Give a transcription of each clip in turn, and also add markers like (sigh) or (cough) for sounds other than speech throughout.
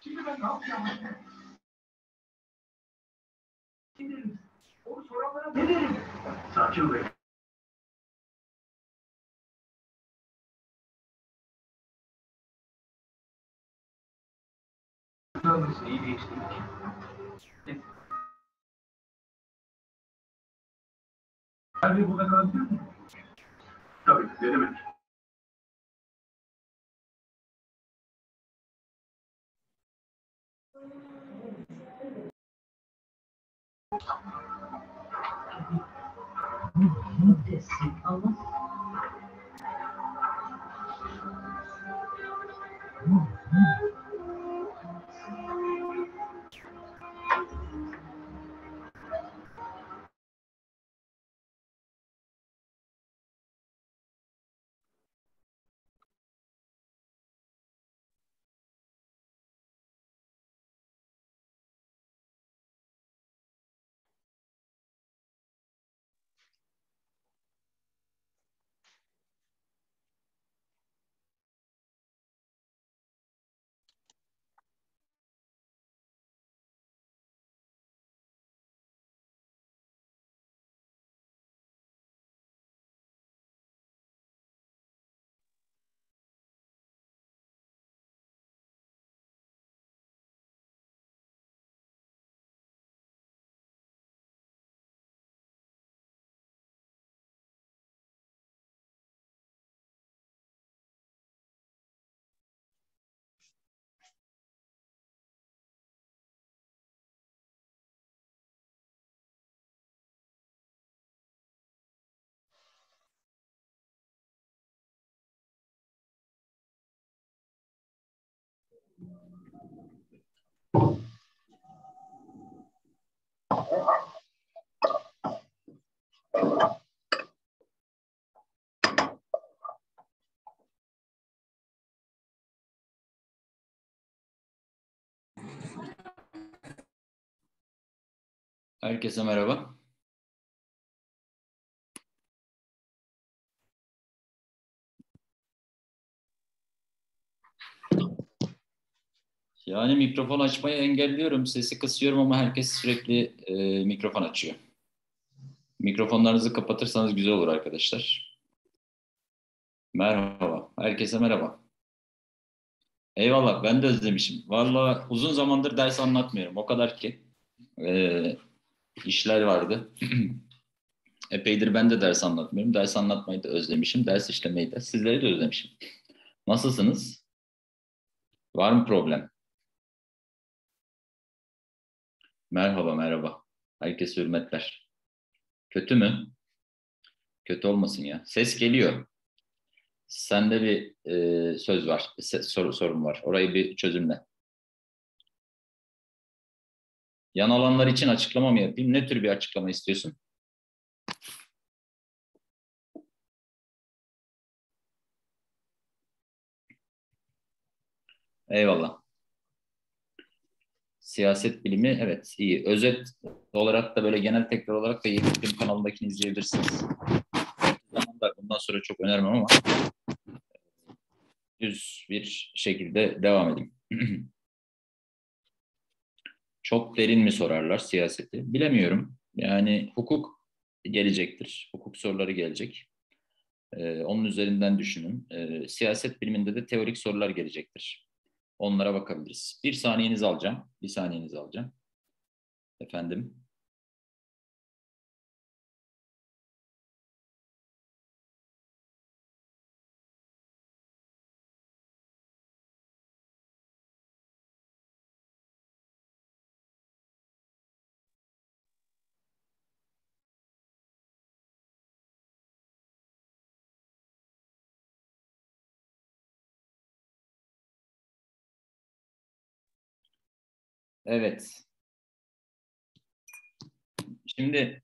Şimdi ben ne yapacağım? Ne derim? Onu soranlara ne derim? Sakin Bey. Nasıl iyi burada kalabilir miyim? Tabii, ne demek? Acontece ao Herkese merhaba. Yani mikrofon açmayı engelliyorum, sesi kısıyorum ama herkes sürekli e, mikrofon açıyor. Mikrofonlarınızı kapatırsanız güzel olur arkadaşlar. Merhaba, herkese merhaba. Eyvallah, ben de özlemişim. Vallahi uzun zamandır ders anlatmıyorum, o kadar ki. E, işler vardı. (clears throat) Epeydir ben de ders anlatmıyorum. Ders anlatmayı da özlemişim. Ders işlemeyi de. Sizleri de özlemişim. Nasılsınız? Var mı problem? Merhaba, merhaba. Herkese hürmetler. Kötü mü? Kötü olmasın ya. Ses geliyor. Sende bir e, söz var, se- soru sorun var. Orayı bir çözümle. Yan alanlar için açıklama mı yapayım? Ne tür bir açıklama istiyorsun? Eyvallah. Siyaset bilimi evet iyi. Özet olarak da böyle genel tekrar olarak da Yeni Bilim kanalındakini izleyebilirsiniz. Bundan sonra çok önermem ama düz bir şekilde devam edeyim. (clears throat) çok derin mi sorarlar siyaseti? Bilemiyorum. Yani hukuk gelecektir. Hukuk soruları gelecek. Ee, onun üzerinden düşünün. Ee, siyaset biliminde de teorik sorular gelecektir. Onlara bakabiliriz. Bir saniyenizi alacağım. Bir saniyenizi alacağım. Efendim. Evet. Şimdi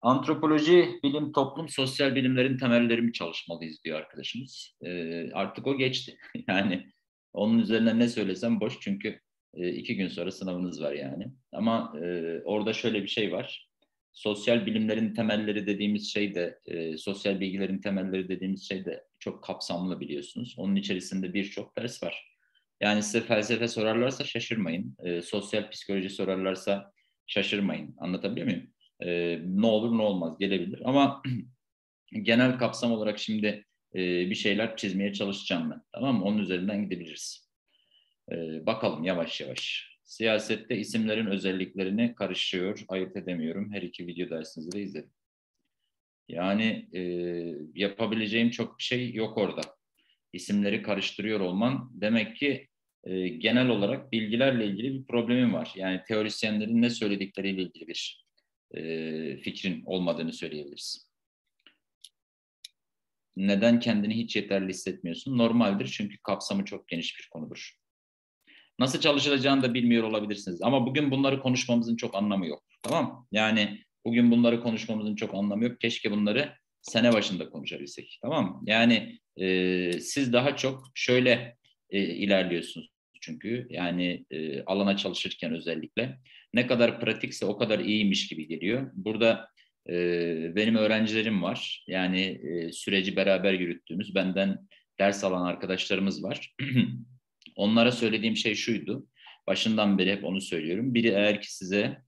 antropoloji, bilim, toplum, sosyal bilimlerin temelleri mi çalışmalıyız diyor arkadaşımız. Ee, artık o geçti. (laughs) Yani onun üzerine ne söylesem boş çünkü e, iki gün sonra sınavınız var yani. Ama e, orada şöyle bir şey var. Sosyal bilimlerin temelleri dediğimiz şey de, e, sosyal bilgilerin temelleri dediğimiz şey de çok kapsamlı biliyorsunuz. Onun içerisinde birçok ders var. Yani size felsefe sorarlarsa şaşırmayın. E, sosyal psikoloji sorarlarsa şaşırmayın. Anlatabiliyor muyum? E, ne olur ne olmaz gelebilir. Ama (clears throat) genel kapsam olarak şimdi e, bir şeyler çizmeye çalışacağım ben. Tamam mı? Onun üzerinden gidebiliriz. E, bakalım yavaş yavaş. Siyasette isimlerin özelliklerini karıştırıyor, ayırt edemiyorum. Her iki video dersinizi de izledim. Yani e, yapabileceğim çok bir şey yok orada. İsimleri karıştırıyor olman demek ki e, genel olarak bilgilerle ilgili bir problemin var. Yani teorisyenlerin ne söyledikleriyle ilgili bir e, fikrin olmadığını söyleyebiliriz. Neden kendini hiç yeterli hissetmiyorsun? Normaldir çünkü kapsamı çok geniş bir konudur. Nasıl çalışılacağını da bilmiyor olabilirsiniz. Ama bugün bunları konuşmamızın çok anlamı yok. Tamam Yani bugün bunları konuşmamızın çok anlamı yok. Keşke bunları sene başında konuşabilsek. Tamam Yani e, siz daha çok şöyle e, ilerliyorsunuz çünkü. Yani e, alana çalışırken özellikle. Ne kadar pratikse o kadar iyiymiş gibi geliyor. Burada e, benim öğrencilerim var. Yani e, süreci beraber yürüttüğümüz, benden ders alan arkadaşlarımız var. (clears throat) Onlara söylediğim şey şuydu. Başından beri hep onu söylüyorum. Biri eğer ki size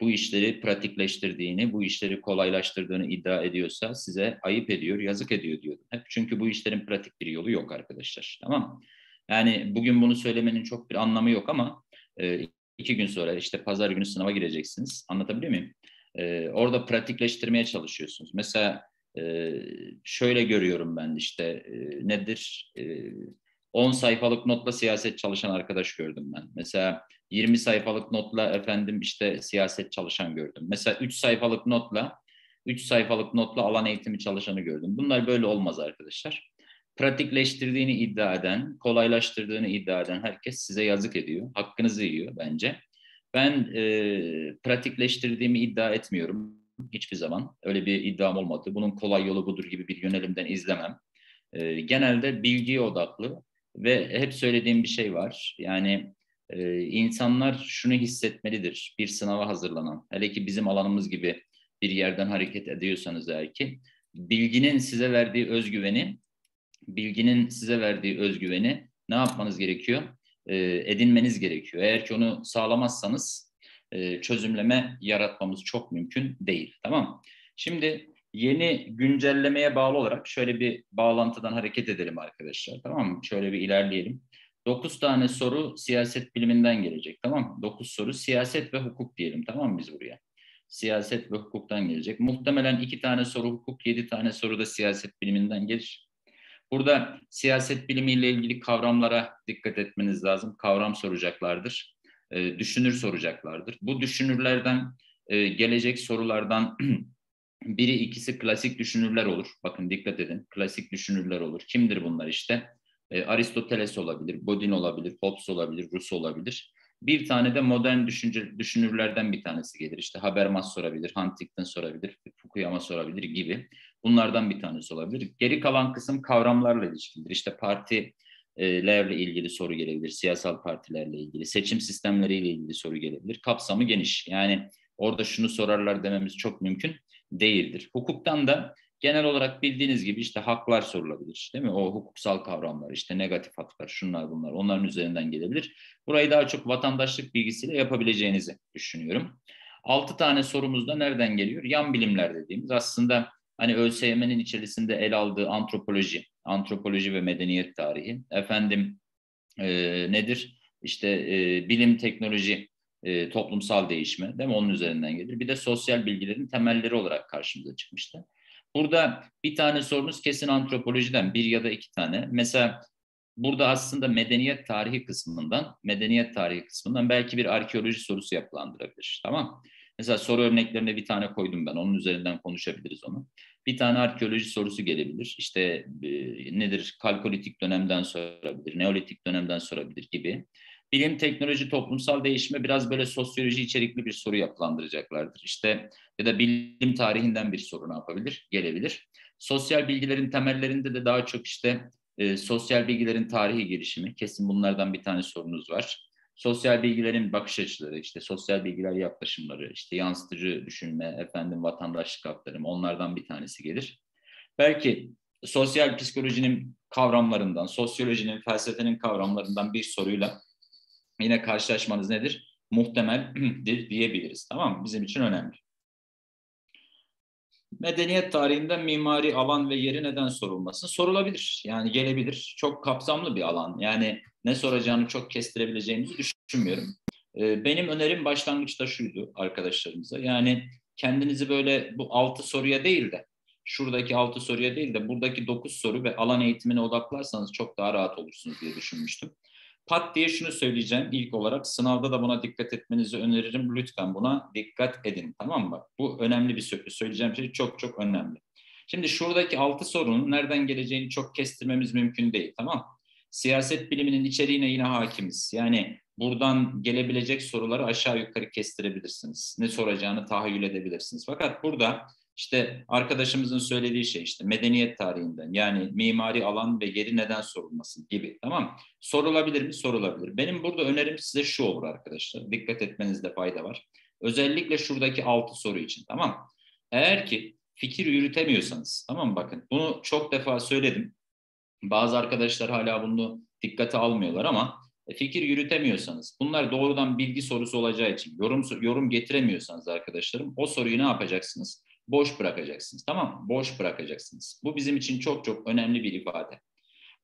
bu işleri pratikleştirdiğini, bu işleri kolaylaştırdığını iddia ediyorsa size ayıp ediyor, yazık ediyor diyordum. Hep çünkü bu işlerin pratik bir yolu yok arkadaşlar. Tamam Yani bugün bunu söylemenin çok bir anlamı yok ama e, iki gün sonra işte pazar günü sınava gireceksiniz. Anlatabiliyor muyum? E, orada pratikleştirmeye çalışıyorsunuz. Mesela e, şöyle görüyorum ben işte e, nedir? E, 10 sayfalık notla siyaset çalışan arkadaş gördüm ben. Mesela 20 sayfalık notla efendim işte siyaset çalışan gördüm. Mesela 3 sayfalık notla 3 sayfalık notla alan eğitimi çalışanı gördüm. Bunlar böyle olmaz arkadaşlar. Pratikleştirdiğini iddia eden, kolaylaştırdığını iddia eden herkes size yazık ediyor. Hakkınızı yiyor bence. Ben e, pratikleştirdiğimi iddia etmiyorum hiçbir zaman. Öyle bir iddiam olmadı. Bunun kolay yolu budur gibi bir yönelimden izlemem. E, genelde bilgi odaklı, ve hep söylediğim bir şey var. Yani e, insanlar şunu hissetmelidir bir sınava hazırlanan. Hele ki bizim alanımız gibi bir yerden hareket ediyorsanız eğer ki bilginin size verdiği özgüveni, bilginin size verdiği özgüveni ne yapmanız gerekiyor? E, edinmeniz gerekiyor. Eğer ki onu sağlamazsanız e, çözümleme yaratmamız çok mümkün değil. Tamam Şimdi yeni güncellemeye bağlı olarak şöyle bir bağlantıdan hareket edelim arkadaşlar. Tamam mı? Şöyle bir ilerleyelim. 9 tane soru siyaset biliminden gelecek. Tamam mı? 9 soru siyaset ve hukuk diyelim. Tamam mı biz buraya? Siyaset ve hukuktan gelecek. Muhtemelen 2 tane soru hukuk, 7 tane soru da siyaset biliminden gelir. Burada siyaset bilimiyle ilgili kavramlara dikkat etmeniz lazım. Kavram soracaklardır. E, düşünür soracaklardır. Bu düşünürlerden e, gelecek sorulardan (clears throat) Biri ikisi klasik düşünürler olur. Bakın dikkat edin. Klasik düşünürler olur. Kimdir bunlar işte? E, Aristoteles olabilir, Bodin olabilir, Hobbes olabilir, Rousseau olabilir. Bir tane de modern düşünce, düşünürlerden bir tanesi gelir. İşte Habermas sorabilir, Huntington sorabilir, Fukuyama sorabilir gibi. Bunlardan bir tanesi olabilir. Geri kalan kısım kavramlarla ilişkilidir. İşte partilerle ilgili soru gelebilir, siyasal partilerle ilgili, seçim sistemleriyle ilgili soru gelebilir. Kapsamı geniş. Yani orada şunu sorarlar dememiz çok mümkün değildir. Hukuktan da genel olarak bildiğiniz gibi işte haklar sorulabilir. Değil mi? O hukuksal kavramlar işte negatif haklar şunlar bunlar onların üzerinden gelebilir. Burayı daha çok vatandaşlık bilgisiyle yapabileceğinizi düşünüyorum. Altı tane sorumuz da nereden geliyor? Yan bilimler dediğimiz aslında hani ÖSYM'nin içerisinde el aldığı antropoloji, antropoloji ve medeniyet tarihi. Efendim e, nedir? İşte e, bilim, teknoloji e, toplumsal değişme değil mi? Onun üzerinden gelir. Bir de sosyal bilgilerin temelleri olarak karşımıza çıkmıştı. Burada bir tane sorunuz kesin antropolojiden bir ya da iki tane. Mesela burada aslında medeniyet tarihi kısmından, medeniyet tarihi kısmından belki bir arkeoloji sorusu yapılandırabilir. Tamam Mesela soru örneklerine bir tane koydum ben. Onun üzerinden konuşabiliriz onu. Bir tane arkeoloji sorusu gelebilir. İşte e, nedir? Kalkolitik dönemden sorabilir, neolitik dönemden sorabilir gibi. bilim, teknoloji, toplumsal değişime biraz böyle sosyoloji içerikli bir soru yapılandıracaklardır. İşte ya da bilim tarihinden bir soru ne yapabilir? Gelebilir. Sosyal bilgilerin temellerinde de daha çok işte e, sosyal bilgilerin tarihi gelişimi. Kesin bunlardan bir tane sorunuz var. Sosyal bilgilerin bakış açıları, işte sosyal bilgiler yaklaşımları, işte yansıtıcı düşünme, efendim vatandaşlık hakları onlardan bir tanesi gelir. Belki sosyal psikolojinin kavramlarından, sosyolojinin, felsefenin kavramlarından bir soruyla yine karşılaşmanız nedir? Muhtemeldir (clears throat) diyebiliriz. Tamam mı? Bizim için önemli. Medeniyet tarihinde mimari alan ve yeri neden sorulması sorulabilir. Yani gelebilir. Çok kapsamlı bir alan. Yani ne soracağını çok kestirebileceğimizi düşünmüyorum. Ee, benim önerim başlangıçta şuydu arkadaşlarımıza. Yani kendinizi böyle bu altı soruya değil de şuradaki altı soruya değil de buradaki dokuz soru ve alan eğitimine odaklarsanız çok daha rahat olursunuz diye düşünmüştüm. Pat diye şunu söyleyeceğim ilk olarak sınavda da buna dikkat etmenizi öneririm. Lütfen buna dikkat edin tamam mı? Bu önemli bir söz. Söyleyeceğim şey çok çok önemli. Şimdi şuradaki altı sorunun nereden geleceğini çok kestirmemiz mümkün değil tamam Siyaset biliminin içeriğine yine hakimiz. Yani buradan gelebilecek soruları aşağı yukarı kestirebilirsiniz. Ne soracağını tahayyül edebilirsiniz. Fakat burada işte arkadaşımızın söylediği şey işte medeniyet tarihinden yani mimari alan ve yeri neden sorulması gibi tamam Sorulabilir mi? Sorulabilir. Benim burada önerim size şu olur arkadaşlar. Dikkat etmenizde fayda var. Özellikle şuradaki altı soru için tamam Eğer ki fikir yürütemiyorsanız tamam bakın bunu çok defa söyledim. Bazı arkadaşlar hala bunu dikkate almıyorlar ama e, fikir yürütemiyorsanız, bunlar doğrudan bilgi sorusu olacağı için yorum yorum getiremiyorsanız arkadaşlarım o soruyu ne yapacaksınız? Boş bırakacaksınız. Tamam mı? Boş bırakacaksınız. Bu bizim için çok çok önemli bir ifade.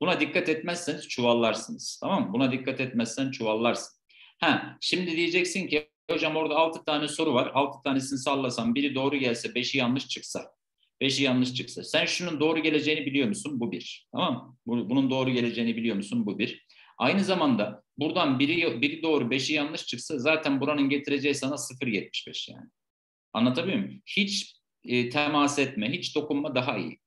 Buna dikkat etmezseniz çuvallarsınız. Tamam mı? Buna dikkat etmezsen çuvallarsın. Ha, şimdi diyeceksin ki hocam orada altı tane soru var. Altı tanesini sallasam biri doğru gelse beşi yanlış çıksa. Beşi yanlış çıksa. Sen şunun doğru geleceğini biliyor musun? Bu bir. Tamam mı? Bunun doğru geleceğini biliyor musun? Bu bir. Aynı zamanda buradan biri, biri doğru beşi yanlış çıksa zaten buranın getireceği sana 0.75 yani. Anlatabiliyor muyum? Hiç e, temas etme, hiç dokunma daha iyi.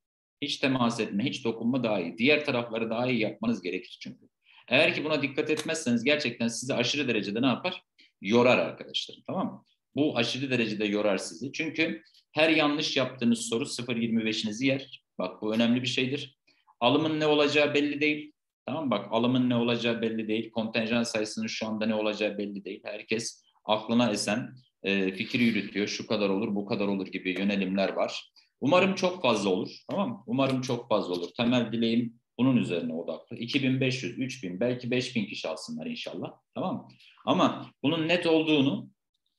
Hiç temas etme, hiç dokunma daha iyi. Diğer tarafları daha iyi yapmanız gerekir çünkü. Eğer ki buna dikkat etmezseniz gerçekten sizi aşırı derecede ne yapar? Yorar arkadaşlar. Tamam mı? Bu aşırı derecede yorar sizi. Çünkü her yanlış yaptığınız soru 0.25'inizi yer. Bak bu önemli bir şeydir. Alımın ne olacağı belli değil. Tamam mı? Bak alımın ne olacağı belli değil. Kontenjan sayısının şu anda ne olacağı belli değil. Herkes aklına esen e, fikir yürütüyor. Şu kadar olur, bu kadar olur gibi yönelimler var. Umarım çok fazla olur. Tamam mı? Umarım çok fazla olur. Temel dileğim bunun üzerine odaklı. 2500, 3000, belki 5000 kişi alsınlar inşallah. Tamam mı? Ama bunun net olduğunu,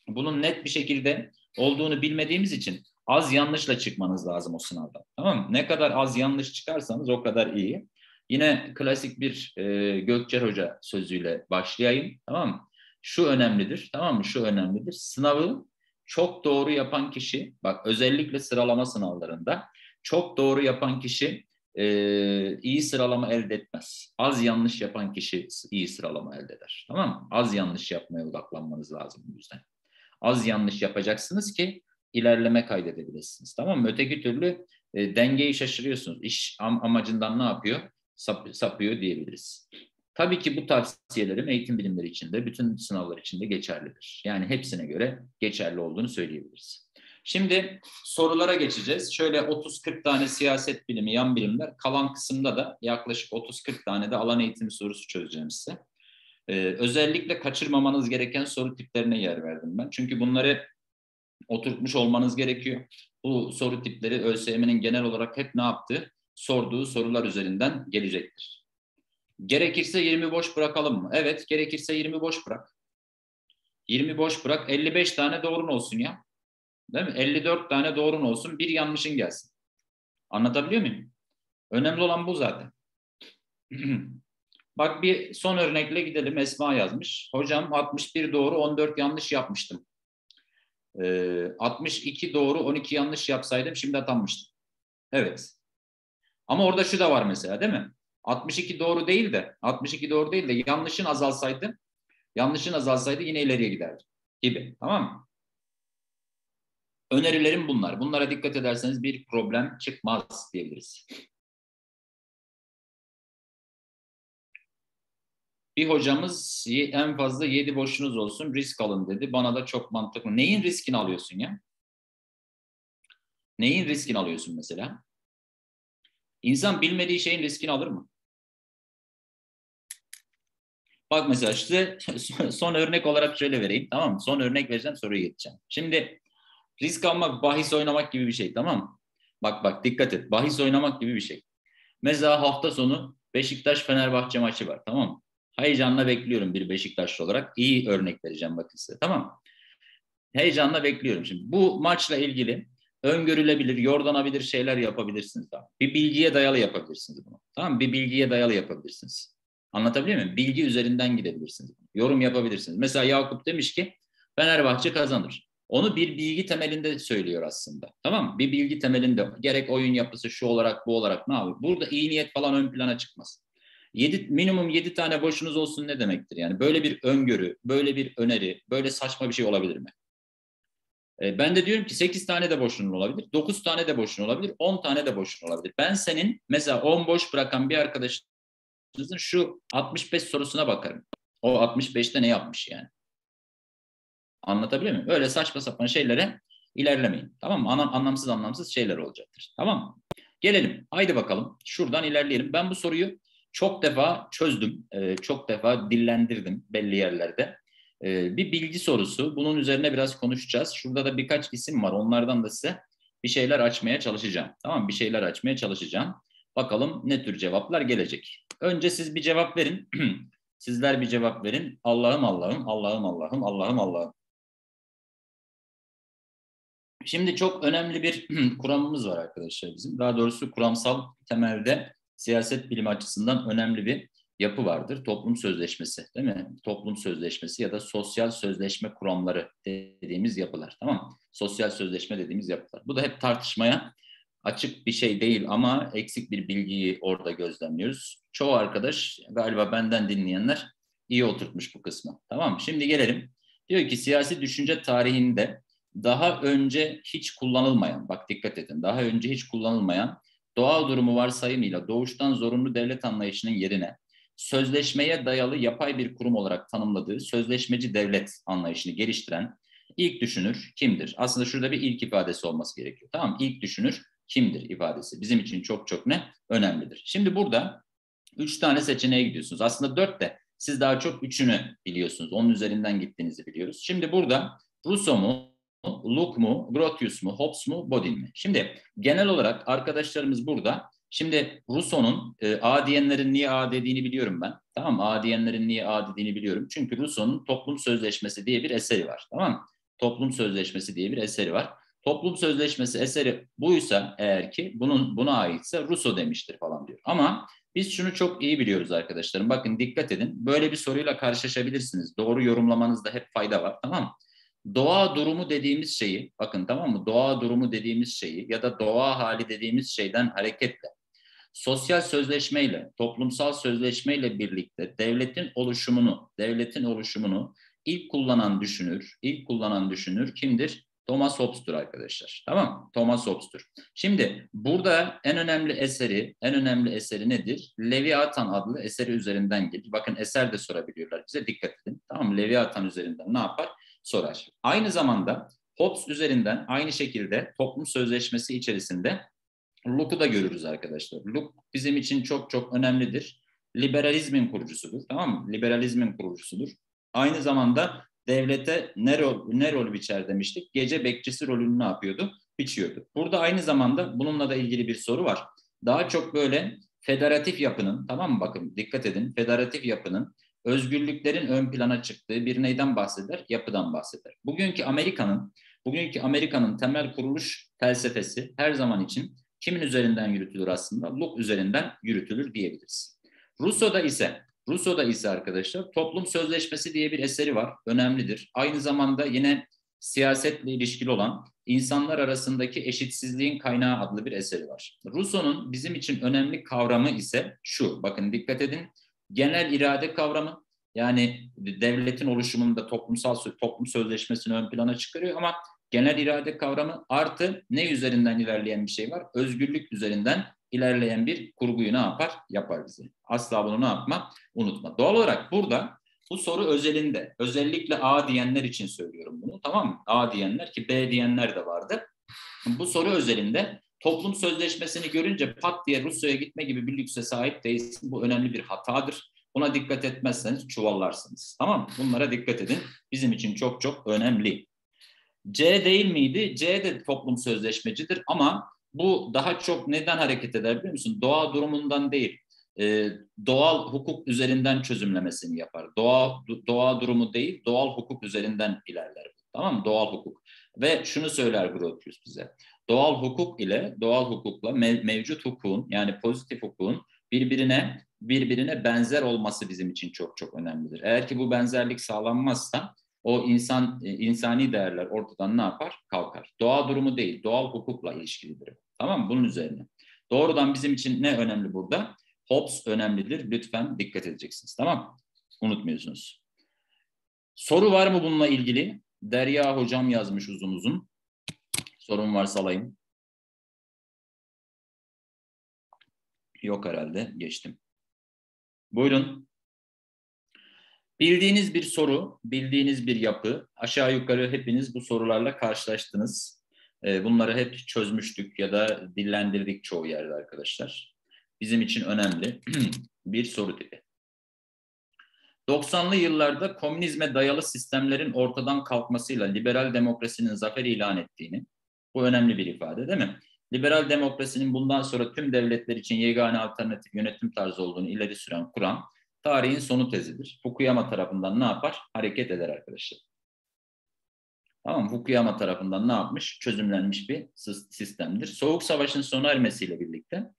bunun net bir şekilde olduğunu bilmediğimiz için az yanlışla çıkmanız lazım o sınavda. Tamam mı? Ne kadar az yanlış çıkarsanız o kadar iyi. Yine klasik bir e, Gökçer Hoca sözüyle başlayayım. Tamam mı? Şu önemlidir. Tamam mı? Şu önemlidir. Sınavı çok doğru yapan kişi, bak özellikle sıralama sınavlarında çok doğru yapan kişi e, iyi sıralama elde etmez. Az yanlış yapan kişi iyi sıralama elde eder. Tamam mı? Az yanlış yapmaya odaklanmanız lazım bu yüzden. Az yanlış yapacaksınız ki ilerleme kaydedebilirsiniz. Tamam mı? Öteki türlü e, dengeyi şaşırıyorsunuz. İş am amacından ne yapıyor? Sap sapıyor diyebiliriz. Tabii ki bu tavsiyelerim eğitim bilimleri içinde, bütün sınavlar içinde geçerlidir. Yani hepsine göre geçerli olduğunu söyleyebiliriz. Şimdi sorulara geçeceğiz. Şöyle 30-40 tane siyaset bilimi, yan bilimler. Kalan kısımda da yaklaşık 30-40 tane de alan eğitimi sorusu çözeceğim size. Ee, özellikle kaçırmamanız gereken soru tiplerine yer verdim ben. Çünkü bunları oturtmuş olmanız gerekiyor. Bu soru tipleri ÖSYM'nin genel olarak hep ne yaptığı, sorduğu sorular üzerinden gelecektir. Gerekirse 20 boş bırakalım mı? Evet, gerekirse 20 boş bırak. 20 boş bırak, 55 tane doğrun olsun ya. Değil mi? 54 tane doğrun olsun, bir yanlışın gelsin. Anlatabiliyor muyum? Önemli olan bu zaten. (clears throat) Bak bir son örnekle gidelim. Esma yazmış. Hocam 61 doğru 14 yanlış yapmıştım. Ee, 62 doğru 12 yanlış yapsaydım şimdi atanmıştım. Evet. Ama orada şu da var mesela değil mi? 62 doğru değil de 62 doğru değil de yanlışın azalsaydı yanlışın azalsaydı yine ileriye giderdi gibi. Tamam mı? Önerilerim bunlar. Bunlara dikkat ederseniz bir problem çıkmaz diyebiliriz. Bir hocamız en fazla yedi boşunuz olsun risk alın dedi. Bana da çok mantıklı. Neyin riskini alıyorsun ya? Neyin riskini alıyorsun mesela? İnsan bilmediği şeyin riskini alır mı? Bak mesela işte (laughs) son örnek olarak şöyle vereyim tamam mı? Son örnek vereceğim soruyu geçeceğim. Şimdi risk almak bahis oynamak gibi bir şey tamam mı? Bak bak dikkat et bahis oynamak gibi bir şey. Mesela hafta sonu Beşiktaş Fenerbahçe maçı var tamam mı? Heyecanla bekliyorum bir Beşiktaşlı olarak. İyi örnek vereceğim bakın size tamam mı? Heyecanla bekliyorum şimdi. Bu maçla ilgili öngörülebilir, yordanabilir şeyler yapabilirsiniz. Tamam. Bir bilgiye dayalı yapabilirsiniz bunu. Tamam Bir bilgiye dayalı yapabilirsiniz. Anlatabiliyor muyum? Bilgi üzerinden gidebilirsiniz. Yorum yapabilirsiniz. Mesela Yakup demiş ki Fenerbahçe kazanır. Onu bir bilgi temelinde söylüyor aslında. Tamam mı? Bir bilgi temelinde gerek oyun yapısı şu olarak bu olarak ne yapıyor? Burada iyi niyet falan ön plana çıkmaz. Yedi, minimum yedi tane boşunuz olsun ne demektir? Yani böyle bir öngörü, böyle bir öneri, böyle saçma bir şey olabilir mi? E, ben de diyorum ki 8 tane de boşluğun olabilir, 9 tane de boşluğun olabilir, 10 tane de boşluğun olabilir. Ben senin mesela 10 boş bırakan bir arkadaşınızın şu 65 sorusuna bakarım. O 65'te ne yapmış yani? Anlatabiliyor muyum? Öyle saçma sapan şeylere ilerlemeyin. Tamam mı? Anlam, anlamsız anlamsız şeyler olacaktır. Tamam mı? Gelelim. Haydi bakalım. Şuradan ilerleyelim. Ben bu soruyu çok defa çözdüm. E, çok defa dillendirdim belli yerlerde. E, bir bilgi sorusu. Bunun üzerine biraz konuşacağız. Şurada da birkaç isim var. Onlardan da size bir şeyler açmaya çalışacağım. Tamam Bir şeyler açmaya çalışacağım. Bakalım ne tür cevaplar gelecek. Önce siz bir cevap verin. (clears throat) Sizler bir cevap verin. Allah'ım Allah'ım, Allah'ım Allah'ım, Allah'ım Allah'ım. Şimdi çok önemli bir (clears throat) kuramımız var arkadaşlar bizim. Daha doğrusu kuramsal temelde siyaset bilimi açısından önemli bir yapı vardır. Toplum sözleşmesi değil mi? Toplum sözleşmesi ya da sosyal sözleşme kuramları dediğimiz yapılar tamam mı? Sosyal sözleşme dediğimiz yapılar. Bu da hep tartışmaya açık bir şey değil ama eksik bir bilgiyi orada gözlemliyoruz. Çoğu arkadaş galiba benden dinleyenler iyi oturtmuş bu kısmı. Tamam mı? Şimdi gelelim. Diyor ki siyasi düşünce tarihinde daha önce hiç kullanılmayan, bak dikkat edin, daha önce hiç kullanılmayan doğal durumu varsayımıyla doğuştan zorunlu devlet anlayışının yerine sözleşmeye dayalı yapay bir kurum olarak tanımladığı sözleşmeci devlet anlayışını geliştiren ilk düşünür kimdir? Aslında şurada bir ilk ifadesi olması gerekiyor. Tamam İlk düşünür kimdir ifadesi bizim için çok çok ne? Önemlidir. Şimdi burada üç tane seçeneğe gidiyorsunuz. Aslında dört de siz daha çok üçünü biliyorsunuz. Onun üzerinden gittiğinizi biliyoruz. Şimdi burada Rousseau mu, Luke mu, Grotius mu, Hobbes mu, Bodin mi? Şimdi genel olarak arkadaşlarımız burada. Şimdi Rousseau'nun e, A diyenlerin niye A dediğini biliyorum ben. Tamam A diyenlerin niye A dediğini biliyorum. Çünkü Rousseau'nun Toplum Sözleşmesi diye bir eseri var. Tamam Toplum Sözleşmesi diye bir eseri var. Toplum Sözleşmesi eseri buysa eğer ki bunun buna aitse Rousseau demiştir falan diyor. Ama biz şunu çok iyi biliyoruz arkadaşlarım. Bakın dikkat edin. Böyle bir soruyla karşılaşabilirsiniz. Doğru yorumlamanızda hep fayda var. Tamam mı? doğa durumu dediğimiz şeyi, bakın tamam mı? Doğa durumu dediğimiz şeyi ya da doğa hali dediğimiz şeyden hareketle sosyal sözleşmeyle, toplumsal sözleşmeyle birlikte devletin oluşumunu, devletin oluşumunu ilk kullanan düşünür, ilk kullanan düşünür kimdir? Thomas Hobbes'tur arkadaşlar. Tamam Thomas Hobbes'tur. Şimdi burada en önemli eseri, en önemli eseri nedir? Leviathan adlı eseri üzerinden gelir. Bakın eser de sorabiliyorlar bize dikkat edin. Tamam Leviathan üzerinden ne yapar? sorar. Aynı zamanda Hobbes üzerinden aynı şekilde toplum sözleşmesi içerisinde Locke'u da görürüz arkadaşlar. Locke bizim için çok çok önemlidir. Liberalizmin kurucusudur. Tamam mı? Liberalizmin kurucusudur. Aynı zamanda devlete ne rol, ne rol biçer demiştik? Gece bekçisi rolünü ne yapıyordu? Biçiyordu. Burada aynı zamanda bununla da ilgili bir soru var. Daha çok böyle federatif yapının, tamam mı bakın dikkat edin, federatif yapının özgürlüklerin ön plana çıktığı bir neyden bahseder? Yapıdan bahseder. Bugünkü Amerika'nın bugünkü Amerika'nın temel kuruluş felsefesi her zaman için kimin üzerinden yürütülür aslında? Locke üzerinden yürütülür diyebiliriz. Rousseau'da ise Rousseau'da ise arkadaşlar toplum sözleşmesi diye bir eseri var. Önemlidir. Aynı zamanda yine siyasetle ilişkili olan insanlar arasındaki eşitsizliğin kaynağı adlı bir eseri var. Rousseau'nun bizim için önemli kavramı ise şu. Bakın dikkat edin genel irade kavramı yani devletin oluşumunda toplumsal toplum sözleşmesini ön plana çıkarıyor ama genel irade kavramı artı ne üzerinden ilerleyen bir şey var? Özgürlük üzerinden ilerleyen bir kurguyu ne yapar? Yapar bize. Asla bunu ne yapma? Unutma. Doğal olarak burada bu soru özelinde, özellikle A diyenler için söylüyorum bunu tamam mı? A diyenler ki B diyenler de vardı. Bu soru özelinde toplum sözleşmesini görünce pat diye Rusya'ya gitme gibi bir lükse sahip değilsin. Bu önemli bir hatadır. Buna dikkat etmezseniz çuvallarsınız. Tamam mı? Bunlara dikkat edin. Bizim için çok çok önemli. C değil miydi? C de toplum sözleşmecidir ama bu daha çok neden hareket eder biliyor musun? Doğa durumundan değil. Ee, doğal hukuk üzerinden çözümlemesini yapar. Doğa doğa durumu değil, doğal hukuk üzerinden ilerler. Tamam mı? Doğal hukuk. Ve şunu söyler Grotius bize. Doğal hukuk ile doğal hukukla mev- mevcut hukukun yani pozitif hukukun birbirine birbirine benzer olması bizim için çok çok önemlidir. Eğer ki bu benzerlik sağlanmazsa o insan e, insani değerler ortadan ne yapar? Kalkar. Doğa durumu değil, doğal hukukla ilişkilidir. Tamam mı? Bunun üzerine. Doğrudan bizim için ne önemli burada? Hobbes önemlidir. Lütfen dikkat edeceksiniz. Tamam Unutmuyorsunuz. Soru var mı bununla ilgili? Derya hocam yazmış uzun uzun. Sorun varsa alayım. Yok herhalde. Geçtim. Buyurun. Bildiğiniz bir soru, bildiğiniz bir yapı. Aşağı yukarı hepiniz bu sorularla karşılaştınız. Bunları hep çözmüştük ya da dillendirdik çoğu yerde arkadaşlar. Bizim için önemli (clears throat) bir soru tipi. 90'lı yıllarda komünizme dayalı sistemlerin ortadan kalkmasıyla liberal demokrasinin zafer ilan ettiğini, bu önemli bir ifade değil mi? Liberal demokrasinin bundan sonra tüm devletler için yegane alternatif yönetim tarzı olduğunu ileri süren kuran tarihin sonu tezidir. Fukuyama tarafından ne yapar? Hareket eder arkadaşlar. Tamam Fukuyama tarafından ne yapmış? Çözümlenmiş bir sistemdir. Soğuk Savaş'ın sona ermesiyle birlikte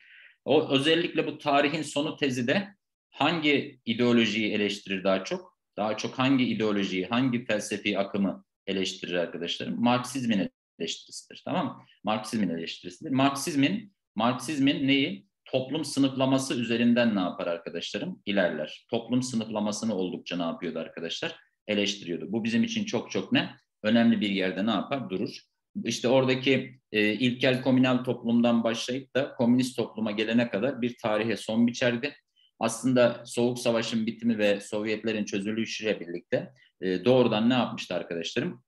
o özellikle bu tarihin sonu tezide hangi ideolojiyi eleştirir daha çok? Daha çok hangi ideolojiyi, hangi felsefi akımı eleştirir arkadaşlarım? Marksizmin eleştirisidir. Tamam mı? Marksizmin eleştirisidir. Marksizmin Marksizmin neyi? Toplum sınıflaması üzerinden ne yapar arkadaşlarım? İlerler. Toplum sınıflamasını oldukça ne yapıyordu arkadaşlar? Eleştiriyordu. Bu bizim için çok çok ne? Önemli bir yerde ne yapar? Durur. İşte oradaki e, ilkel komünal toplumdan başlayıp da komünist topluma gelene kadar bir tarihe son biçerdi. Aslında Soğuk Savaş'ın bitimi ve Sovyetlerin çözülüşüyle birlikte e, doğrudan ne yapmıştı arkadaşlarım?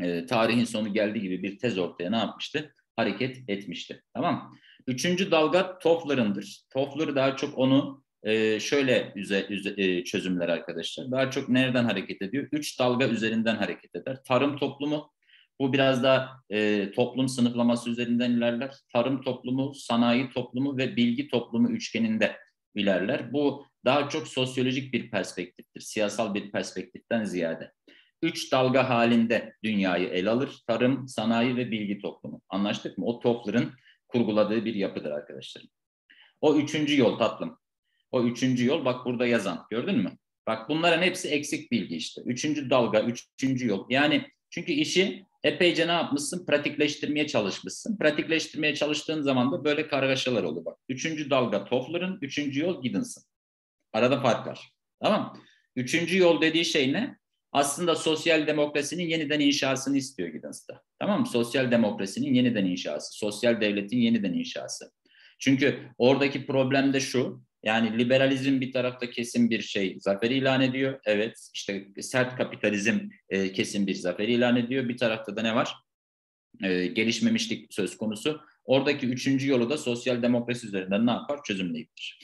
E, tarihin sonu geldiği gibi bir tez ortaya ne yapmıştı? Hareket etmişti. Tamam Üçüncü dalga Toffler'ındır. Toffler daha çok onu e, şöyle üze, üze, e, çözümler arkadaşlar. Daha çok nereden hareket ediyor? Üç dalga üzerinden hareket eder. Tarım toplumu, bu biraz da e, toplum sınıflaması üzerinden ilerler. Tarım toplumu, sanayi toplumu ve bilgi toplumu üçgeninde ilerler. Bu daha çok sosyolojik bir perspektiftir, siyasal bir perspektiften ziyade. Üç dalga halinde dünyayı el alır. Tarım, sanayi ve bilgi toplumu. Anlaştık mı? O Toffler'ın kurguladığı bir yapıdır arkadaşlar. O üçüncü yol tatlım. O üçüncü yol bak burada yazan. Gördün mü? Bak bunların hepsi eksik bilgi işte. Üçüncü dalga, üçüncü yol. Yani çünkü işi epeyce ne yapmışsın? Pratikleştirmeye çalışmışsın. Pratikleştirmeye çalıştığın zaman da böyle kargaşalar olur bak. Üçüncü dalga Toffler'ın, üçüncü yol Giddens'ın. Arada fark var. Tamam Üçüncü yol dediği şey ne? Aslında sosyal demokrasinin yeniden inşasını istiyor Giddens'ta. Tamam mı? Sosyal demokrasinin yeniden inşası, sosyal devletin yeniden inşası. Çünkü oradaki problem de şu, yani liberalizm bir tarafta kesin bir şey zafer ilan ediyor. Evet işte sert kapitalizm e, kesin bir zafer ilan ediyor. Bir tarafta da ne var? E, gelişmemişlik söz konusu. Oradaki üçüncü yolu da sosyal demokrasi üzerinden ne yapar? Çözümleyebilir.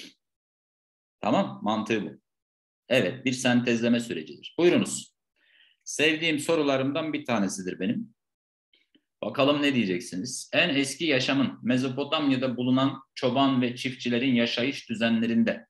Tamam mantığı bu. Evet bir sentezleme sürecidir. Buyurunuz. Sevdiğim sorularımdan bir tanesidir benim. Bakalım ne diyeceksiniz? En eski yaşamın Mezopotamya'da bulunan çoban ve çiftçilerin yaşayış düzenlerinde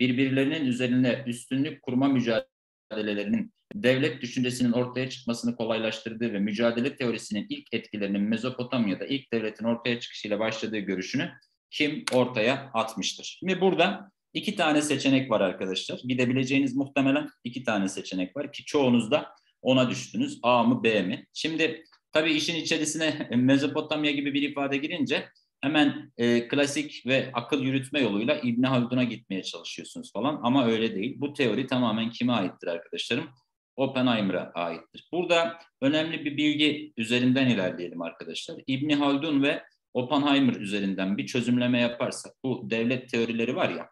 birbirlerinin üzerine üstünlük kurma mücadelelerinin devlet düşüncesinin ortaya çıkmasını kolaylaştırdığı ve mücadele teorisinin ilk etkilerinin Mezopotamya'da ilk devletin ortaya çıkışıyla başladığı görüşünü kim ortaya atmıştır? Şimdi burada iki tane seçenek var arkadaşlar. Gidebileceğiniz muhtemelen iki tane seçenek var ki çoğunuz da ona düştünüz. A mı B mi? Şimdi Tabii işin içerisine (laughs) Mezopotamya gibi bir ifade girince hemen e, klasik ve akıl yürütme yoluyla İbn Haldun'a gitmeye çalışıyorsunuz falan ama öyle değil. Bu teori tamamen kime aittir arkadaşlarım? Oppenheimer'a aittir. Burada önemli bir bilgi üzerinden ilerleyelim arkadaşlar. İbn Haldun ve Oppenheimer üzerinden bir çözümleme yaparsak bu devlet teorileri var ya,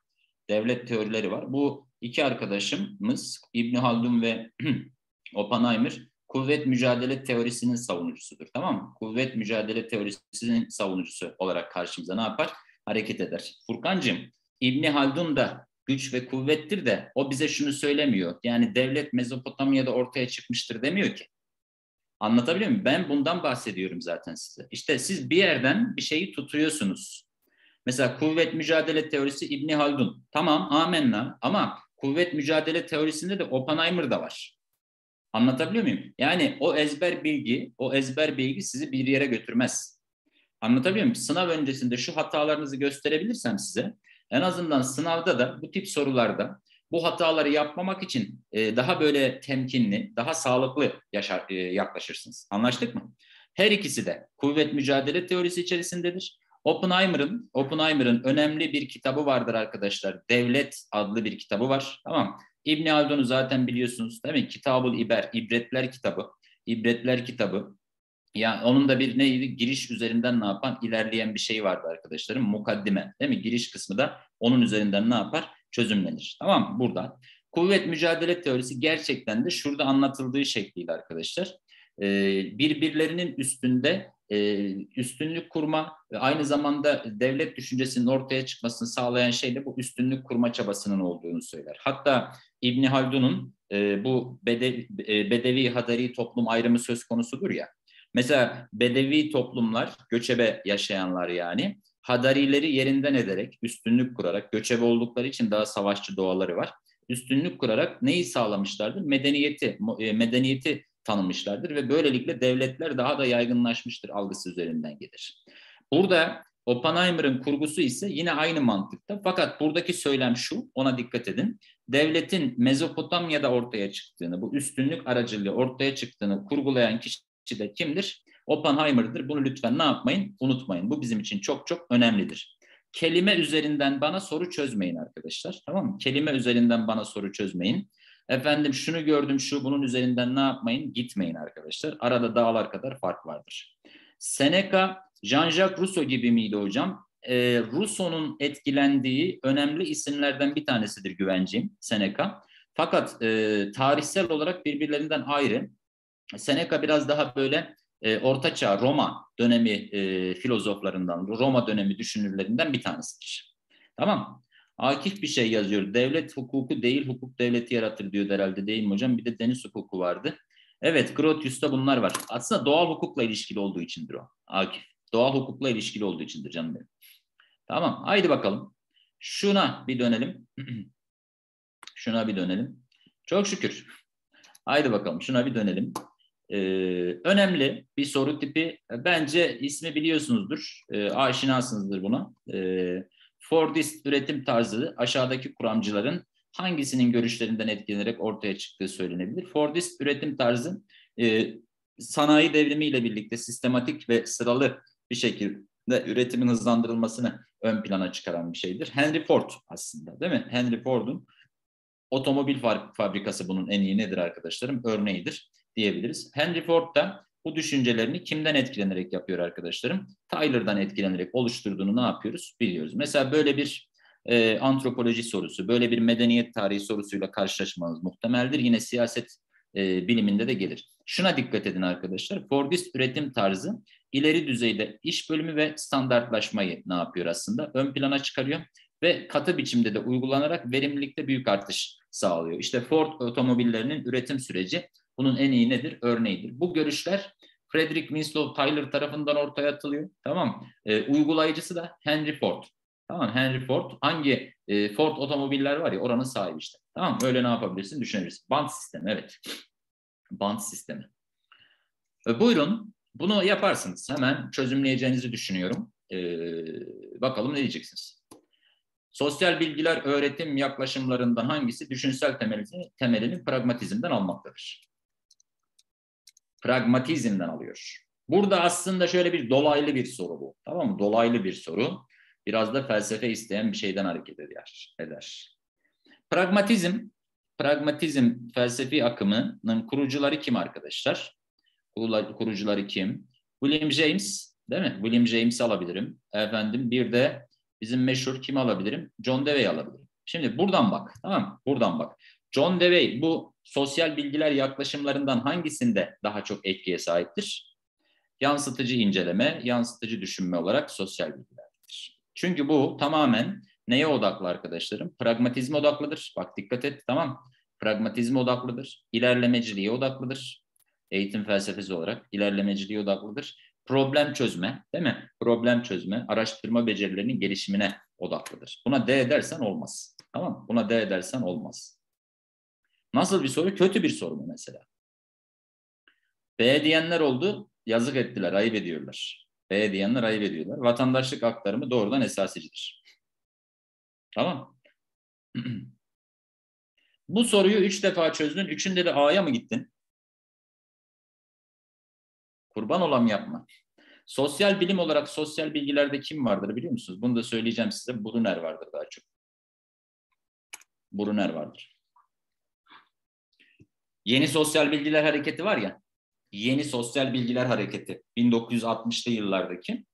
devlet teorileri var. Bu iki arkadaşımız İbn Haldun ve (clears throat) Oppenheimer kuvvet mücadele teorisinin savunucusudur. Tamam mı? Kuvvet mücadele teorisinin savunucusu olarak karşımıza ne yapar? Hareket eder. Furkancığım, İbn Haldun da güç ve kuvvettir de o bize şunu söylemiyor. Yani devlet Mezopotamya'da ortaya çıkmıştır demiyor ki. Anlatabiliyor muyum? Ben bundan bahsediyorum zaten size. İşte siz bir yerden bir şeyi tutuyorsunuz. Mesela kuvvet mücadele teorisi İbni Haldun. Tamam amenna ama kuvvet mücadele teorisinde de Oppenheimer da var. Anlatabiliyor muyum? Yani o ezber bilgi, o ezber bilgi sizi bir yere götürmez. Anlatabiliyor muyum? Sınav öncesinde şu hatalarınızı gösterebilirsem size, en azından sınavda da bu tip sorularda bu hataları yapmamak için e, daha böyle temkinli, daha sağlıklı yaşar, e, yaklaşırsınız. Anlaştık mı? Her ikisi de kuvvet mücadele teorisi içerisindedir. Oppenheimer'ın Oppenheimer'ın önemli bir kitabı vardır arkadaşlar. Devlet adlı bir kitabı var. Tamam. İbn Haldun'u zaten biliyorsunuz değil mi? Kitabul İber, İbretler kitabı. İbretler kitabı. Yani onun da bir neydi? Giriş üzerinden ne yapan? ilerleyen bir şey vardı arkadaşlarım. Mukaddime değil mi? Giriş kısmı da onun üzerinden ne yapar? Çözümlenir. Tamam mı? Burada. Kuvvet mücadele teorisi gerçekten de şurada anlatıldığı şekliyle arkadaşlar. Birbirlerinin üstünde üstünlük kurma ve aynı zamanda devlet düşüncesinin ortaya çıkmasını sağlayan şey de bu üstünlük kurma çabasının olduğunu söyler. Hatta İbni Haldun'un bu bedevi, bedevi hadari toplum ayrımı söz konusudur ya. Mesela bedevi toplumlar, göçebe yaşayanlar yani hadarileri yerinden ederek, üstünlük kurarak, göçebe oldukları için daha savaşçı doğaları var. Üstünlük kurarak neyi sağlamışlardır? Medeniyeti, medeniyeti tanımışlardır ve böylelikle devletler daha da yaygınlaşmıştır algısı üzerinden gelir. Burada Oppenheimer'ın kurgusu ise yine aynı mantıkta. Fakat buradaki söylem şu, ona dikkat edin. Devletin Mezopotamya'da ortaya çıktığını, bu üstünlük aracılığıyla ortaya çıktığını kurgulayan kişi de kimdir? Oppenheimer'dır. Bunu lütfen ne yapmayın? Unutmayın. Bu bizim için çok çok önemlidir. Kelime üzerinden bana soru çözmeyin arkadaşlar. Tamam mı? Kelime üzerinden bana soru çözmeyin. Efendim şunu gördüm şu bunun üzerinden ne yapmayın? Gitmeyin arkadaşlar. Arada dağlar kadar fark vardır. Seneca, Jean-Jacques Rousseau gibi miydi hocam? Ee, Rousseau'nun etkilendiği önemli isimlerden bir tanesidir güvencim Seneca. Fakat e, tarihsel olarak birbirlerinden ayrı. Seneca biraz daha böyle e, Ortaçağ Roma dönemi e, filozoflarından, Roma dönemi düşünürlerinden bir tanesidir. Tamam Akif bir şey yazıyor. Devlet hukuku değil, hukuk devleti yaratır diyor herhalde değil mi hocam? Bir de deniz hukuku vardı. Evet, Grotius'ta bunlar var. Aslında doğal hukukla ilişkili olduğu içindir o. Akif. Doğal hukukla ilişkili olduğu içindir canım benim. Tamam, haydi bakalım. Şuna bir dönelim. (clears throat) Şuna bir dönelim. Çok şükür. Haydi bakalım şuna bir dönelim. Ee, önemli bir soru tipi. Bence ismi biliyorsunuzdur. Ee, aşinasınızdır buna. Ee, Fordist üretim tarzı aşağıdaki kuramcıların hangisinin görüşlerinden etkilenerek ortaya çıktığı söylenebilir. Fordist üretim tarzı e, sanayi devrimiyle birlikte sistematik ve sıralı bir şekilde üretimin hızlandırılmasını ön plana çıkaran bir şeydir. Henry Ford aslında değil mi? Henry Ford'un otomobil fabrikası bunun en iyi nedir arkadaşlarım? Örneğidir diyebiliriz. Henry Ford da bu düşüncelerini kimden etkilenerek yapıyor arkadaşlarım? Tyler'dan etkilenerek oluşturduğunu ne yapıyoruz? Biliyoruz. Mesela böyle bir e, antropoloji sorusu, böyle bir medeniyet tarihi sorusuyla karşılaşmanız muhtemeldir. Yine siyaset e, biliminde de gelir. Şuna dikkat edin arkadaşlar. Fordist üretim tarzı ileri düzeyde iş bölümü ve standartlaşmayı ne yapıyor aslında? Ön plana çıkarıyor ve katı biçimde de uygulanarak verimlilikte büyük artış sağlıyor. İşte Ford otomobillerinin üretim süreci bunun en iyi nedir? Örneğidir. Bu görüşler Frederick Winslow Tyler tarafından ortaya atılıyor. Tamam e, Uygulayıcısı da Henry Ford. Tamam Henry Ford hangi e, Ford otomobiller var ya oranın sahibi işte. Tamam Öyle ne yapabilirsin düşünebilirsin. Band sistemi evet. Band sistemi. E, buyurun bunu yaparsınız. Hemen çözümleyeceğinizi düşünüyorum. E, bakalım ne diyeceksiniz? Sosyal bilgiler öğretim yaklaşımlarından hangisi düşünsel temelini, temelini pragmatizmden almaktadır? Pragmatizmden alıyor. Burada aslında şöyle bir dolaylı bir soru bu. Tamam mı? Dolaylı bir soru. Biraz da felsefe isteyen bir şeyden hareket eder. eder. Pragmatizm, pragmatizm felsefi akımının kurucuları kim arkadaşlar? Kurucuları kim? William James Değil mi? William James'i alabilirim. Efendim bir de bizim meşhur kimi alabilirim? John Dewey'i alabilirim. Şimdi buradan bak. Tamam mı? Buradan bak. John Dewey bu sosyal bilgiler yaklaşımlarından hangisinde daha çok etkiye sahiptir? Yansıtıcı inceleme, yansıtıcı düşünme olarak sosyal bilgilerdir. Çünkü bu tamamen neye odaklı arkadaşlarım? Pragmatizme odaklıdır. Bak dikkat et tamam. Pragmatizme odaklıdır. İlerlemeciliğe odaklıdır. Eğitim felsefesi olarak ilerlemeciliğe odaklıdır. Problem çözme, değil mi? Problem çözme, araştırma becerilerinin gelişimine odaklıdır. Buna D edersen olmaz. Tamam Buna D edersen olmaz. Nasıl bir soru? Kötü bir soru mu mesela? B diyenler oldu, yazık ettiler, ayıp ediyorlar. B diyenler ayıp ediyorlar. Vatandaşlık aktarımı doğrudan esasicidir. Tamam (clears throat) Bu soruyu üç defa çözdün, üçünde de A'ya mı gittin? Kurban olam yapma. Sosyal bilim olarak sosyal bilgilerde kim vardır biliyor musunuz? Bunu da söyleyeceğim size. Brunner vardır daha çok. Brunner vardır. Yeni Sosyal Bilgiler Hareketi var ya, Yeni Sosyal Bilgiler Hareketi 1960'lı yıllardaki.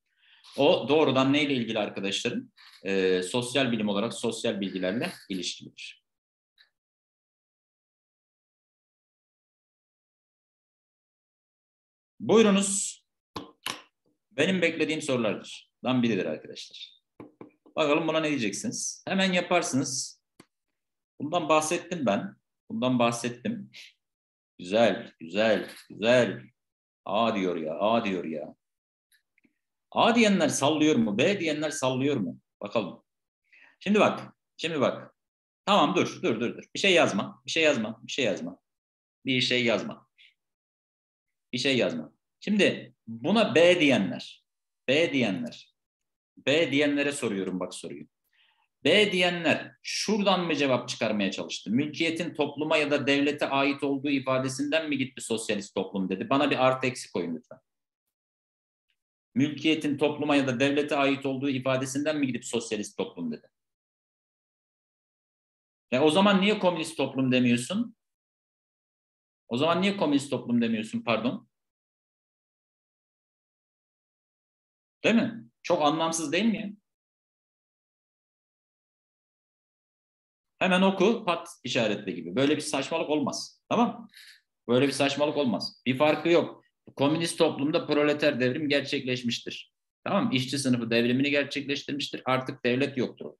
O doğrudan neyle ilgili arkadaşlarım? Ee, sosyal bilim olarak sosyal bilgilerle ilişkilidir. Buyurunuz. Benim beklediğim sorulardır. Dan biridir arkadaşlar. Bakalım buna ne diyeceksiniz? Hemen yaparsınız. Bundan bahsettim ben. Bundan bahsettim. Güzel, güzel, güzel. A diyor ya, A diyor ya. A diyenler sallıyor mu? B diyenler sallıyor mu? Bakalım. Şimdi bak, şimdi bak. Tamam dur, dur, dur, dur. Bir şey yazma, bir şey yazma, bir şey yazma. Bir şey yazma. Bir şey yazma. Şimdi buna B diyenler, B diyenler, B diyenlere soruyorum bak soruyu. B diyenler şuradan mı cevap çıkarmaya çalıştı? Mülkiyetin topluma ya da devlete ait olduğu ifadesinden mi gitti sosyalist toplum dedi? Bana bir artı eksi koyun lütfen. Mülkiyetin topluma ya da devlete ait olduğu ifadesinden mi gidip sosyalist toplum dedi? E o zaman niye komünist toplum demiyorsun? O zaman niye komünist toplum demiyorsun pardon? Değil mi? Çok anlamsız değil mi Hemen oku, pat işaretle gibi. Böyle bir saçmalık olmaz. Tamam Böyle bir saçmalık olmaz. Bir farkı yok. Komünist toplumda proleter devrim gerçekleşmiştir. Tamam İşçi sınıfı devrimini gerçekleştirmiştir. Artık devlet yoktur.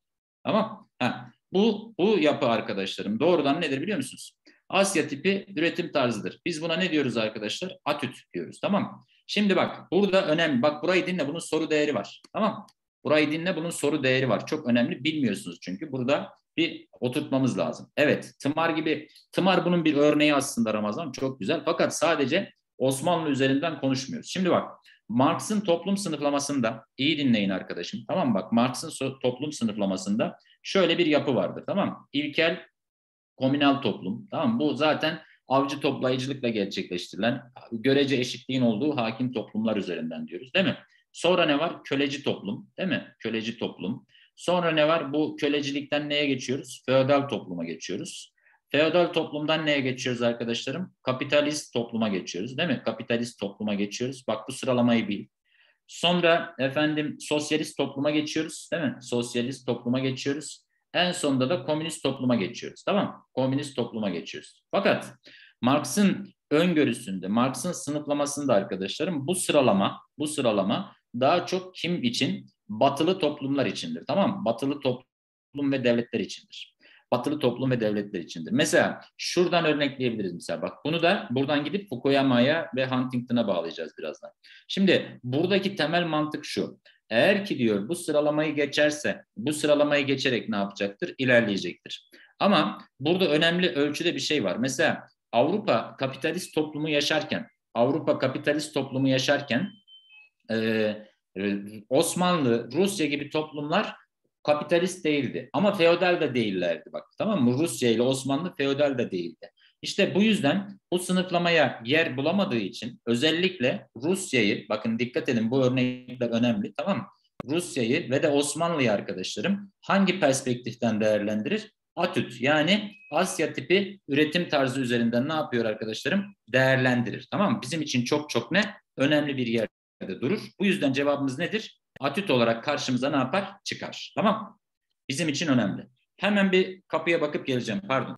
Tamam ha. Bu, bu yapı arkadaşlarım doğrudan nedir biliyor musunuz? Asya tipi üretim tarzıdır. Biz buna ne diyoruz arkadaşlar? Atüt diyoruz. Tamam Şimdi bak burada önemli. Bak burayı dinle bunun soru değeri var. Tamam Burayı dinle bunun soru değeri var. Çok önemli bilmiyorsunuz çünkü burada bir oturtmamız lazım. Evet tımar gibi tımar bunun bir örneği aslında Ramazan çok güzel fakat sadece Osmanlı üzerinden konuşmuyoruz. Şimdi bak Marx'ın toplum sınıflamasında iyi dinleyin arkadaşım tamam? Bak Marx'ın toplum sınıflamasında şöyle bir yapı vardır tamam? İlkel komünal toplum tamam? Bu zaten avcı toplayıcılıkla gerçekleştirilen görece eşitliğin olduğu hakim toplumlar üzerinden diyoruz değil mi? Sonra ne var? Köleci toplum değil mi? Köleci toplum. Sonra ne var? Bu kölecilikten neye geçiyoruz? Feodal topluma geçiyoruz. Feodal toplumdan neye geçiyoruz arkadaşlarım? Kapitalist topluma geçiyoruz değil mi? Kapitalist topluma geçiyoruz. Bak bu sıralamayı bil. Sonra efendim sosyalist topluma geçiyoruz değil mi? Sosyalist topluma geçiyoruz. En sonunda da komünist topluma geçiyoruz. Tamam Komünist topluma geçiyoruz. Fakat Marx'ın öngörüsünde, Marx'ın sınıflamasında arkadaşlarım bu sıralama, bu sıralama daha çok kim için? Batılı toplumlar içindir. Tamam mı? Batılı toplum ve devletler içindir. Batılı toplum ve devletler içindir. Mesela şuradan örnekleyebiliriz mesela bak. Bunu da buradan gidip Fukuyama'ya ve Huntington'a bağlayacağız birazdan. Şimdi buradaki temel mantık şu. Eğer ki diyor bu sıralamayı geçerse bu sıralamayı geçerek ne yapacaktır? İlerleyecektir. Ama burada önemli ölçüde bir şey var. Mesela Avrupa kapitalist toplumu yaşarken Avrupa kapitalist toplumu yaşarken e, e, Osmanlı, Rusya gibi toplumlar kapitalist değildi. Ama feodal da değillerdi bak. Tamam mı? Rusya ile Osmanlı feodal da değildi. İşte bu yüzden bu sınıflamaya yer bulamadığı için özellikle Rusya'yı, bakın dikkat edin bu örnekler önemli tamam mı? Rusya'yı ve de Osmanlı'yı arkadaşlarım hangi perspektiften değerlendirir? Atüt yani Asya tipi üretim tarzı üzerinden ne yapıyor arkadaşlarım? Değerlendirir. Tamam mı? Bizim için çok çok ne? Önemli bir yer yerde durur. Bu yüzden cevabımız nedir? Atüt olarak karşımıza ne yapar? Çıkar. Tamam Bizim için önemli. Hemen bir kapıya bakıp geleceğim. Pardon.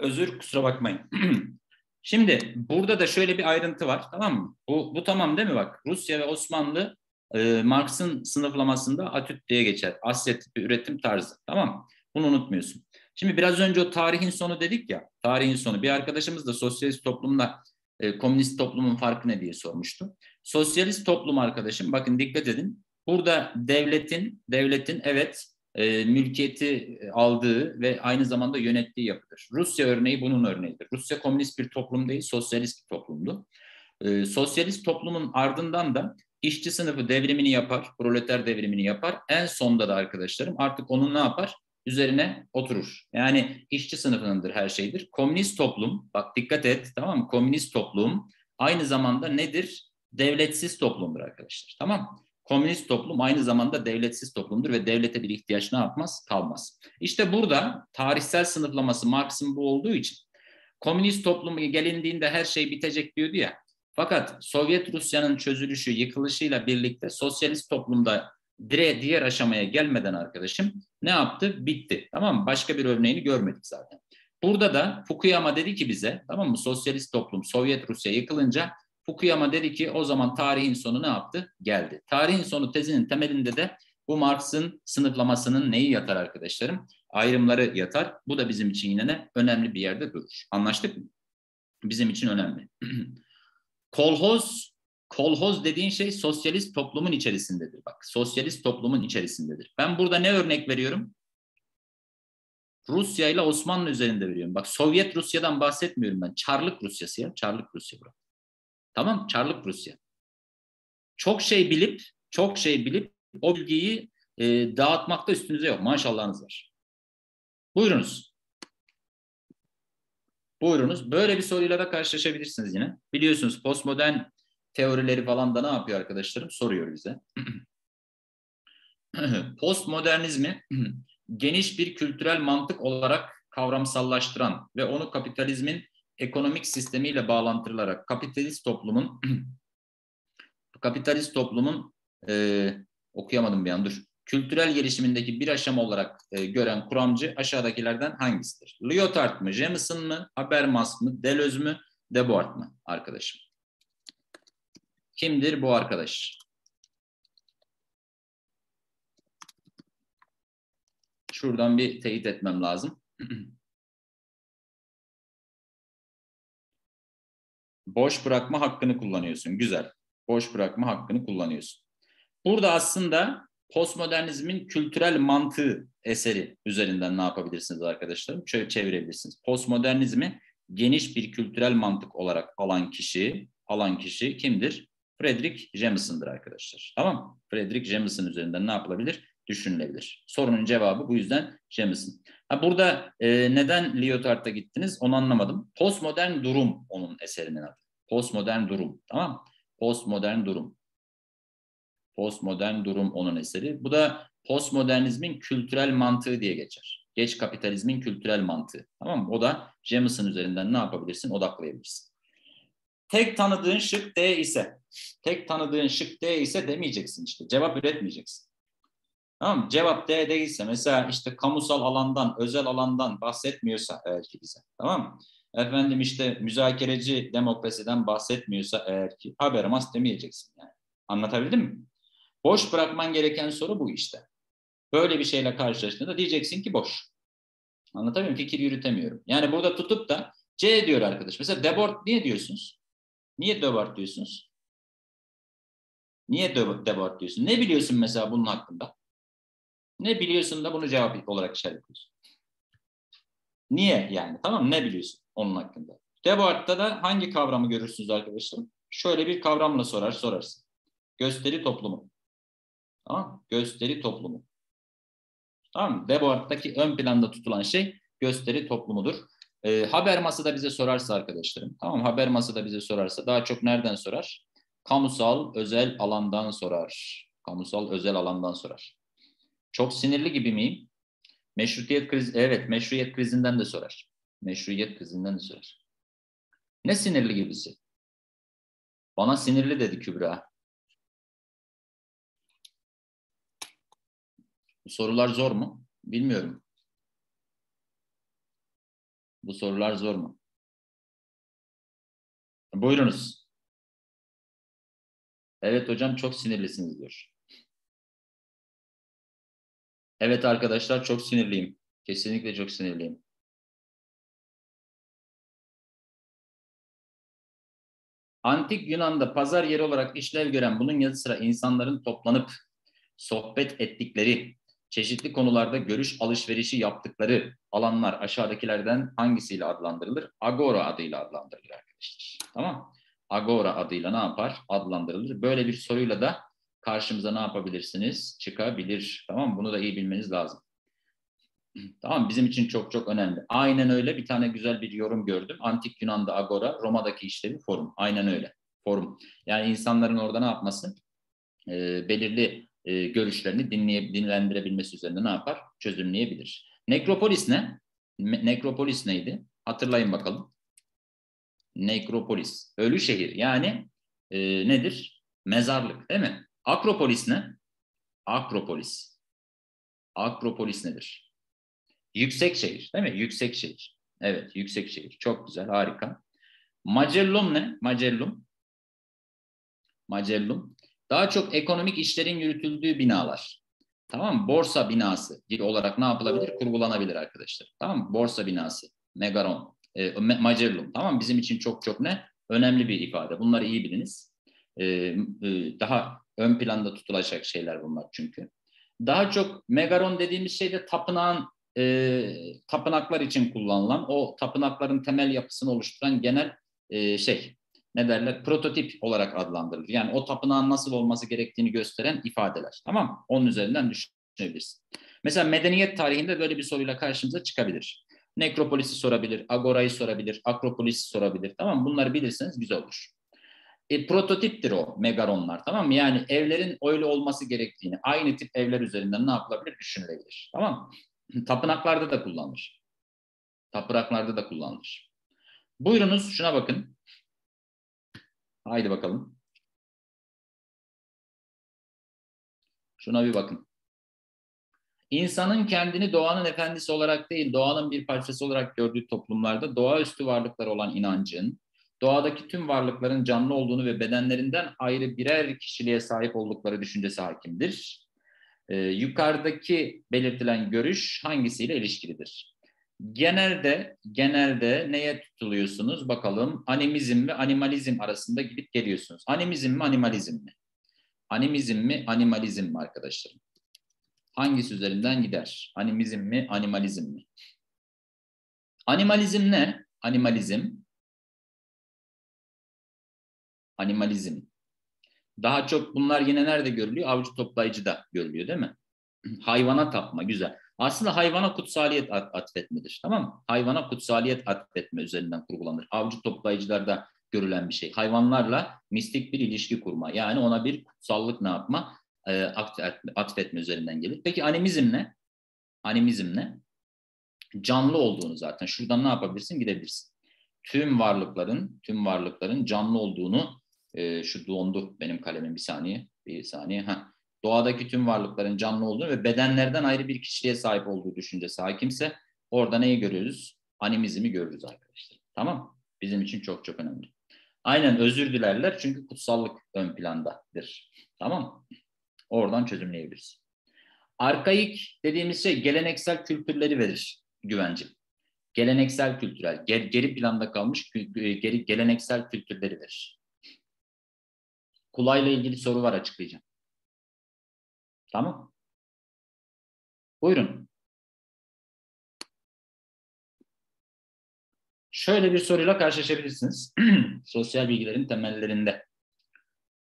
Özür kusura bakmayın. (clears throat) Şimdi burada da şöyle bir ayrıntı var tamam mı? Bu, bu tamam değil mi bak? Rusya ve Osmanlı e, Marx'ın sınıflamasında atüt diye geçer. Asya tipi üretim tarzı tamam? Bunu unutmuyorsun. Şimdi biraz önce o tarihin sonu dedik ya. Tarihin sonu. Bir arkadaşımız da sosyalist toplumla e, komünist toplumun farkı ne diye sormuştu. Sosyalist toplum arkadaşım bakın dikkat edin. Burada devletin devletin evet e, mülkiyeti aldığı ve aynı zamanda yönettiği yapıdır. Rusya örneği bunun örneğidir. Rusya komünist bir toplum değil, sosyalist bir toplumdu. E, sosyalist toplumun ardından da işçi sınıfı devrimini yapar, proleter devrimini yapar. En sonda da arkadaşlarım artık onun ne yapar? Üzerine oturur. Yani işçi sınıfınındır her şeydir. Komünist toplum, bak dikkat et tamam mı? Komünist toplum aynı zamanda nedir? Devletsiz toplumdur arkadaşlar. Tamam komünist toplum aynı zamanda devletsiz toplumdur ve devlete bir ihtiyaç ne yapmaz? Kalmaz. İşte burada tarihsel sınıflaması Marx'ın bu olduğu için komünist toplumu gelindiğinde her şey bitecek diyordu ya. Fakat Sovyet Rusya'nın çözülüşü, yıkılışıyla birlikte sosyalist toplumda diğer aşamaya gelmeden arkadaşım ne yaptı? Bitti. Tamam mı? Başka bir örneğini görmedik zaten. Burada da Fukuyama dedi ki bize tamam mı? Sosyalist toplum Sovyet Rusya yıkılınca Fukuyama dedi ki o zaman tarihin sonu ne yaptı? Geldi. Tarihin sonu tezinin temelinde de bu Marx'ın sınıflamasının neyi yatar arkadaşlarım? Ayrımları yatar. Bu da bizim için yine ne? Önemli bir yerde durur. Anlaştık mı? Bizim için önemli. (clears throat) kolhoz, kolhoz dediğin şey sosyalist toplumun içerisindedir. Bak sosyalist toplumun içerisindedir. Ben burada ne örnek veriyorum? Rusya ile Osmanlı üzerinde veriyorum. Bak Sovyet Rusya'dan bahsetmiyorum ben. Çarlık Rusyası ya. Çarlık Rusya burası. Tamam Çarlık Rusya. Çok şey bilip, çok şey bilip o bilgiyi e, dağıtmakta üstünüze yok. Maşallahınız var. Buyurunuz. Buyurunuz. Böyle bir soruyla da karşılaşabilirsiniz yine. Biliyorsunuz postmodern teorileri falan da ne yapıyor arkadaşlarım? Soruyor bize. (clears throat) Postmodernizmi (clears throat) geniş bir kültürel mantık olarak kavramsallaştıran ve onu kapitalizmin ekonomik sistemiyle bağlantılarak kapitalist toplumun (clears throat) kapitalist toplumun e, okuyamadım bir an dur. Kültürel gelişimindeki bir aşama olarak e, gören kuramcı aşağıdakilerden hangisidir? Lyotard mı, Jameson mı, Habermas mı, Deleuze mü, Debord mı arkadaşım? Kimdir bu arkadaş? Şuradan bir teyit etmem lazım. (clears throat) Boş bırakma hakkını kullanıyorsun. Güzel. Boş bırakma hakkını kullanıyorsun. Burada aslında postmodernizmin kültürel mantığı eseri üzerinden ne yapabilirsiniz arkadaşlarım? Şöyle çevirebilirsiniz. Postmodernizmi geniş bir kültürel mantık olarak alan kişi, alan kişi kimdir? Frederick Jameson'dır arkadaşlar. Tamam Frederick Jameson üzerinden ne yapılabilir? Düşünülebilir. Sorunun cevabı bu yüzden Jameson. Ha burada e, neden Lyotard'a gittiniz onu anlamadım. Postmodern durum onun eserinin adı. Postmodern durum. Tamam Postmodern durum. Postmodern durum onun eseri. Bu da postmodernizmin kültürel mantığı diye geçer. Geç kapitalizmin kültürel mantığı. Tamam mı? O da Jameson üzerinden ne yapabilirsin? Odaklayabilirsin. Tek tanıdığın şık D ise, tek tanıdığın şık D ise demeyeceksin işte. Cevap üretmeyeceksin. Tamam Cevap D değilse mesela işte kamusal alandan, özel alandan bahsetmiyorsa eğer ki bize. Tamam mı? Efendim işte müzakereci demokrasiden bahsetmiyorsa eğer ki haberimaz demeyeceksin yani. Anlatabildim mi? Boş bırakman gereken soru bu işte. Böyle bir şeyle karşılaştığında diyeceksin ki boş. Anlatabiliyor muyum? Fikir yürütemiyorum. Yani burada tutup da C diyor arkadaş. Mesela Debord niye diyorsunuz? Niye Debord diyorsunuz? Niye Debord diyorsun? Ne biliyorsun mesela bunun hakkında? Ne biliyorsun da bunu cevap olarak işaretliyorsun. Niye yani? Tamam Ne biliyorsun onun hakkında? Debord'da da hangi kavramı görürsünüz arkadaşlar? Şöyle bir kavramla sorar sorarsın. Gösteri toplumu. Tamam Gösteri toplumu. Tamam mı? Debord'daki ön planda tutulan şey gösteri toplumudur. E, Habermas'ı da bize sorarsa arkadaşlarım, tamam Habermas'ı da bize sorarsa daha çok nereden sorar? Kamusal, özel alandan sorar. Kamusal özel alandan sorar. Çok sinirli gibi miyim? Meşrutiyet krizi, evet meşruiyet krizinden de sorar. Meşruiyet krizinden de sorar. Ne sinirli gibisi? Bana sinirli dedi Kübra. Bu sorular zor mu? Bilmiyorum. Bu sorular zor mu? Buyurunuz. Evet hocam çok sinirlisiniz diyor. Evet arkadaşlar çok sinirliyim. Kesinlikle çok sinirliyim. Antik Yunan'da pazar yeri olarak işlev gören bunun yanı sıra insanların toplanıp sohbet ettikleri, çeşitli konularda görüş alışverişi yaptıkları alanlar aşağıdakilerden hangisiyle adlandırılır? Agora adıyla adlandırılır arkadaşlar. Tamam Agora adıyla ne yapar? Adlandırılır. Böyle bir soruyla da karşımıza ne yapabilirsiniz? Çıkabilir. Tamam Bunu da iyi bilmeniz lazım. Tamam bizim için çok çok önemli. Aynen öyle bir tane güzel bir yorum gördüm. Antik Yunan'da agora, Roma'daki işlevi forum. Aynen öyle. Forum. Yani insanların orada ne yapması? Ee, belirli e, görüşlerini dinleye, dinlendirebilmesi üzerinde ne yapar? Çözümleyebilir. Nekropolis ne? Me- Nekropolis neydi? Hatırlayın bakalım. Nekropolis. Ölü şehir. Yani e, nedir? Mezarlık değil mi? Akropolis ne? Akropolis. Akropolis nedir? Yüksek şehir değil mi? Yüksek şehir. Evet yüksek şehir. Çok güzel harika. Macellum ne? Macellum. Macellum. Daha çok ekonomik işlerin yürütüldüğü binalar. Tamam mı? Borsa binası gibi olarak ne yapılabilir? Kurgulanabilir arkadaşlar. Tamam mı? Borsa binası. Megaron. E, Macellum. Tamam mı? Bizim için çok çok ne? Önemli bir ifade. Bunları iyi biliniz. E, e, daha ön planda tutulacak şeyler bunlar çünkü. Daha çok megaron dediğimiz şey de tapınağın e, tapınaklar için kullanılan, o tapınakların temel yapısını oluşturan genel e, şey, ne derler, prototip olarak adlandırılır. Yani o tapınağın nasıl olması gerektiğini gösteren ifadeler. Tamam mı? Onun üzerinden düşünebilirsin. Mesela medeniyet tarihinde böyle bir soruyla karşımıza çıkabilir. Nekropolis'i sorabilir, Agora'yı sorabilir, Akropolis'i sorabilir. Tamam mı? Bunları bilirseniz güzel olur. E, prototiptir o megaronlar tamam mı? Yani evlerin öyle olması gerektiğini, aynı tip evler üzerinden ne yapılabilir düşünülebilir. Tamam mı? (clears throat) Tapınaklarda da kullanılır. Tapınaklarda da kullanılır. Buyurunuz şuna bakın. Haydi bakalım. Şuna bir bakın. İnsanın kendini doğanın efendisi olarak değil, doğanın bir parçası olarak gördüğü toplumlarda doğaüstü varlıklar olan inancın, doğadaki tüm varlıkların canlı olduğunu ve bedenlerinden ayrı birer kişiliğe sahip oldukları düşüncesi hakimdir. Ee, yukarıdaki belirtilen görüş hangisiyle ilişkilidir? Genelde genelde neye tutuluyorsunuz? Bakalım animizm ve animalizm arasında gidip geliyorsunuz. Animizm mi animalizm mi? Animizm mi animalizm mi arkadaşlarım? Hangisi üzerinden gider? Animizm mi animalizm mi? Animalizm ne? Animalizm animalizm. Daha çok bunlar yine nerede görülüyor? Avcı toplayıcıda görülüyor değil mi? Hayvana tapma güzel. Aslında hayvana kutsaliyet atfetmedir. Tamam mı? Hayvana kutsaliyet atfetme üzerinden kurgulanır. Avcı toplayıcılarda görülen bir şey. Hayvanlarla mistik bir ilişki kurma. Yani ona bir kutsallık ne yapma? E, atfetme üzerinden gelir. Peki animizm ne? Animizm ne? Canlı olduğunu zaten. Şuradan ne yapabilirsin? Gidebilirsin. Tüm varlıkların, tüm varlıkların canlı olduğunu e, şu dondu benim kalemim bir saniye. Bir saniye. Heh. Doğadaki tüm varlıkların canlı olduğunu ve bedenlerden ayrı bir kişiliğe sahip olduğu düşüncesi hakimse orada neyi görüyoruz? Animizmi görürüz arkadaşlar. Tamam Bizim için çok çok önemli. Aynen özür dilerler çünkü kutsallık ön plandadır. Tamam Oradan çözümleyebiliriz. Arkaik dediğimiz şey geleneksel kültürleri verir güvencim. Geleneksel kültürel, ger, geri planda kalmış geri, geleneksel kültürleri verir. Kulayla ilgili soru var açıklayacağım. Tamam. Buyurun. Şöyle bir soruyla karşılaşabilirsiniz. (clears throat) Sosyal bilgilerin temellerinde.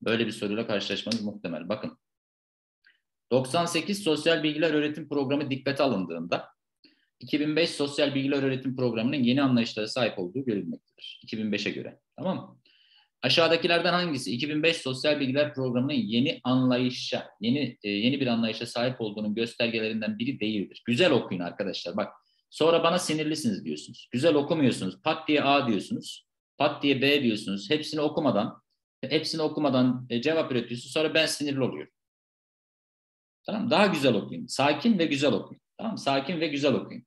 Böyle bir soruyla karşılaşmanız muhtemel. Bakın. 98 Sosyal Bilgiler Öğretim Programı dikkate alındığında 2005 Sosyal Bilgiler Öğretim Programı'nın yeni anlayışlara sahip olduğu görülmektedir. 2005'e göre. Tamam mı? Aşağıdakilerden hangisi 2005 Sosyal Bilgiler Programı'nın yeni anlayışa, yeni e, yeni bir anlayışa sahip olduğunun göstergelerinden biri değildir? Güzel okuyun arkadaşlar. Bak sonra bana sinirlisiniz diyorsunuz. Güzel okumuyorsunuz. Pat diye A diyorsunuz. Pat diye B diyorsunuz. Hepsini okumadan hepsini okumadan e, cevap üretiyorsunuz. Sonra ben sinirli oluyorum. Tamam Daha güzel okuyun. Sakin ve güzel okuyun. Tamam Sakin ve güzel okuyun.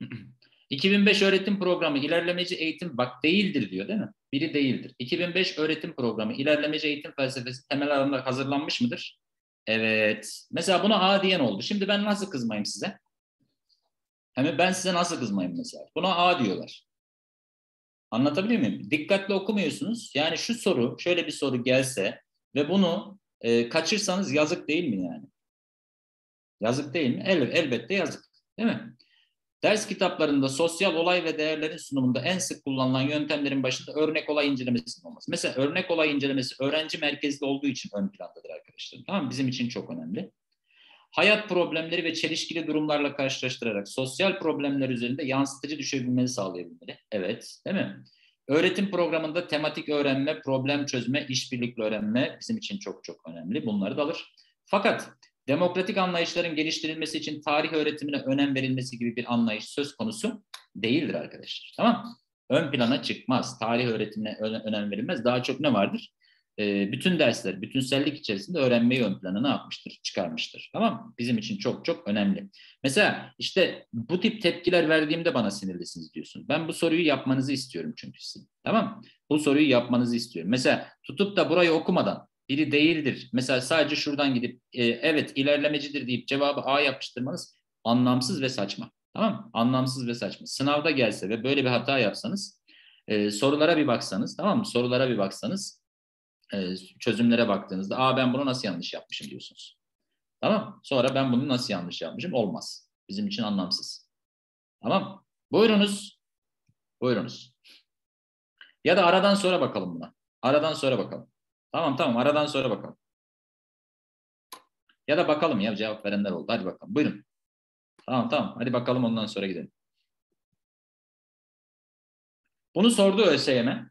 (clears throat) 2005 öğretim programı ilerlemeci eğitim bak değildir diyor değil mi? Biri değildir. 2005 öğretim programı ilerlemeci eğitim felsefesi temel alanlar hazırlanmış mıdır? Evet. Mesela buna A diyen oldu. Şimdi ben nasıl kızmayayım size? Hem ben size nasıl kızmayayım mesela? Buna A diyorlar. Anlatabiliyor muyum? Dikkatli okumuyorsunuz. Yani şu soru, şöyle bir soru gelse ve bunu e, kaçırsanız yazık değil mi yani? Yazık değil mi? El, elbette yazık. Değil mi? Ders kitaplarında sosyal olay ve değerlerin sunumunda en sık kullanılan yöntemlerin başında örnek olay incelemesinin olması. Mesela örnek olay incelemesi öğrenci merkezli olduğu için ön plandadır arkadaşlar. Tamam Bizim için çok önemli. Hayat problemleri ve çelişkili durumlarla karşılaştırarak sosyal problemler üzerinde yansıtıcı düşebilmeni sağlayabilmeli. Evet, değil mi? Öğretim programında tematik öğrenme, problem çözme, işbirlikli öğrenme bizim için çok çok önemli. Bunları da alır. Fakat demokratik anlayışların geliştirilmesi için tarih öğretimine önem verilmesi gibi bir anlayış söz konusu değildir arkadaşlar. Tamam Ön plana çıkmaz. Tarih öğretimine önem verilmez. Daha çok ne vardır? Ee, bütün dersler, bütünsellik içerisinde öğrenmeyi ön plana ne yapmıştır? Çıkarmıştır. Tamam Bizim için çok çok önemli. Mesela işte bu tip tepkiler verdiğimde bana sinirlisiniz diyorsun. Ben bu soruyu yapmanızı istiyorum çünkü sizin. Tamam Bu soruyu yapmanızı istiyorum. Mesela tutup da burayı okumadan biri değildir. Mesela sadece şuradan gidip e, evet ilerlemecidir deyip cevabı A yapıştırmanız anlamsız ve saçma. Tamam mı? Anlamsız ve saçma. Sınavda gelse ve böyle bir hata yapsanız e, sorulara bir baksanız tamam mı? Sorulara bir baksanız e, çözümlere baktığınızda Aa ben bunu nasıl yanlış yapmışım diyorsunuz. Tamam Sonra ben bunu nasıl yanlış yapmışım? Olmaz. Bizim için anlamsız. Tamam Buyurunuz. Buyurunuz. Ya da aradan sonra bakalım buna. Aradan sonra bakalım. Tamam tamam aradan sonra bakalım. Ya da bakalım ya cevap verenler oldu. Hadi bakalım. Buyurun. Tamam tamam. Hadi bakalım ondan sonra gidelim. Bunu sordu ÖSYM.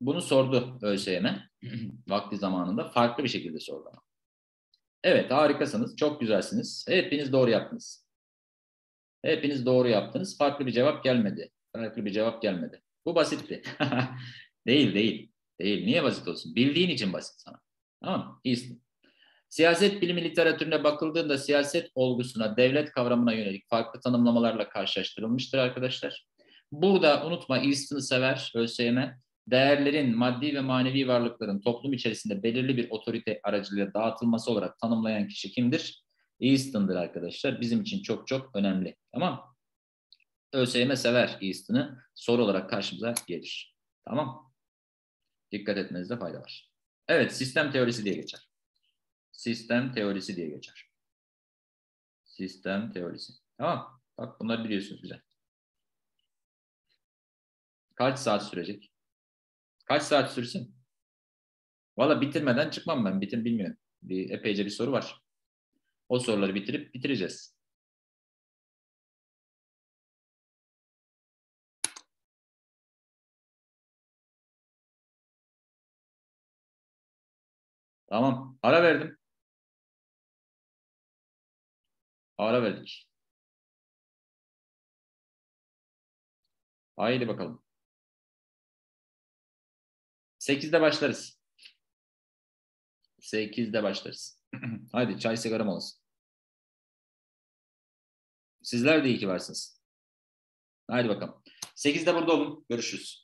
Bunu sordu ÖSYM. (clears throat) Vakti zamanında farklı bir şekilde sordu. Evet harikasınız. Çok güzelsiniz. Hepiniz doğru yaptınız. Hepiniz doğru yaptınız. Farklı bir cevap gelmedi. Farklı bir cevap gelmedi. Bu basitti. (laughs) değil değil. Değil. Niye basit olsun? Bildiğin için basit sana. Tamam mı? İyisin. Siyaset bilimi literatürüne bakıldığında siyaset olgusuna, devlet kavramına yönelik farklı tanımlamalarla karşılaştırılmıştır arkadaşlar. Burada unutma Easton'ı sever ÖSYM. Değerlerin, maddi ve manevi varlıkların toplum içerisinde belirli bir otorite aracılığıyla dağıtılması olarak tanımlayan kişi kimdir? Easton'dır arkadaşlar. Bizim için çok çok önemli. Tamam ÖSYM sever Easton'ı. Soru olarak karşımıza gelir. Tamam Dikkat etmenizde fayda var. Evet, sistem teorisi diye geçer. Sistem teorisi diye geçer. Sistem teorisi. Tamam. Bak bunları biliyorsunuz güzel. Kaç saat sürecek? Kaç saat sürsün? Valla bitirmeden çıkmam ben. Bitir bilmiyorum. Bir, epeyce bir soru var. O soruları bitirip bitireceğiz. Tamam. Ara verdim. Ara verdik. Haydi bakalım. Sekizde başlarız. Sekizde başlarız. (clears throat) Haydi çay sigara molası. Sizler de iyi ki varsınız. Haydi bakalım. Sekizde burada olun. Görüşürüz.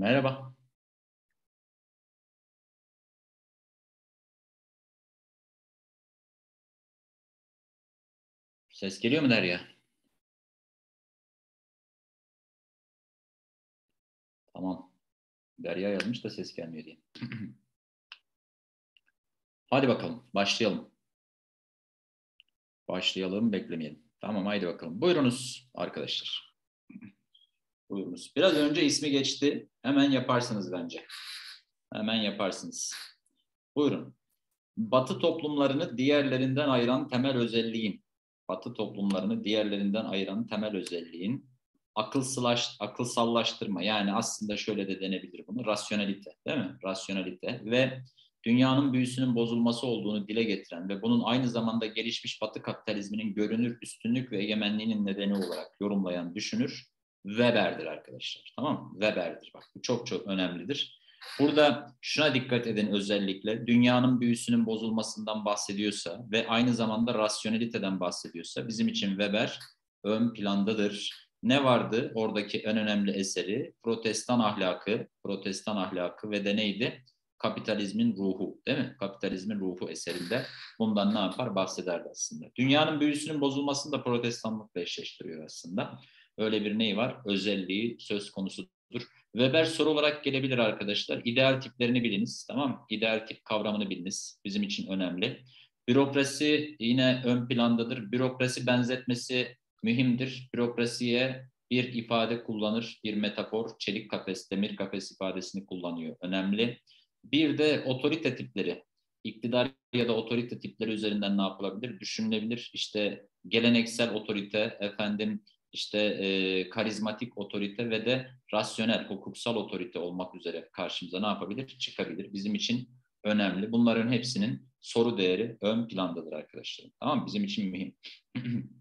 Merhaba. Ses geliyor mu Derya? Tamam. Derya yazmış da ses gelmiyor diye. (clears throat) Hadi bakalım başlayalım. Başlayalım beklemeyelim. Tamam haydi bakalım. Buyurunuz arkadaşlar. Buyurunuz. Biraz önce ismi geçti. Hemen yaparsınız bence. Hemen yaparsınız. Buyurun. Batı toplumlarını diğerlerinden ayıran temel özelliğin, Batı toplumlarını diğerlerinden ayıran temel özelliğin akılsılaş, akılsallaştırma yani aslında şöyle de denebilir bunu rasyonelite değil mi? Rasyonelite ve dünyanın büyüsünün bozulması olduğunu dile getiren ve bunun aynı zamanda gelişmiş Batı kapitalizminin görünür üstünlük ve egemenliğinin nedeni olarak yorumlayan düşünür Weber'dir arkadaşlar. Tamam mı? Weber'dir. Bak bu çok çok önemlidir. Burada şuna dikkat edin özellikle dünyanın büyüsünün bozulmasından bahsediyorsa ve aynı zamanda rasyoneliteden bahsediyorsa bizim için Weber ön plandadır. Ne vardı oradaki en önemli eseri? Protestan ahlakı, protestan ahlakı ve de neydi? Kapitalizmin ruhu değil mi? Kapitalizmin ruhu eserinde bundan ne yapar? Bahsederdi aslında. Dünyanın büyüsünün bozulmasını da protestanlıkla eşleştiriyor aslında. Öyle bir neyi var? Özelliği söz konusudur. Weber soru olarak gelebilir arkadaşlar. İdeal tiplerini biliniz. Tamam mı? İdeal tip kavramını biliniz. Bizim için önemli. Bürokrasi yine ön plandadır. Bürokrasi benzetmesi mühimdir. Bürokrasiye bir ifade kullanır. Bir metafor. Çelik kafes, demir kafes ifadesini kullanıyor. Önemli. Bir de otorite tipleri. İktidar ya da otorite tipleri üzerinden ne yapılabilir? Düşünülebilir. İşte geleneksel otorite, efendim işte e, karizmatik otorite ve de rasyonel, hukuksal otorite olmak üzere karşımıza ne yapabilir? Çıkabilir. Bizim için önemli. Bunların hepsinin soru değeri ön plandadır arkadaşlar. Tamam mı? Bizim için mühim. (clears throat)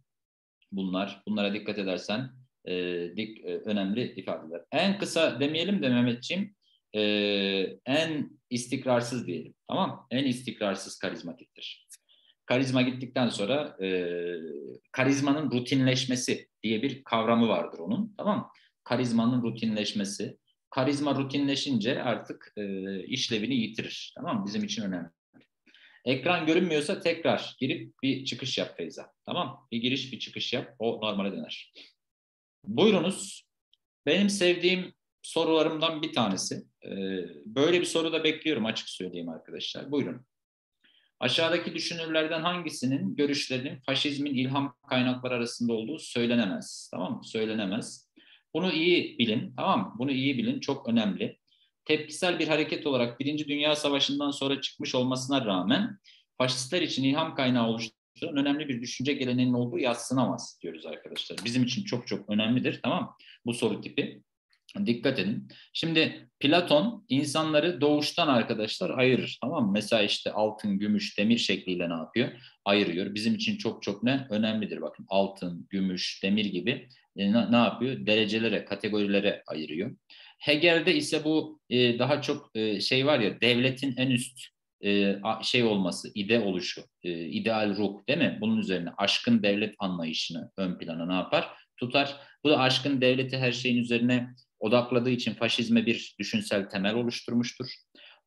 Bunlar, bunlara dikkat edersen e, dik, e, önemli ifadeler. En kısa demeyelim de Mehmetciğim, e, en istikrarsız diyelim. Tamam En istikrarsız karizmatiktir. Karizma gittikten sonra e, karizmanın rutinleşmesi diye bir kavramı vardır onun. Tamam Karizmanın rutinleşmesi. Karizma rutinleşince artık e, işlevini yitirir. Tamam Bizim için önemli. Ekran görünmüyorsa tekrar girip bir çıkış yap Feyza. Tamam Bir giriş bir çıkış yap. O normale döner. Buyurunuz. Benim sevdiğim sorularımdan bir tanesi. Ee, böyle bir soru da bekliyorum açık söyleyeyim arkadaşlar. Buyurun. Aşağıdaki düşünürlerden hangisinin görüşlerinin faşizmin ilham kaynakları arasında olduğu söylenemez. Tamam mı? Söylenemez. Bunu iyi bilin. Tamam mı? Bunu iyi bilin. Çok önemli. Tepkisel bir hareket olarak Birinci Dünya Savaşı'ndan sonra çıkmış olmasına rağmen faşistler için ilham kaynağı oluşturan önemli bir düşünce geleneğinin olduğu yatsınamaz diyoruz arkadaşlar. Bizim için çok çok önemlidir. Tamam mı? Bu soru tipi. Dikkat edin. Şimdi Platon insanları doğuştan arkadaşlar ayırır. Tamam mı? Mesela işte altın, gümüş, demir şekliyle ne yapıyor? Ayırıyor. Bizim için çok çok ne? Önemlidir. Bakın altın, gümüş, demir gibi e, ne, ne yapıyor? Derecelere, kategorilere ayırıyor. Hegel'de ise bu e, daha çok e, şey var ya devletin en üst e, şey olması, ide oluşu, e, ideal ruh değil mi? Bunun üzerine aşkın devlet anlayışını ön plana ne yapar? Tutar. Bu da aşkın devleti her şeyin üzerine odakladığı için faşizme bir düşünsel temel oluşturmuştur.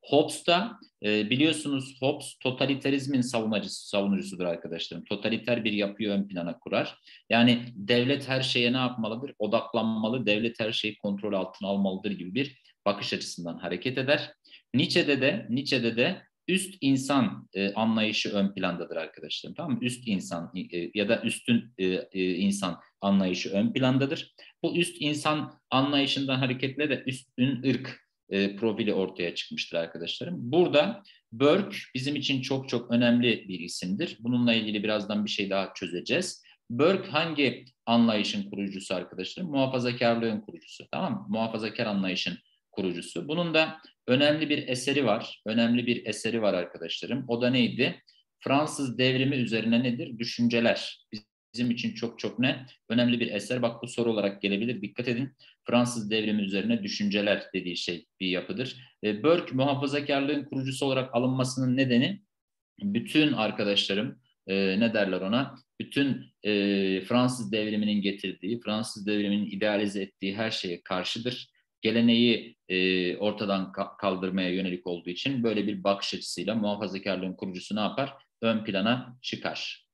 Hobbes da e, biliyorsunuz Hobbes totalitarizmin savunucusu, savunucusudur arkadaşlarım. Totaliter bir yapıyı ön plana kurar. Yani devlet her şeye ne yapmalıdır? Odaklanmalı, devlet her şeyi kontrol altına almalıdır gibi bir bakış açısından hareket eder. Nietzsche'de de Nietzsche'de de üst insan e, anlayışı ön plandadır arkadaşlarım. Tamam mı? Üst insan e, ya da üstün e, e, insan anlayışı ön plandadır. Bu üst insan anlayışından hareketle de üstün ırk e, profili ortaya çıkmıştır arkadaşlarım. Burada Burke bizim için çok çok önemli bir isimdir. Bununla ilgili birazdan bir şey daha çözeceğiz. Burke hangi anlayışın kurucusu arkadaşlarım? Muhafazakarlığın kurucusu. Tamam mı? Muhafazakar anlayışın kurucusu. Bunun da önemli bir eseri var. Önemli bir eseri var arkadaşlarım. O da neydi? Fransız devrimi üzerine nedir? Düşünceler. Bizim için çok çok ne? Önemli bir eser. Bak bu soru olarak gelebilir. Dikkat edin. Fransız devrimi üzerine düşünceler dediği şey bir yapıdır. E, Burke muhafazakarlığın kurucusu olarak alınmasının nedeni bütün arkadaşlarım e, ne derler ona? Bütün e, Fransız devriminin getirdiği, Fransız devriminin idealize ettiği her şeye karşıdır geleneği e, ortadan ka- kaldırmaya yönelik olduğu için böyle bir bakış açısıyla muhafazakarlığın kurucusu ne yapar? Ön plana çıkar.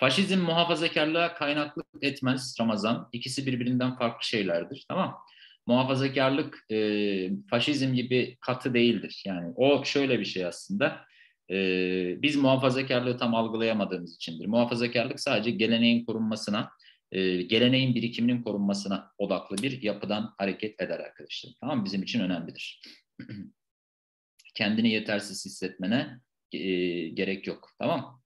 Faşizm muhafazakarlığa kaynaklık etmez Ramazan. İkisi birbirinden farklı şeylerdir. Tamam Muhafazakarlık e, faşizm gibi katı değildir. Yani o şöyle bir şey aslında. E, biz muhafazakarlığı tam algılayamadığımız içindir. Muhafazakarlık sadece geleneğin korunmasına, e, geleneğin birikiminin korunmasına odaklı bir yapıdan hareket eder arkadaşlar. Tamam Bizim için önemlidir. (clears throat) Kendini yetersiz hissetmene e, gerek yok. Tamam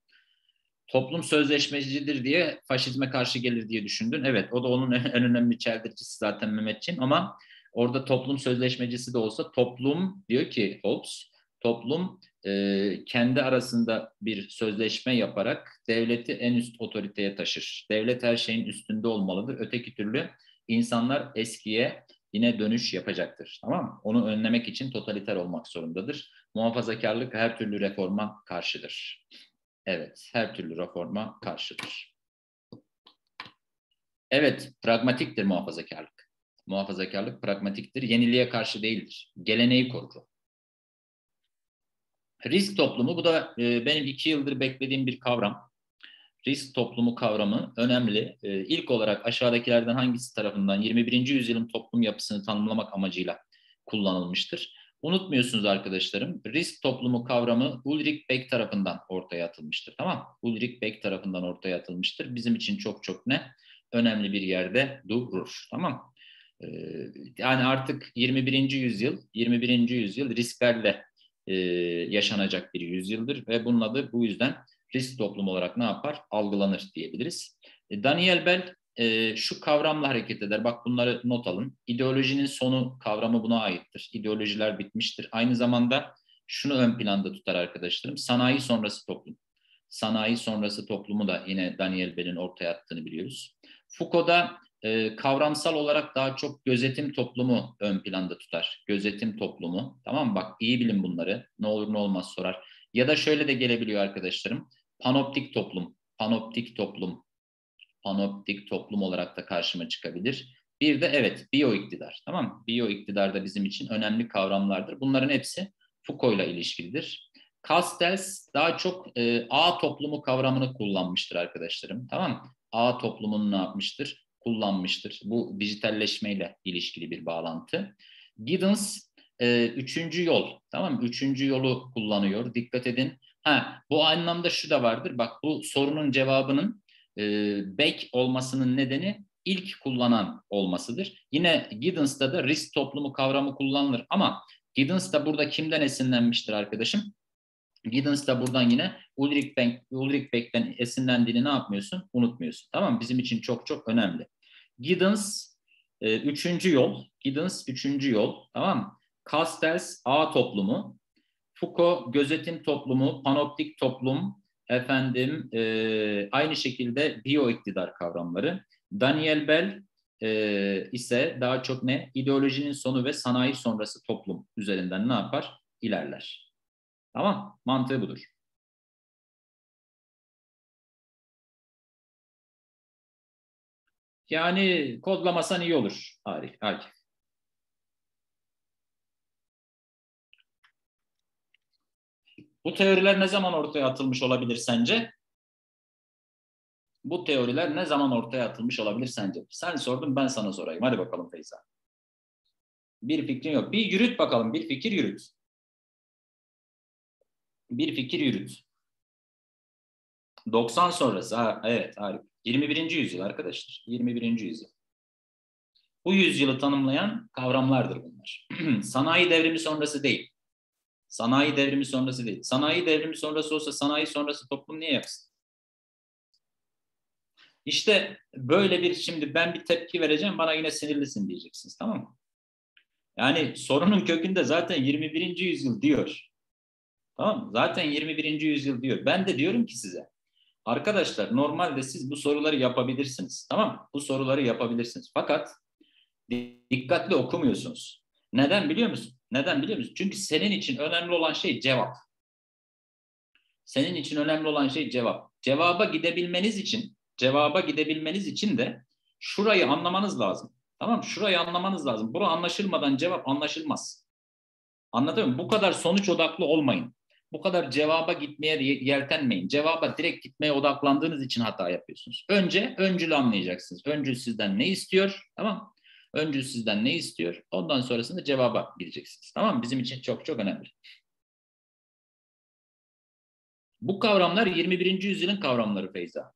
Toplum sözleşmecidir diye faşizme karşı gelir diye düşündün. Evet o da onun en önemli çeldiricisi zaten Mehmetçiğim ama orada toplum sözleşmecisi de olsa toplum diyor ki Hobbes toplum e, kendi arasında bir sözleşme yaparak devleti en üst otoriteye taşır. Devlet her şeyin üstünde olmalıdır. Öteki türlü insanlar eskiye yine dönüş yapacaktır. Tamam mı? Onu önlemek için totaliter olmak zorundadır. Muhafazakarlık her türlü reforma karşıdır. Evet, her türlü reforma karşıdır. Evet, pragmatiktir muhafazakarlık. Muhafazakarlık pragmatiktir, yeniliğe karşı değildir. Geleneği korur. Risk toplumu, bu da e, benim iki yıldır beklediğim bir kavram. Risk toplumu kavramı önemli. E, ilk olarak aşağıdakilerden hangisi tarafından 21. yüzyılın toplum yapısını tanımlamak amacıyla kullanılmıştır? Unutmuyorsunuz arkadaşlarım, risk toplumu kavramı Ulrich Beck tarafından ortaya atılmıştır. Tamam Ulrich Beck tarafından ortaya atılmıştır. Bizim için çok çok ne? Önemli bir yerde durur. Tamam ee, Yani artık 21. yüzyıl, 21. yüzyıl risklerle e, yaşanacak bir yüzyıldır ve bunun adı bu yüzden risk toplumu olarak ne yapar? Algılanır diyebiliriz. E, Daniel Bell e, şu kavramla hareket eder. Bak bunları not alın. İdeolojinin sonu kavramı buna aittir. İdeolojiler bitmiştir. Aynı zamanda şunu ön planda tutar arkadaşlarım. Sanayi sonrası toplum. Sanayi sonrası toplumu da yine Daniel Bell'in ortaya attığını biliyoruz. Foucault'da e, kavramsal olarak daha çok gözetim toplumu ön planda tutar. Gözetim toplumu. Tamam Bak iyi bilin bunları. Ne olur ne olmaz sorar. Ya da şöyle de gelebiliyor arkadaşlarım. Panoptik toplum. Panoptik toplum panoptik toplum olarak da karşıma çıkabilir. Bir de evet biyo iktidar. Tamam mı? Biyo iktidar da bizim için önemli kavramlardır. Bunların hepsi Foucault ile ilişkilidir. Castells daha çok e, ağ toplumu kavramını kullanmıştır arkadaşlarım. Tamam? Ağ toplumunu ne yapmıştır? Kullanmıştır. Bu dijitalleşmeyle ilişkili bir bağlantı. Giddens e, üçüncü yol. Tamam mı? Üçüncü yolu kullanıyor. Dikkat edin. Ha, bu anlamda şu da vardır. Bak bu sorunun cevabının e, back olmasının nedeni ilk kullanan olmasıdır. Yine Giddens'ta da risk toplumu kavramı kullanılır ama Giddens da burada kimden esinlenmiştir arkadaşım? Giddens da buradan yine Ulrich, Beck, Ulrich Beck'ten esinlendiğini ne yapmıyorsun? Unutmuyorsun. Tamam Bizim için çok çok önemli. Giddens e, üçüncü yol. Giddens üçüncü yol. Tamam mı? Castells A toplumu. Foucault gözetim toplumu, panoptik toplum, efendim e, aynı şekilde biyo iktidar kavramları. Daniel Bell e, ise daha çok ne? İdeolojinin sonu ve sanayi sonrası toplum üzerinden ne yapar? İlerler. Tamam, mantığı budur. Yani kodlamasan iyi olur Arif. Akif. Bu teoriler ne zaman ortaya atılmış olabilir sence? Bu teoriler ne zaman ortaya atılmış olabilir sence? Sen sordun ben sana sorayım. Hadi bakalım Feyza. Bir fikrin yok. Bir yürüt bakalım. Bir fikir yürüt. Bir fikir yürüt. 90 sonrası. Ha, evet harika. 21. yüzyıl arkadaşlar. 21. yüzyıl. Bu yüzyılı tanımlayan kavramlardır bunlar. (clears throat) Sanayi devrimi sonrası değil. Sanayi devrimi sonrası değil. Sanayi devrimi sonrası olsa sanayi sonrası toplum niye yapsın? İşte böyle bir şimdi ben bir tepki vereceğim bana yine sinirlisin diyeceksiniz tamam mı? Yani sorunun kökünde zaten 21. yüzyıl diyor. Tamam mı? Zaten 21. yüzyıl diyor. Ben de diyorum ki size arkadaşlar normalde siz bu soruları yapabilirsiniz. Tamam mı? Bu soruları yapabilirsiniz. Fakat dikkatli okumuyorsunuz. Neden biliyor musun? Neden biliyor musun? Çünkü senin için önemli olan şey cevap. Senin için önemli olan şey cevap. Cevaba gidebilmeniz için, cevaba gidebilmeniz için de şurayı anlamanız lazım. Tamam Şurayı anlamanız lazım. Bura anlaşılmadan cevap anlaşılmaz. Anladın mı? Bu kadar sonuç odaklı olmayın. Bu kadar cevaba gitmeye yeltenmeyin. Cevaba direkt gitmeye odaklandığınız için hata yapıyorsunuz. Önce öncülü anlayacaksınız. Öncül sizden ne istiyor? Tamam Öncül sizden ne istiyor? Ondan sonrasında cevaba gideceksiniz. Tamam Bizim için çok çok önemli. Bu kavramlar 21. yüzyılın kavramları Feyza.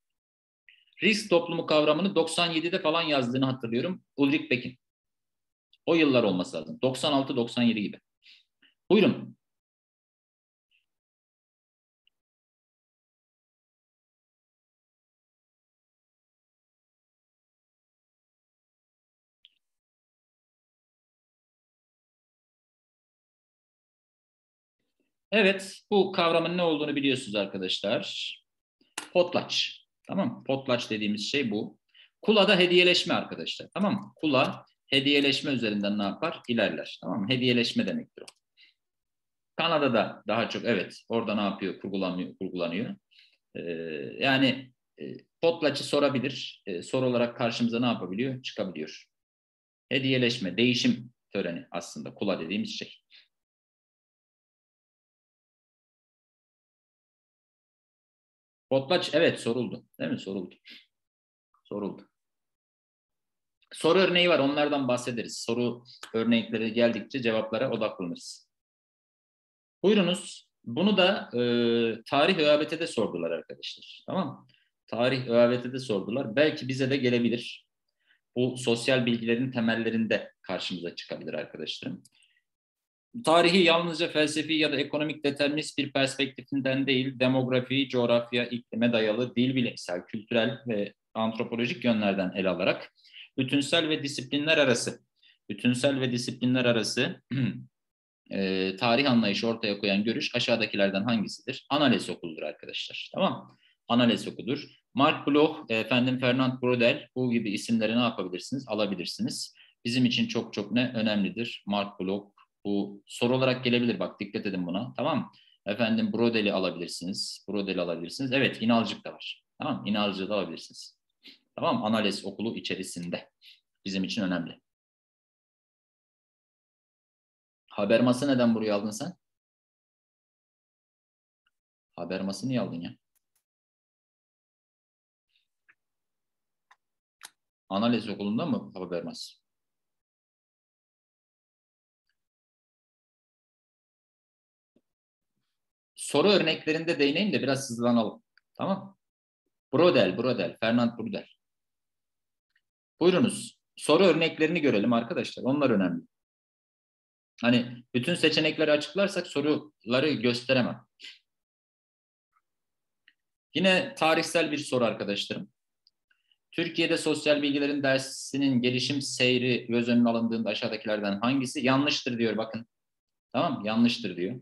Risk toplumu kavramını 97'de falan yazdığını hatırlıyorum. Ulrich Beck'in. O yıllar olması lazım. 96-97 gibi. Buyurun. Evet, bu kavramın ne olduğunu biliyorsunuz arkadaşlar. Potlaç. Tamam Potlaç dediğimiz şey bu. Kula da hediyeleşme arkadaşlar. Tamam mı? Kula hediyeleşme üzerinden ne yapar? İlerler. Tamam mı? Hediyeleşme demektir o. Kanada'da daha çok evet orada ne yapıyor? Kurgulanıyor. kurgulanıyor. Ee, yani e, potlaçı sorabilir. E, soru olarak karşımıza ne yapabiliyor? Çıkabiliyor. Hediyeleşme, değişim töreni aslında kula dediğimiz şey. Potlaç evet soruldu. Değil mi? Soruldu. Soruldu. Soru örneği var. Onlardan bahsederiz. Soru örnekleri geldikçe cevaplara odaklanırız. Buyurunuz. Bunu da e, tarih ÖABT'de sordular arkadaşlar. Tamam Tarih ÖABT'de sordular. Belki bize de gelebilir. Bu sosyal bilgilerin temellerinde karşımıza çıkabilir arkadaşlarım tarihi yalnızca felsefi ya da ekonomik determinist bir perspektifinden değil, demografi, coğrafya, iklime dayalı, dil bilimsel, kültürel ve antropolojik yönlerden ele alarak bütünsel ve disiplinler arası, bütünsel ve disiplinler arası (clears throat) e, tarih anlayışı ortaya koyan görüş aşağıdakilerden hangisidir? Analiz okuludur arkadaşlar. Tamam Analiz okuludur. Mark Bloch, efendim Fernand Brodel bu gibi isimleri ne yapabilirsiniz? Alabilirsiniz. Bizim için çok çok ne önemlidir? Mark Bloch, bu soru olarak gelebilir bak dikkat edin buna. Tamam Efendim Brodel'i alabilirsiniz. Brodel'i alabilirsiniz. Evet İnalcık da var. Tamam İnalcık'ı da alabilirsiniz. Tamam Analiz okulu içerisinde. Bizim için önemli. Habermas'ı neden buraya aldın sen? Habermas'ı niye aldın ya? Analiz okulunda mı Habermas? Soru örneklerinde değineyim de biraz hızlanalım. Tamam Brodel, Brodel, Fernand Brodel. Buyurunuz. Soru örneklerini görelim arkadaşlar. Onlar önemli. Hani bütün seçenekleri açıklarsak soruları gösteremem. Yine tarihsel bir soru arkadaşlarım. Türkiye'de sosyal bilgilerin dersinin gelişim seyri göz önüne alındığında aşağıdakilerden hangisi yanlıştır diyor bakın. Tamam yanlıştır diyor.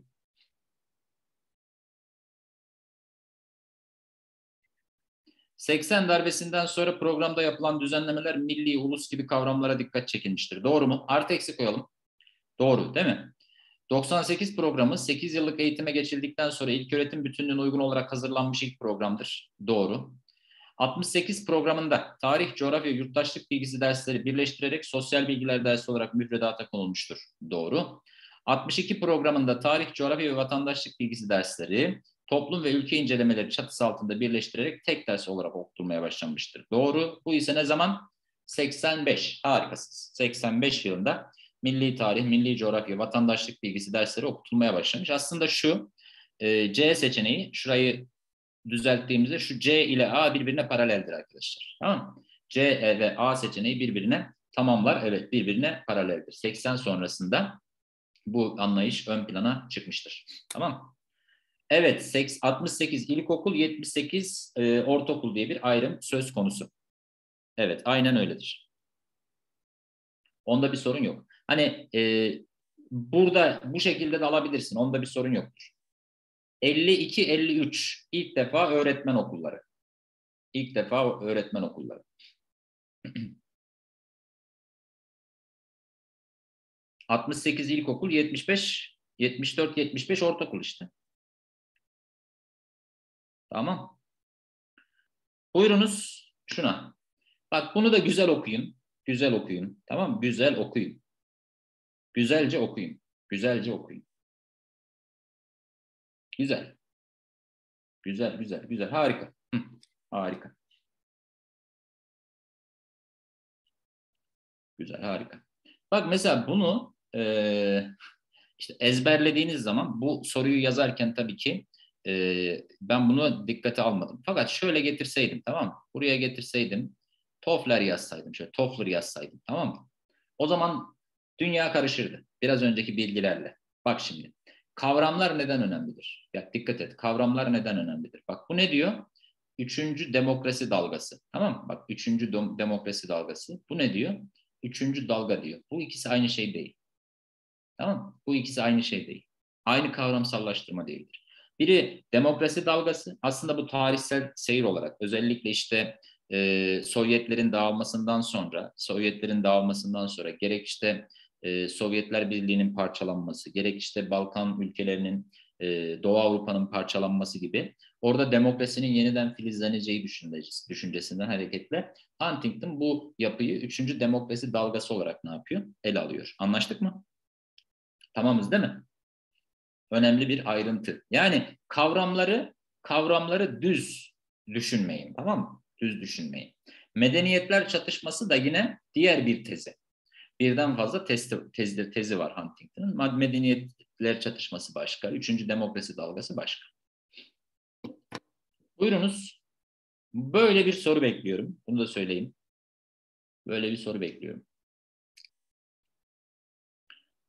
80 darbesinden sonra programda yapılan düzenlemeler milli, ulus gibi kavramlara dikkat çekilmiştir. Doğru mu? Artı eksi koyalım. Doğru değil mi? 98 programı 8 yıllık eğitime geçildikten sonra ilk öğretim bütünlüğüne uygun olarak hazırlanmış ilk programdır. Doğru. 68 programında tarih, coğrafya, yurttaşlık bilgisi dersleri birleştirerek sosyal bilgiler dersi olarak müfredata konulmuştur. Doğru. 62 programında tarih, coğrafya ve vatandaşlık bilgisi dersleri toplum ve ülke incelemeleri çatısı altında birleştirerek tek ders olarak okutulmaya başlanmıştır. Doğru. Bu ise ne zaman? 85. Harikasınız. 85 yılında milli tarih, milli coğrafya, vatandaşlık bilgisi dersleri okutulmaya başlamış. Aslında şu e, C seçeneği, şurayı düzelttiğimizde şu C ile A birbirine paraleldir arkadaşlar. Tamam? C e ve A seçeneği birbirine tamamlar. Evet birbirine paraleldir. 80 sonrasında bu anlayış ön plana çıkmıştır. Tamam mı? Evet, 68 ilkokul, 78 e, ortaokul diye bir ayrım söz konusu. Evet, aynen öyledir. Onda bir sorun yok. Hani e, burada bu şekilde de alabilirsin. Onda bir sorun yoktur. 52-53 ilk defa öğretmen okulları. İlk defa öğretmen okulları. (clears throat) ...68 ilkokul, 75, 74-75 ortaokul işte. Tamam. Buyurunuz şuna. Bak bunu da güzel okuyun. Güzel okuyun. Tamam mı? Güzel okuyun. Güzelce okuyun. Güzelce okuyun. Güzel. Güzel, güzel, güzel. Harika. Harika. Güzel, harika. Bak mesela bunu e, işte ezberlediğiniz zaman bu soruyu yazarken tabii ki e, ben bunu dikkate almadım. Fakat şöyle getirseydim tamam mı? Buraya getirseydim Toffler yazsaydım, şöyle Toffler yazsaydım tamam mı? O zaman dünya karışırdı biraz önceki bilgilerle. Bak şimdi kavramlar neden önemlidir? Ya dikkat et kavramlar neden önemlidir? Bak bu ne diyor? Üçüncü demokrasi dalgası. Tamam mı? Bak üçüncü demokrasi dalgası. Bu ne diyor? Üçüncü dalga diyor. Bu ikisi aynı şey değil. Tamam mı? Bu ikisi aynı şey değil. Aynı kavramsallaştırma değildir. Biri demokrasi dalgası. Aslında bu tarihsel seyir olarak özellikle işte e, Sovyetlerin dağılmasından sonra, Sovyetlerin dağılmasından sonra gerek işte e, Sovyetler Birliği'nin parçalanması, gerek işte Balkan ülkelerinin, e, Doğu Avrupa'nın parçalanması gibi orada demokrasinin yeniden filizleneceği düşüncesi, düşüncesinden hareketle Huntington bu yapıyı üçüncü demokrasi dalgası olarak ne yapıyor? Ele alıyor. Anlaştık mı? Tamamız değil mi? Önemli bir ayrıntı. Yani kavramları kavramları düz düşünmeyin tamam mı? Düz düşünmeyin. Medeniyetler çatışması da yine diğer bir tezi. Birden fazla tezi, tezi, tezi var Huntington'ın. Medeniyetler çatışması başka, üçüncü demokrasi dalgası başka. Buyurunuz. Böyle bir soru bekliyorum. Bunu da söyleyeyim. Böyle bir soru bekliyorum.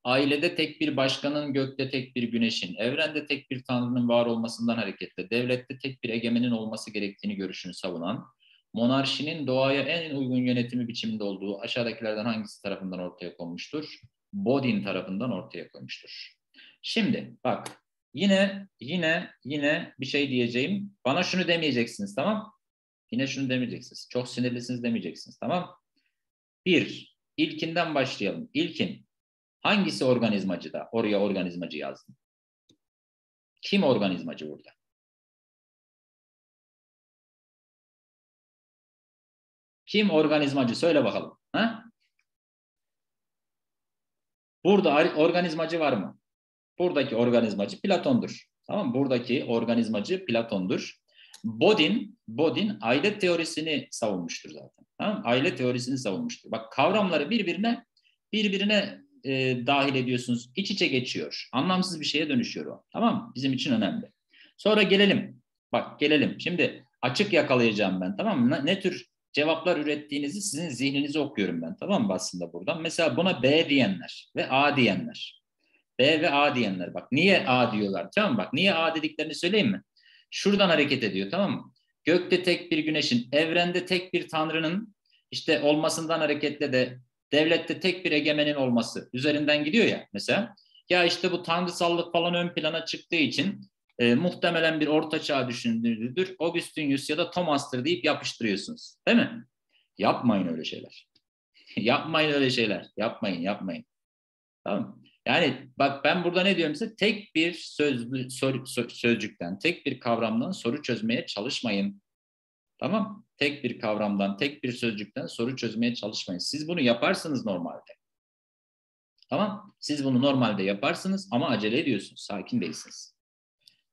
Ailede tek bir başkanın, gökte tek bir güneşin, evrende tek bir tanrının var olmasından hareketle devlette tek bir egemenin olması gerektiğini görüşünü savunan, monarşinin doğaya en uygun yönetimi biçiminde olduğu aşağıdakilerden hangisi tarafından ortaya konmuştur? Bodin tarafından ortaya konmuştur. Şimdi bak yine yine yine bir şey diyeceğim. Bana şunu demeyeceksiniz tamam? Yine şunu demeyeceksiniz. Çok sinirlisiniz demeyeceksiniz tamam? Bir, ilkinden başlayalım. İlkin hangisi organizmacı da? Oraya organizmacı yazdım. Kim organizmacı burada? Kim organizmacı? Söyle bakalım. Ha? Burada organizmacı var mı? Buradaki organizmacı Platon'dur. Tamam Buradaki organizmacı Platon'dur. Bodin, Bodin aile teorisini savunmuştur zaten. Tamam Aile teorisini savunmuştur. Bak kavramları birbirine birbirine e, dahil ediyorsunuz. İç içe geçiyor. Anlamsız bir şeye dönüşüyor o. Tamam Bizim için önemli. Sonra gelelim. Bak gelelim. Şimdi açık yakalayacağım ben tamam mı? Ne tür cevaplar ürettiğinizi sizin zihninizi okuyorum ben tamam mı aslında buradan. Mesela buna B diyenler ve A diyenler. B ve A diyenler bak niye A diyorlar tamam mı? Bak niye A dediklerini söyleyeyim mi? Şuradan hareket ediyor tamam mı? Gökte tek bir güneşin, evrende tek bir tanrının işte olmasından hareketle de devlette tek bir egemenin olması üzerinden gidiyor ya mesela. Ya işte bu tanrısallık falan ön plana çıktığı için e, muhtemelen bir orta çağ düşündüğüdür. Augustinus ya da Thomas'tır deyip yapıştırıyorsunuz. Değil mi? Yapmayın öyle şeyler. (laughs) yapmayın öyle şeyler. Yapmayın, yapmayın. Tamam Yani bak ben burada ne diyorum size? Tek bir sor, sözcükten, tek bir kavramdan soru çözmeye çalışmayın. Tamam Tek bir kavramdan, tek bir sözcükten soru çözmeye çalışmayın. Siz bunu yaparsınız normalde. Tamam Siz bunu normalde yaparsınız ama acele ediyorsunuz. Sakin değilsiniz.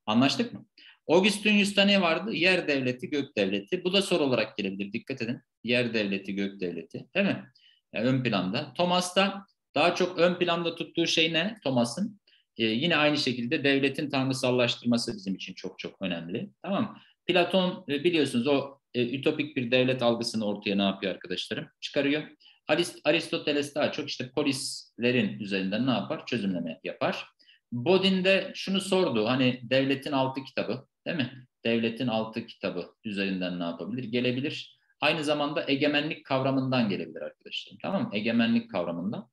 Anlaştık mı? Augustinus'ta ne vardı? Yer devleti, gök devleti. Bu da soru olarak gelebilir. Dikkat edin. Yer devleti, gök devleti. Değil mi? Yani ön planda. Thomas'ta daha çok ön planda tuttuğu şey ne? Thomas'ın ee, yine aynı şekilde devletin tanrısallaştırması bizim için çok çok önemli. Tamam Platon e, biliyorsunuz o e, ütopik bir devlet algısını ortaya ne yapıyor arkadaşlarım? Çıkarıyor. Aristoteles daha çok işte polislerin üzerinden ne yapar? Çözümleme yapar. Bodin de şunu sordu. Hani devletin altı kitabı değil mi? Devletin altı kitabı üzerinden ne yapabilir? Gelebilir. Aynı zamanda egemenlik kavramından gelebilir arkadaşlar. Tamam mı? Egemenlik kavramından.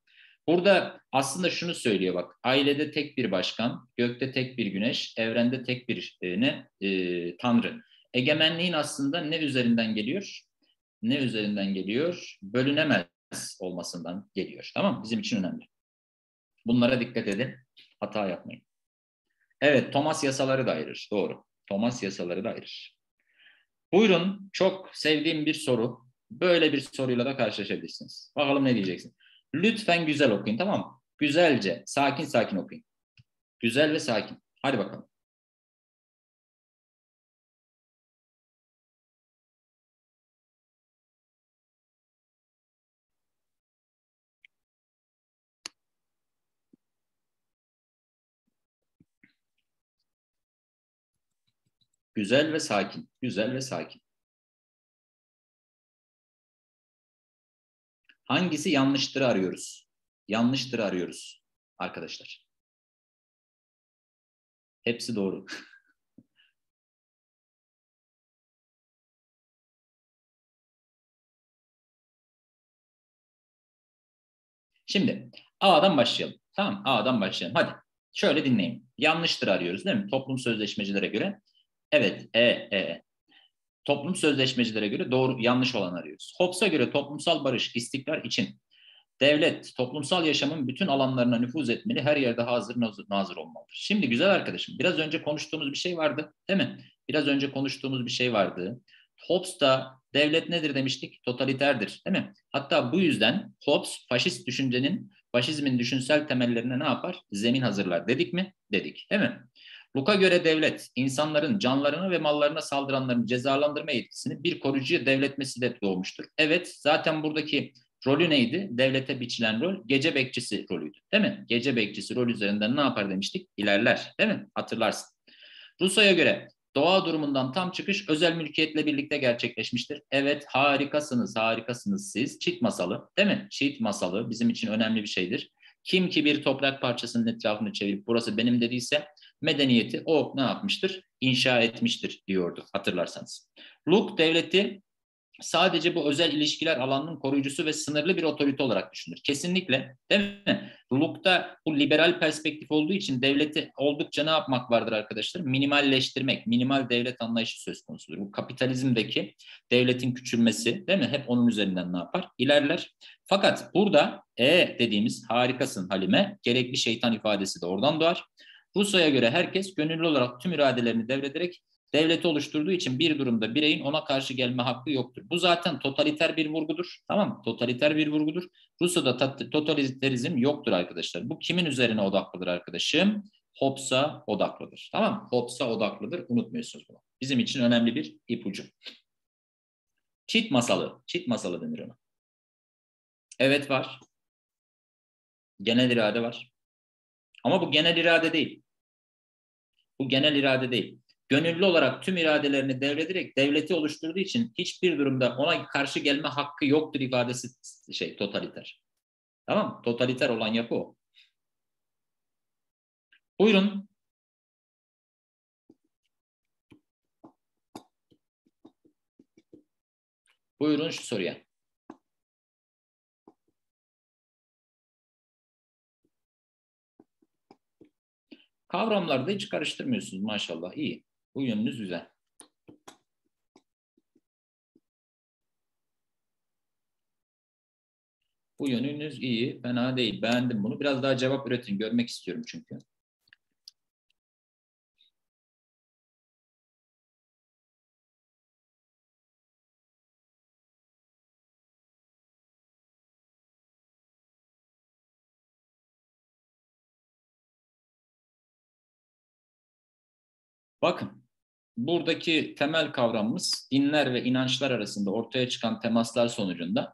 Burada aslında şunu söylüyor bak. Ailede tek bir başkan, gökte tek bir güneş, evrende tek bir e, ne? E, tanrı. Egemenliğin aslında ne üzerinden geliyor? Ne üzerinden geliyor? Bölünemez olmasından geliyor. Tamam Bizim için önemli. Bunlara dikkat edin. Hata yapmayın. Evet, Thomas yasaları da ayırır. Doğru. Thomas yasaları da ayırır. Buyurun, çok sevdiğim bir soru. Böyle bir soruyla da karşılaşabilirsiniz. Bakalım ne diyeceksin. Lütfen güzel okuyun tamam mı? Güzelce, sakin sakin okuyun. Güzel ve sakin. Hadi bakalım. Güzel ve sakin. Güzel ve sakin. Hangisi yanlıştır arıyoruz? Yanlıştır arıyoruz arkadaşlar. Hepsi doğru. (laughs) Şimdi A'dan başlayalım. Tamam A'dan başlayalım. Hadi şöyle dinleyin. Yanlıştır arıyoruz değil mi? Toplum sözleşmecilere göre. Evet E, E. Toplum sözleşmecilere göre doğru yanlış olan arıyoruz. Hobbes'a göre toplumsal barış, istikrar için devlet toplumsal yaşamın bütün alanlarına nüfuz etmeli, her yerde hazır nazır, olmalıdır. Şimdi güzel arkadaşım, biraz önce konuştuğumuz bir şey vardı, değil mi? Biraz önce konuştuğumuz bir şey vardı. Hobbes'ta devlet nedir demiştik? Totaliterdir, değil mi? Hatta bu yüzden Hobbes faşist düşüncenin, faşizmin düşünsel temellerine ne yapar? Zemin hazırlar. Dedik mi? Dedik, değil mi? Luka göre devlet, insanların canlarına ve mallarına saldıranların cezalandırma yetkisini bir koruyucuya devletmesi de doğmuştur. Evet, zaten buradaki rolü neydi? Devlete biçilen rol gece bekçisi rolüydü. Değil mi? Gece bekçisi rol üzerinden ne yapar demiştik? İlerler. Değil mi? Hatırlarsın. Rusya'ya göre doğa durumundan tam çıkış özel mülkiyetle birlikte gerçekleşmiştir. Evet harikasınız, harikasınız siz. Çit masalı değil mi? Çit masalı bizim için önemli bir şeydir. Kim ki bir toprak parçasının etrafını çevirip burası benim dediyse medeniyeti o ne yapmıştır? İnşa etmiştir diyordu hatırlarsanız. Luke devleti sadece bu özel ilişkiler alanının koruyucusu ve sınırlı bir otorite olarak düşünür. Kesinlikle değil mi? Luke'da bu liberal perspektif olduğu için devleti oldukça ne yapmak vardır arkadaşlar? Minimalleştirmek, minimal devlet anlayışı söz konusudur. Bu kapitalizmdeki devletin küçülmesi değil mi? Hep onun üzerinden ne yapar? İlerler. Fakat burada E dediğimiz harikasın Halime, gerekli şeytan ifadesi de oradan doğar. Rusya'ya göre herkes gönüllü olarak tüm iradelerini devrederek devleti oluşturduğu için bir durumda bireyin ona karşı gelme hakkı yoktur. Bu zaten totaliter bir vurgudur. Tamam mı? Totaliter bir vurgudur. Rusya'da totaliterizm yoktur arkadaşlar. Bu kimin üzerine odaklıdır arkadaşım? Hobbes'a odaklıdır. Tamam mı? Hobbes'a odaklıdır. Unutmuyorsunuz bunu. Bizim için önemli bir ipucu. Çit masalı. Çit masalı denir ona. Evet var. Genel irade var. Ama bu genel irade değil. Bu genel irade değil gönüllü olarak tüm iradelerini devrederek devleti oluşturduğu için hiçbir durumda ona karşı gelme hakkı yoktur ifadesi şey totaliter. Tamam Totaliter olan yapı o. Buyurun. Buyurun şu soruya. Kavramlarda hiç karıştırmıyorsunuz maşallah. iyi. Bu yönünüz güzel. Bu yönünüz iyi, fena değil. Beğendim bunu. Biraz daha cevap üretin. Görmek istiyorum çünkü. Bakın, buradaki temel kavramımız dinler ve inançlar arasında ortaya çıkan temaslar sonucunda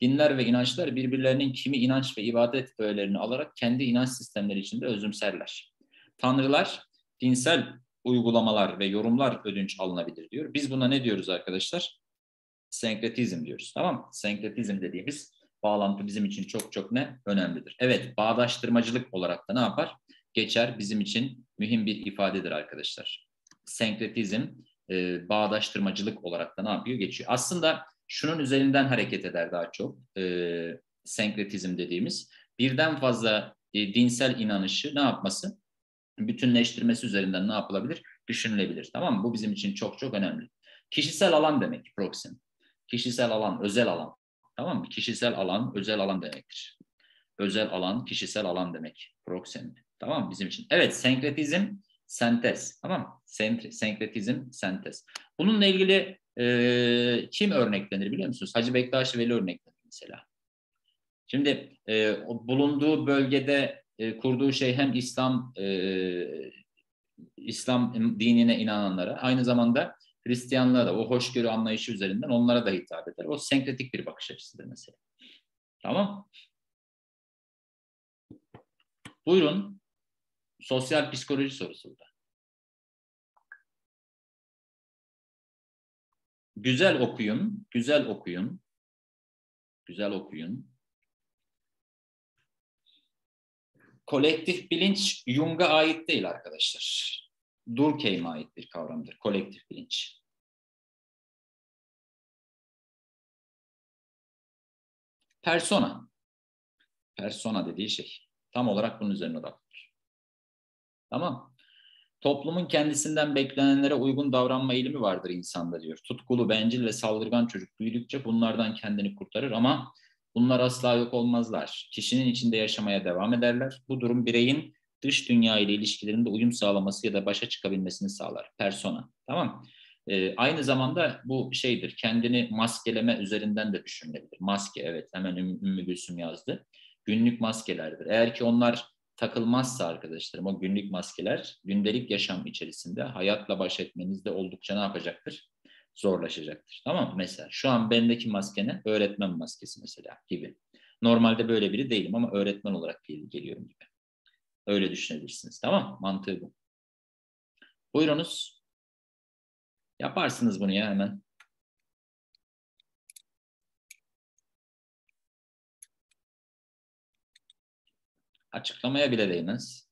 dinler ve inançlar birbirlerinin kimi inanç ve ibadet öğelerini alarak kendi inanç sistemleri içinde özümserler. Tanrılar dinsel uygulamalar ve yorumlar ödünç alınabilir diyor. Biz buna ne diyoruz arkadaşlar? Senkretizm diyoruz. Tamam mı? Senkretizm dediğimiz bağlantı bizim için çok çok ne? Önemlidir. Evet, bağdaştırmacılık olarak da ne yapar? Geçer bizim için mühim bir ifadedir arkadaşlar. Senkretizm, e, bağdaştırmacılık olarak da ne yapıyor? Geçiyor. Aslında şunun üzerinden hareket eder daha çok e, senkretizm dediğimiz. Birden fazla e, dinsel inanışı ne yapması? Bütünleştirmesi üzerinden ne yapılabilir? Düşünülebilir. Tamam mı? Bu bizim için çok çok önemli. Kişisel alan demek proxim. Kişisel alan, özel alan. Tamam mı? Kişisel alan, özel alan demektir. Özel alan, kişisel alan demek. Proxim. Tamam bizim için? Evet, senkretizm, sentez. Tamam mı? Senkretizm, sentez. Bununla ilgili e, kim örneklenir biliyor musunuz? Hacı Bektaş Veli örneklenir mesela. Şimdi e, bulunduğu bölgede e, kurduğu şey hem İslam e, İslam dinine inananlara aynı zamanda Hristiyanlığa da o hoşgörü anlayışı üzerinden onlara da hitap eder. O senkretik bir bakış açısıdır mesela. Tamam. Buyurun. Sosyal psikoloji sorusu burada. Güzel okuyun, güzel okuyun. Güzel okuyun. Kolektif bilinç Jung'a ait değil arkadaşlar. Durkheim'e ait bir kavramdır. Kolektif bilinç. Persona. Persona dediği şey. Tam olarak bunun üzerine odaklıdır. Tamam. Toplumun kendisinden beklenenlere uygun davranma eğilimi vardır insanda diyor. Tutkulu, bencil ve saldırgan çocuk büyüdükçe bunlardan kendini kurtarır ama bunlar asla yok olmazlar. Kişinin içinde yaşamaya devam ederler. Bu durum bireyin dış dünya ile ilişkilerinde uyum sağlaması ya da başa çıkabilmesini sağlar. Persona. Tamam ee, aynı zamanda bu şeydir, kendini maskeleme üzerinden de düşünülebilir. Maske evet, hemen Ümmü Gülsüm yazdı. Günlük maskelerdir. Eğer ki onlar takılmazsa arkadaşlarım o günlük maskeler gündelik yaşam içerisinde hayatla baş etmenizde oldukça ne yapacaktır? Zorlaşacaktır. Tamam mı? Mesela şu an bendeki maske ne? Öğretmen maskesi mesela gibi. Normalde böyle biri değilim ama öğretmen olarak gel geliyorum gibi. Öyle düşünebilirsiniz. Tamam mı? Mantığı bu. Buyurunuz. Yaparsınız bunu ya hemen. Açıklamaya bile değmez.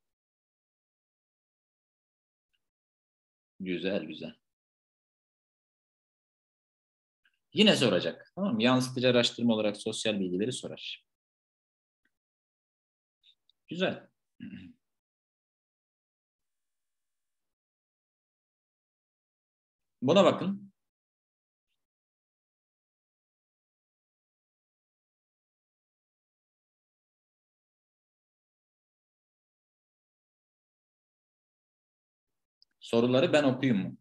Güzel güzel. Yine soracak. Tamam mı? Yansıtıcı araştırma olarak sosyal bilgileri sorar. Güzel. Buna bakın. Soruları ben okuyayım mı?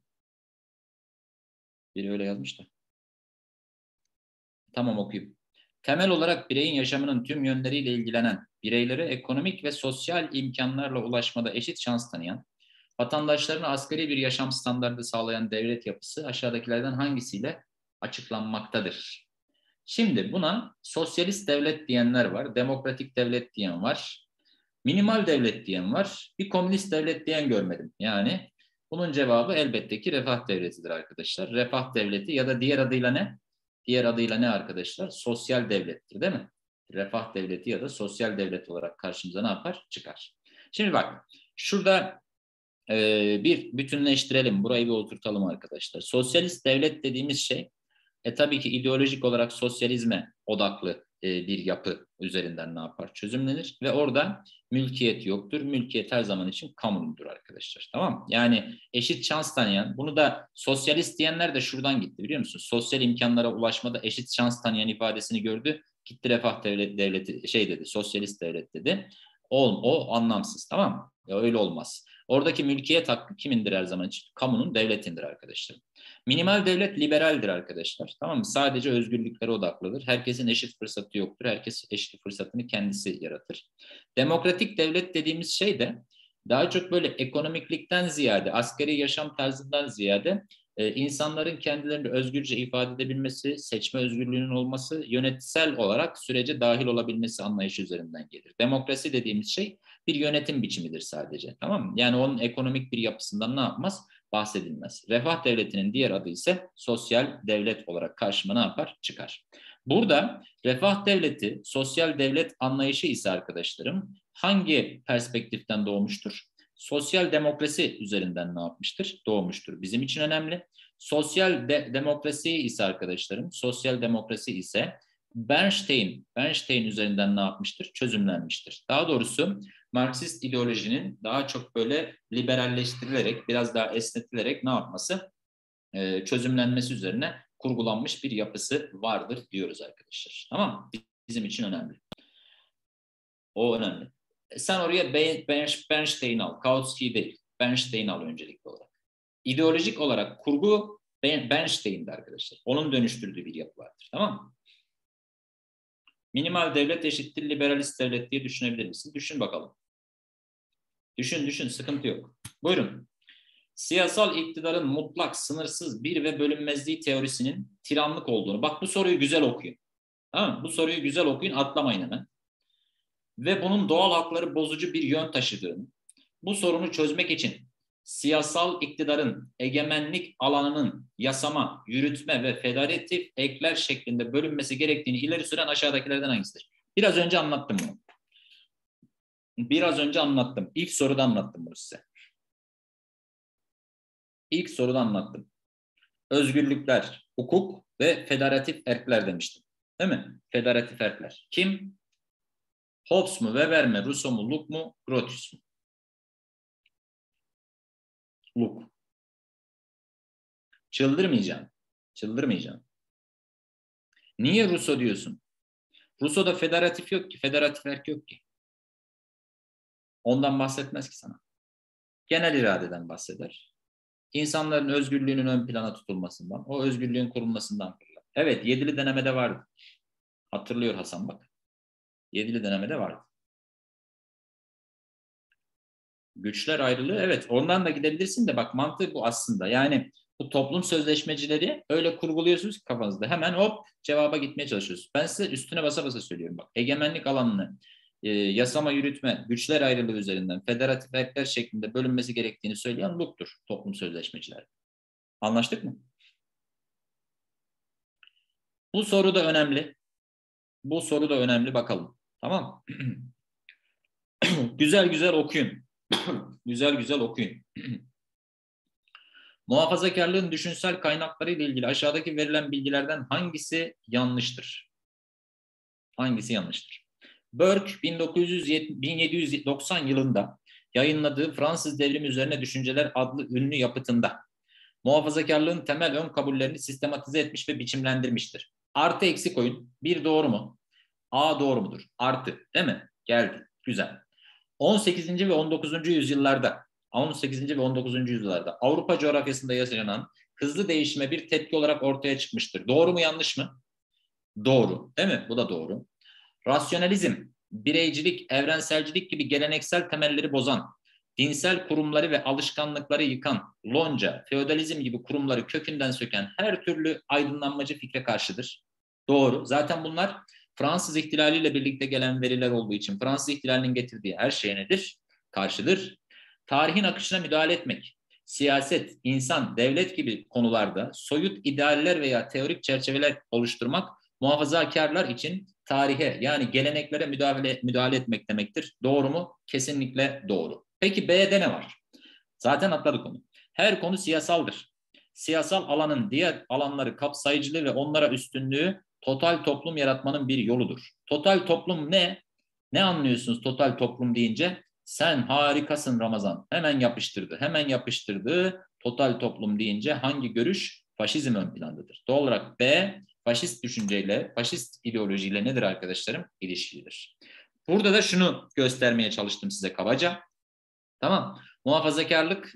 Biri öyle yazmış da. Tamam okuyayım. Temel olarak bireyin yaşamının tüm yönleriyle ilgilenen, bireylere ekonomik ve sosyal imkanlarla ulaşmada eşit şans tanıyan, vatandaşlarına asgari bir yaşam standartı sağlayan devlet yapısı aşağıdakilerden hangisiyle açıklanmaktadır? Şimdi buna sosyalist devlet diyenler var, demokratik devlet diyen var, minimal devlet diyen var, bir komünist devlet diyen görmedim. Yani bunun cevabı elbette ki refah devletidir arkadaşlar. Refah devleti ya da diğer adıyla ne? Diğer adıyla ne arkadaşlar? Sosyal devlettir değil mi? Refah devleti ya da sosyal devlet olarak karşımıza ne yapar? Çıkar. Şimdi bak şurada e, bir bütünleştirelim. Burayı bir oturtalım arkadaşlar. Sosyalist devlet dediğimiz şey e, tabii ki ideolojik olarak sosyalizme odaklı e, bir yapı üzerinden ne yapar? Çözümlenir ve orada mülkiyet yoktur. Mülkiyet her zaman için kamudur arkadaşlar. Tamam mı? Yani eşit şans tanıyan, bunu da sosyalist diyenler de şuradan gitti biliyor musun? Sosyal imkanlara ulaşmada eşit şans tanıyan ifadesini gördü. Gitti refah devlet, devleti şey dedi, sosyalist devlet dedi. O, o anlamsız tamam mı? Ya öyle olmaz. Oradaki mülkiyet hakkı kimindir her zaman için? Kamunun, devletindir arkadaşlar. Minimal devlet liberaldir arkadaşlar. Tamam mı? Sadece özgürlüklere odaklıdır. Herkesin eşit fırsatı yoktur. Herkes eşit fırsatını kendisi yaratır. Demokratik devlet dediğimiz şey de daha çok böyle ekonomiklikten ziyade, askeri yaşam tarzından ziyade e, insanların kendilerini özgürce ifade edebilmesi, seçme özgürlüğünün olması, yönetsel olarak sürece dahil olabilmesi anlayışı üzerinden gelir. Demokrasi dediğimiz şey bir yönetim biçimidir sadece. Tamam mı? Yani onun ekonomik bir yapısından ne yapmaz? bahsedilmez. Refah devletinin diğer adı ise sosyal devlet olarak karşıma ne yapar? Çıkar. Burada refah devleti, sosyal devlet anlayışı ise arkadaşlarım hangi perspektiften doğmuştur? Sosyal demokrasi üzerinden ne yapmıştır? Doğmuştur. Bizim için önemli. Sosyal de demokrasi ise arkadaşlarım, sosyal demokrasi ise Bernstein, Bernstein üzerinden ne yapmıştır? Çözümlenmiştir. Daha doğrusu Marksist ideolojinin daha çok böyle liberalleştirilerek, biraz daha esnetilerek ne yapması? Ee, çözümlenmesi üzerine kurgulanmış bir yapısı vardır diyoruz arkadaşlar. Tamam Bizim için önemli. O önemli. E, sen oraya Bernstein al. Kautsky değil. Bernstein al öncelikli olarak. ideolojik olarak kurgu Bernstein'di arkadaşlar. Onun dönüştürdüğü bir yapı vardır. Tamam mı? Minimal devlet eşittir liberalist devlet diye düşünebilir misin? Düşün bakalım. Düşün düşün sıkıntı yok. Buyurun. Siyasal iktidarın mutlak, sınırsız bir ve bölünmezliği teorisinin tiranlık olduğunu. Bak bu soruyu güzel okuyun. Tamam mı? Bu soruyu güzel okuyun, atlamayın hemen. Ve bunun doğal hakları bozucu bir yön taşıdığını, bu sorunu çözmek için siyasal iktidarın egemenlik alanının yasama, yürütme ve federatif ekler şeklinde bölünmesi gerektiğini ileri süren aşağıdakilerden hangisidir? Biraz önce anlattım bunu. Biraz önce anlattım. İlk soruda anlattım bunu size. İlk soruda anlattım. Özgürlükler, hukuk ve federatif erkler demiştim. Değil mi? Federatif erkler. Kim? Hobbes mu, Weber mi, Rousseau mu, Locke mu, Grotius mu? Locke. Çıldırmayacağım. Çıldırmayacağım. Niye Rousseau diyorsun? Rousseau'da federatif yok ki, federatif erk yok ki. Ondan bahsetmez ki sana. Genel iradeden bahseder. İnsanların özgürlüğünün ön plana tutulmasından, o özgürlüğün korunmasından fırlar. Evet, yedili denemede vardı. Hatırlıyor Hasan bak. Yedili denemede vardı. Güçler ayrılığı evet ondan da gidebilirsin de bak mantığı bu aslında. Yani bu toplum sözleşmecileri öyle kurguluyorsunuz kafanızda. Hemen hop cevaba gitmeye çalışıyorsunuz. Ben size üstüne basa basa söylüyorum bak. Egemenlik alanını e, yasama yürütme, güçler ayrılığı üzerinden federatif erkler şeklinde bölünmesi gerektiğini söyleyen Luk'tur toplum sözleşmecileri. Anlaştık mı? Bu soru da önemli. Bu soru da önemli bakalım. Tamam (clears throat) Güzel güzel okuyun. (clears throat) güzel güzel okuyun. (clears throat) Muhafazakarlığın düşünsel kaynakları ile ilgili aşağıdaki verilen bilgilerden hangisi yanlıştır? Hangisi yanlıştır? Burke 1970, 1790 yılında yayınladığı Fransız Devrimi Üzerine Düşünceler adlı ünlü yapıtında muhafazakarlığın temel ön kabullerini sistematize etmiş ve biçimlendirmiştir. Artı eksi koyun. Bir doğru mu? A doğru mudur? Artı değil mi? Geldi. Güzel. 18. ve 19. yüzyıllarda 18. ve 19. yüzyıllarda Avrupa coğrafyasında yaşanan hızlı değişime bir tepki olarak ortaya çıkmıştır. Doğru mu yanlış mı? Doğru. Değil mi? Bu da doğru. Rasyonalizm, bireycilik, evrenselcilik gibi geleneksel temelleri bozan, dinsel kurumları ve alışkanlıkları yıkan, lonca, feodalizm gibi kurumları kökünden söken her türlü aydınlanmacı fikre karşıdır. Doğru. Zaten bunlar Fransız ihtilaliyle birlikte gelen veriler olduğu için Fransız ihtilalinin getirdiği her şey nedir? Karşıdır. Tarihin akışına müdahale etmek, siyaset, insan, devlet gibi konularda soyut idealler veya teorik çerçeveler oluşturmak muhafazakarlar için tarihe yani geleneklere müdahale, müdahale etmek demektir. Doğru mu? Kesinlikle doğru. Peki B'de ne var? Zaten atladık onu. Her konu siyasaldır. Siyasal alanın diğer alanları kapsayıcılığı ve onlara üstünlüğü total toplum yaratmanın bir yoludur. Total toplum ne? Ne anlıyorsunuz total toplum deyince? Sen harikasın Ramazan. Hemen yapıştırdı. Hemen yapıştırdı. Total toplum deyince hangi görüş? Faşizm ön plandadır. Doğal olarak B, faşist düşünceyle, faşist ideolojiyle nedir arkadaşlarım? İlişkilidir. Burada da şunu göstermeye çalıştım size kabaca. Tamam. Muhafazakarlık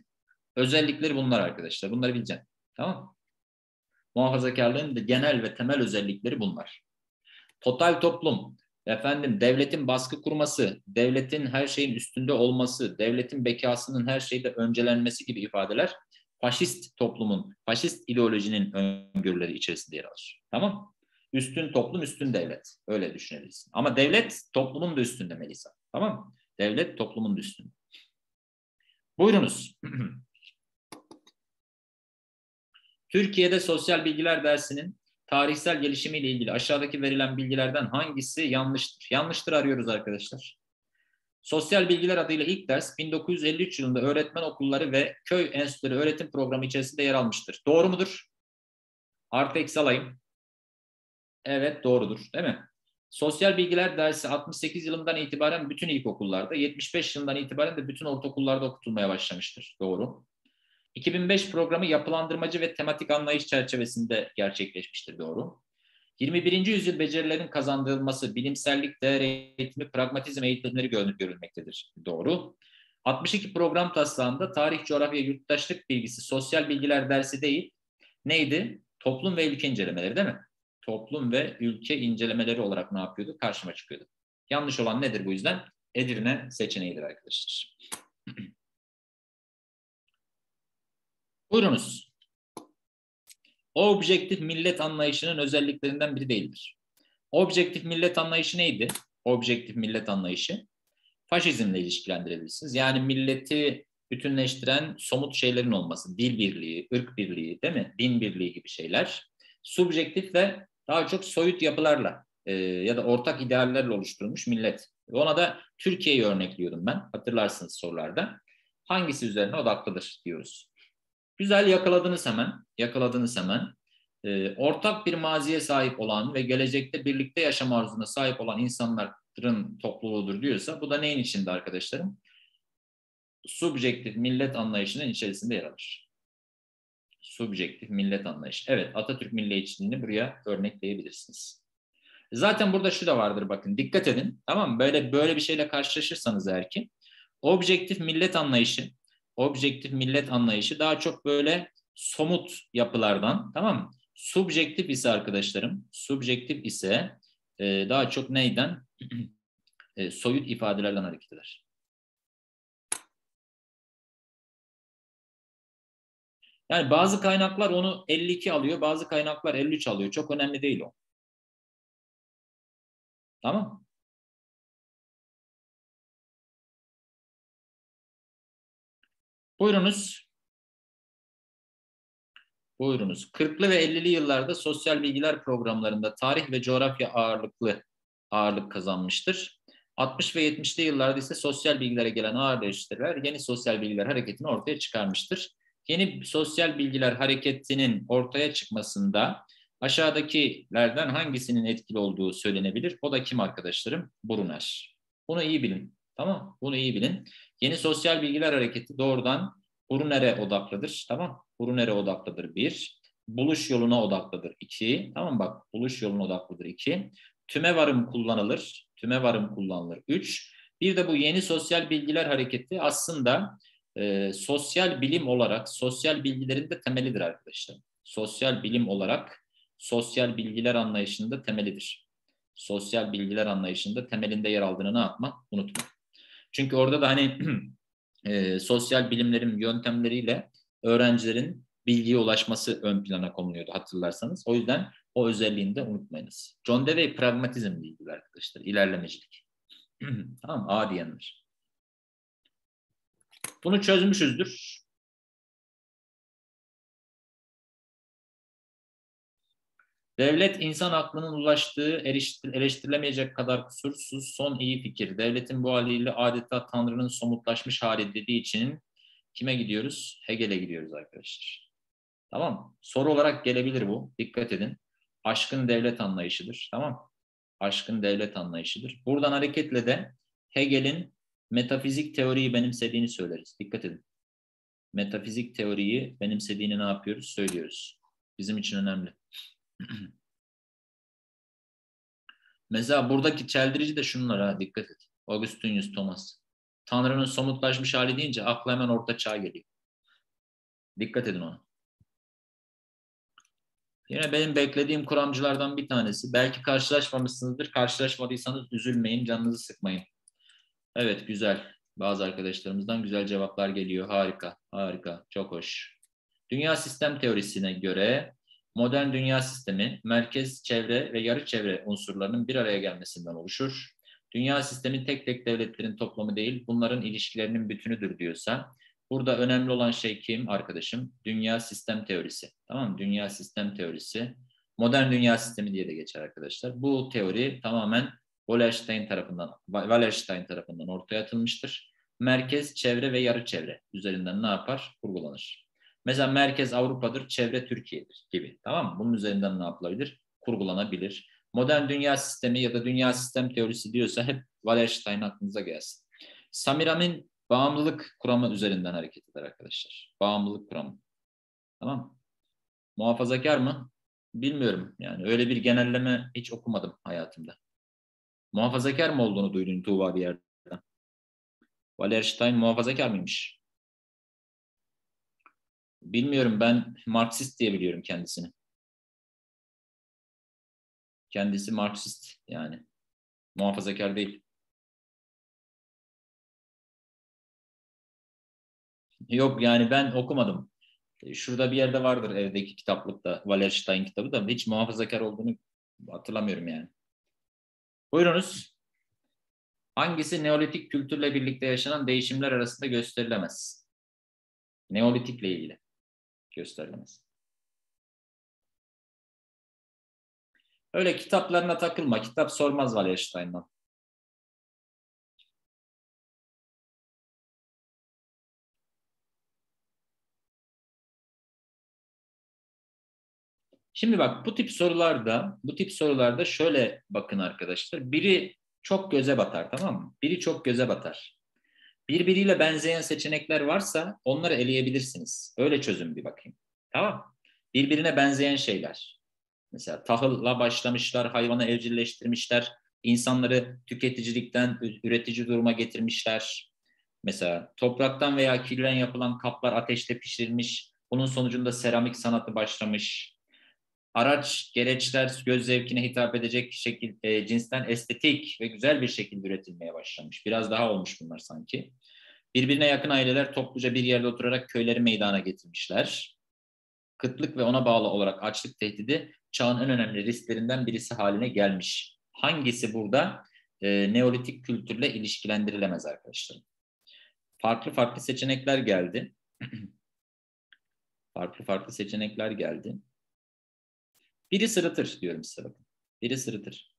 özellikleri bunlar arkadaşlar. Bunları bileceğim. Tamam Muhafazakarlığın da genel ve temel özellikleri bunlar. Total toplum, efendim devletin baskı kurması, devletin her şeyin üstünde olması, devletin bekasının her şeyde öncelenmesi gibi ifadeler faşist toplumun, faşist ideolojinin öngörüleri içerisinde yer alır. Tamam Üstün toplum, üstün devlet. Öyle düşünebilirsin. Ama devlet toplumun da üstünde Melisa. Tamam Devlet toplumun da üstünde. Buyurunuz. (clears throat) Türkiye'de sosyal bilgiler dersinin tarihsel gelişimiyle ilgili aşağıdaki verilen bilgilerden hangisi yanlıştır? Yanlıştır arıyoruz arkadaşlar. Sosyal bilgiler adıyla ilk ders 1953 yılında öğretmen okulları ve köy enstitüleri öğretim programı içerisinde yer almıştır. Doğru mudur? Artı eksi alayım. Evet doğrudur değil mi? Sosyal bilgiler dersi 68 yılından itibaren bütün ilkokullarda, 75 yılından itibaren de bütün ortaokullarda okutulmaya başlamıştır. Doğru. 2005 programı yapılandırmacı ve tematik anlayış çerçevesinde gerçekleşmiştir. Doğru. 21. yüzyıl becerilerin kazandırılması, bilimsellik, değer eğitimi, pragmatizm eğitimleri görülmektedir. Doğru. 62 program taslağında tarih, coğrafya, yurttaşlık bilgisi, sosyal bilgiler dersi değil. Neydi? Toplum ve ülke incelemeleri değil mi? Toplum ve ülke incelemeleri olarak ne yapıyordu? Karşıma çıkıyordu. Yanlış olan nedir bu yüzden? Edirne seçeneğidir arkadaşlar. (clears throat) Buyurunuz. Objektif millet anlayışının özelliklerinden biri değildir. Objektif millet anlayışı neydi? Objektif millet anlayışı. Faşizmle ilişkilendirebilirsiniz. Yani milleti bütünleştiren somut şeylerin olması. Dil birliği, ırk birliği değil mi? Din birliği gibi şeyler. Subjektif ve daha çok soyut yapılarla e, ya da ortak ideallerle oluşturulmuş millet. Ona da Türkiye'yi örnekliyordum ben. Hatırlarsınız sorularda. Hangisi üzerine odaklıdır diyoruz. Güzel yakaladınız hemen. Yakaladınız hemen. E, ortak bir maziye sahip olan ve gelecekte birlikte yaşam arzusuna sahip olan insanların topluluğudur diyorsa bu da neyin içinde arkadaşlarım? Subjektif millet anlayışının içerisinde yer alır. Subjektif millet anlayışı. Evet Atatürk milliyetçiliğini buraya örnekleyebilirsiniz. Zaten burada şu da vardır bakın dikkat edin tamam mı? Böyle böyle bir şeyle karşılaşırsanız eğer ki objektif millet anlayışı objektif millet anlayışı daha çok böyle somut yapılardan tamam mı? Subjektif ise arkadaşlarım subjektif ise e, daha çok neyden? (clears throat) e, soyut ifadelerden hareket eder. Yani bazı kaynaklar onu 52 alıyor, bazı kaynaklar 53 alıyor. Çok önemli değil o. Tamam. Buyurunuz. Buyurunuz. 40'lı ve 50'li yıllarda sosyal bilgiler programlarında tarih ve coğrafya ağırlıklı ağırlık kazanmıştır. 60 ve 70'li yıllarda ise sosyal bilgilere gelen ağır değiştirmeler yeni sosyal bilgiler hareketini ortaya çıkarmıştır. Yeni sosyal bilgiler hareketinin ortaya çıkmasında aşağıdakilerden hangisinin etkili olduğu söylenebilir. O da kim arkadaşlarım? Brunner. Bunu iyi bilin. Tamam Bunu iyi bilin. Yeni sosyal bilgiler hareketi doğrudan Brunner'e odaklıdır. Tamam Brunner'e odaklıdır bir. Buluş yoluna odaklıdır iki. Tamam bak buluş yoluna odaklıdır iki. Tüme varım kullanılır. Tüme varım kullanılır üç. Bir de bu yeni sosyal bilgiler hareketi aslında e, sosyal bilim olarak sosyal bilgilerin de temelidir arkadaşlar. Sosyal bilim olarak sosyal bilgiler anlayışında temelidir. Sosyal bilgiler anlayışında temelinde yer aldığını ne yapma? Unutma. Çünkü orada da hani (clears throat) e, sosyal bilimlerin yöntemleriyle öğrencilerin bilgiye ulaşması ön plana konuluyordu hatırlarsanız. O yüzden o özelliğini de unutmayınız. John Dewey pragmatizm bilgiler arkadaşlar. İlerlemecilik. (clears throat) tamam A diyenler. Bunu çözmüşüzdür. Devlet insan aklının ulaştığı eleştirilemeyecek kadar kusursuz son iyi fikir. Devletin bu haliyle adeta Tanrı'nın somutlaşmış hali dediği için kime gidiyoruz? Hegel'e gidiyoruz arkadaşlar. Tamam Soru olarak gelebilir bu. Dikkat edin. Aşkın devlet anlayışıdır. Tamam Aşkın devlet anlayışıdır. Buradan hareketle de Hegel'in metafizik teoriyi benimsediğini söyleriz. Dikkat edin. Metafizik teoriyi benimsediğini ne yapıyoruz? Söylüyoruz. Bizim için önemli. (clears throat) Mesela buradaki çeldirici de şunlara dikkat et. Augustinus Thomas. Tanrı'nın somutlaşmış hali deyince akla hemen orta çağ geliyor. Dikkat edin ona. Yine benim beklediğim kuramcılardan bir tanesi. Belki karşılaşmamışsınızdır. Karşılaşmadıysanız üzülmeyin, canınızı sıkmayın. Evet, güzel. Bazı arkadaşlarımızdan güzel cevaplar geliyor. Harika, harika, çok hoş. Dünya sistem teorisine göre Modern dünya sistemi merkez, çevre ve yarı çevre unsurlarının bir araya gelmesinden oluşur. Dünya sistemi tek tek devletlerin toplamı değil, bunların ilişkilerinin bütünüdür diyorsa, burada önemli olan şey kim arkadaşım? Dünya sistem teorisi. Tamam mı? Dünya sistem teorisi. Modern dünya sistemi diye de geçer arkadaşlar. Bu teori tamamen Wallerstein tarafından, Wallerstein tarafından ortaya atılmıştır. Merkez, çevre ve yarı çevre üzerinden ne yapar? Kurgulanır. Mesela merkez Avrupa'dır, çevre Türkiye'dir gibi. Tamam mı? Bunun üzerinden ne yapılabilir? Kurgulanabilir. Modern dünya sistemi ya da dünya sistem teorisi diyorsa hep Wallerstein aklınıza gelsin. Samiramin bağımlılık kuramı üzerinden hareket eder arkadaşlar. Bağımlılık kuramı. Tamam Muhafazakar mı? Bilmiyorum. Yani öyle bir genelleme hiç okumadım hayatımda. Muhafazakar mı olduğunu duydun Tuğba bir yerden? Wallerstein muhafazakar mıymış? Bilmiyorum ben Marksist diye biliyorum kendisini. Kendisi Marksist yani. Muhafazakar değil. Yok yani ben okumadım. Şurada bir yerde vardır evdeki kitaplıkta Wallerstein kitabı da hiç muhafazakar olduğunu hatırlamıyorum yani. Buyurunuz. Hangisi Neolitik kültürle birlikte yaşanan değişimler arasında gösterilemez? Neolitikle ilgili gösterilemez. Öyle kitaplarına takılma. Kitap sormaz Wallerstein'dan. Şimdi bak bu tip sorularda, bu tip sorularda şöyle bakın arkadaşlar. Biri çok göze batar tamam mı? Biri çok göze batar. Birbiriyle benzeyen seçenekler varsa onları eleyebilirsiniz. Öyle çözün bir bakayım. Tamam Birbirine benzeyen şeyler. Mesela tahılla başlamışlar, hayvanı evcilleştirmişler, insanları tüketicilikten üretici duruma getirmişler. Mesela topraktan veya kirlen yapılan kaplar ateşte pişirilmiş, bunun sonucunda seramik sanatı başlamış. Araç, gereçler göz zevkine hitap edecek şekil, e, cinsten estetik ve güzel bir şekilde üretilmeye başlamış. Biraz daha olmuş bunlar sanki. Birbirine yakın aileler topluca bir yerde oturarak köyleri meydana getirmişler. Kıtlık ve ona bağlı olarak açlık tehdidi çağın en önemli risklerinden birisi haline gelmiş. Hangisi burada e, Neolitik kültürle ilişkilendirilemez arkadaşlar? Farklı farklı seçenekler geldi. (clears throat) farklı farklı seçenekler geldi. Biri sırıtır diyorum size bakın. Biri sırıtır.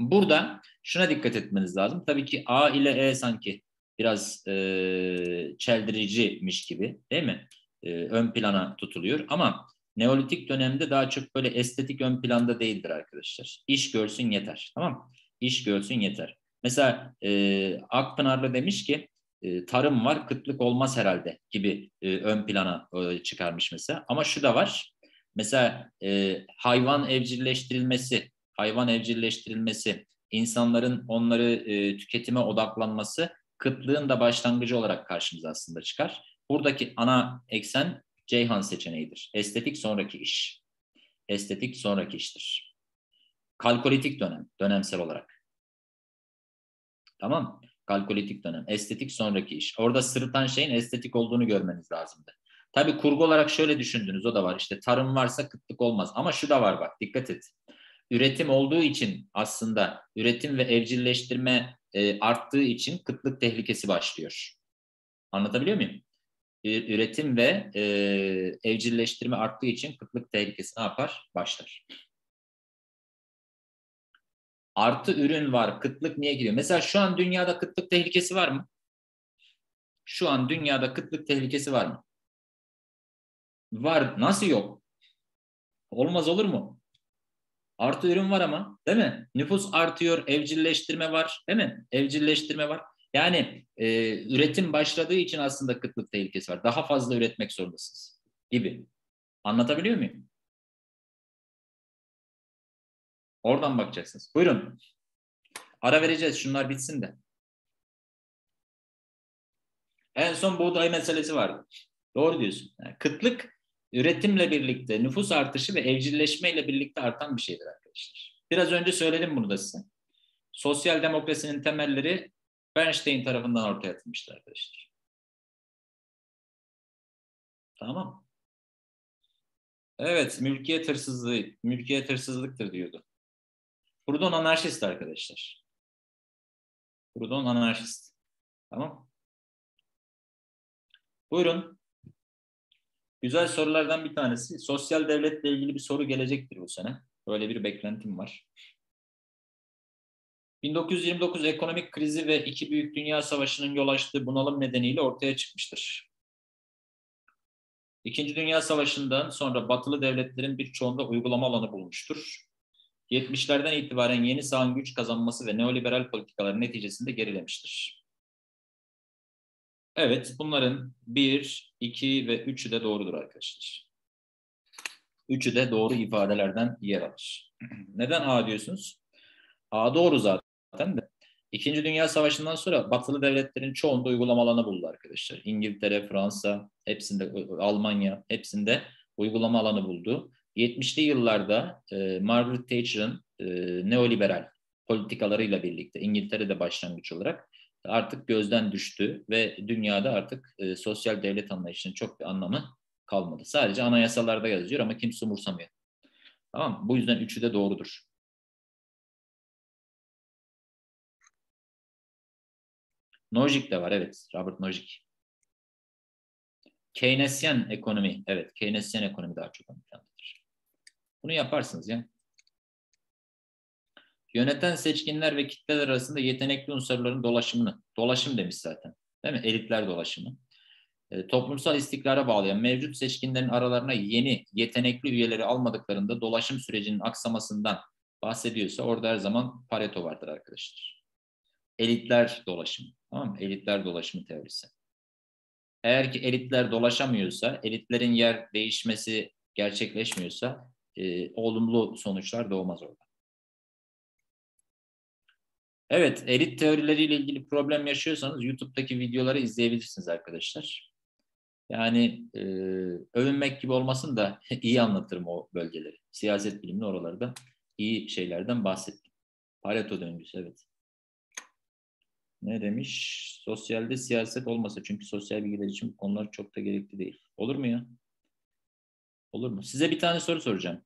Burada şuna dikkat etmeniz lazım. Tabii ki A ile E sanki biraz e, çeldiriciymiş gibi değil mi? E, ön plana tutuluyor ama Neolitik dönemde daha çok böyle estetik ön planda değildir arkadaşlar. İş görsün yeter. Tamam İş görsün yeter. Mesela e, Akpınarlı demiş ki e, tarım var, kıtlık olmaz herhalde gibi e, ön plana e, çıkarmış mesela. Ama şu da var. Mesela e, hayvan evcilleştirilmesi, hayvan evcilleştirilmesi, insanların onları e, tüketime odaklanması kıtlığın da başlangıcı olarak karşımıza aslında çıkar. Buradaki ana eksen Ceyhan seçeneğidir. Estetik sonraki iş. Estetik sonraki iştir. Kalkolitik dönem, dönemsel olarak. Tamam Kalkolitik dönem, estetik sonraki iş. Orada sırıtan şeyin estetik olduğunu görmeniz lazımdı. Tabii kurgu olarak şöyle düşündünüz, o da var. İşte tarım varsa kıtlık olmaz. Ama şu da var bak, dikkat et. Üretim olduğu için aslında üretim ve evcilleştirme e, arttığı için kıtlık tehlikesi başlıyor. Anlatabiliyor muyum? üretim ve e, evcilleştirme arttığı için kıtlık tehlikesi ne yapar? Başlar. Artı ürün var. Kıtlık niye giriyor? Mesela şu an dünyada kıtlık tehlikesi var mı? Şu an dünyada kıtlık tehlikesi var mı? Var. Nasıl yok? Olmaz olur mu? Artı ürün var ama değil mi? Nüfus artıyor, evcilleştirme var değil mi? Evcilleştirme var. Yani e, üretim başladığı için aslında kıtlık tehlikesi var. Daha fazla üretmek zorundasınız gibi. Anlatabiliyor muyum? Oradan bakacaksınız. Buyurun. Ara vereceğiz. Şunlar bitsin de. En son buğday meselesi vardı. Doğru diyorsun. Yani kıtlık üretimle birlikte, nüfus artışı ve evcilleşmeyle birlikte artan bir şeydir arkadaşlar. Biraz önce söyledim bunu da size. Sosyal demokrasinin temelleri Bernstein tarafından ortaya atılmıştır arkadaşlar. Tamam. Evet, mülkiyet hırsızlığı, mülkiyet hırsızlıktır diyordu. Proudhon anarşist arkadaşlar. Proudhon anarşist. Tamam. Buyurun. Güzel sorulardan bir tanesi. Sosyal devletle ilgili bir soru gelecektir bu sene. Böyle bir beklentim var. 1929 ekonomik krizi ve iki büyük dünya savaşının yol açtığı bunalım nedeniyle ortaya çıkmıştır. İkinci Dünya Savaşı'ndan sonra batılı devletlerin birçoğunda uygulama alanı bulmuştur. 70'lerden itibaren yeni sağın güç kazanması ve neoliberal politikaların neticesinde gerilemiştir. Evet, bunların 1, 2 ve 3'ü de doğrudur arkadaşlar. Üçü de doğru ifadelerden yer alır. (clears throat) Neden A diyorsunuz? A doğru zaten de. İkinci Dünya Savaşı'ndan sonra batılı devletlerin çoğunda uygulama alanı buldu arkadaşlar. İngiltere, Fransa, hepsinde Almanya, hepsinde uygulama alanı buldu. 70'li yıllarda e, Margaret Thatcher'ın e, neoliberal politikalarıyla birlikte İngiltere'de başlangıç olarak artık gözden düştü ve dünyada artık e, sosyal devlet anlayışının çok bir anlamı kalmadı. Sadece anayasalarda yazıyor ama kimse umursamıyor. Tamam mı? Bu yüzden üçü de doğrudur. Nozick de var evet. Robert Nozick. Keynesyen ekonomi. Evet Keynesyen ekonomi daha çok ön. Bunu yaparsınız ya. Yöneten seçkinler ve kitleler arasında yetenekli unsurların dolaşımını, dolaşım demiş zaten. Değil mi? Elitler dolaşımı. E, toplumsal istikrara bağlayan mevcut seçkinlerin aralarına yeni yetenekli üyeleri almadıklarında dolaşım sürecinin aksamasından bahsediyorsa orada her zaman Pareto vardır arkadaşlar. Elitler dolaşımı. Tamam mı? Elitler dolaşımı teorisi. Eğer ki elitler dolaşamıyorsa, elitlerin yer değişmesi gerçekleşmiyorsa e, olumlu sonuçlar doğmaz orada. Evet, elit teorileriyle ilgili problem yaşıyorsanız YouTube'daki videoları izleyebilirsiniz arkadaşlar. Yani e, övünmek gibi olmasın da (laughs) iyi anlatırım o bölgeleri. Siyaset bilimli oralarda iyi şeylerden bahsettim. Pareto döngüsü, evet. Ne demiş? Sosyalde siyaset olmasa çünkü sosyal bilgiler için bu çok da gerekli değil. Olur mu ya? Olur mu? Size bir tane soru soracağım.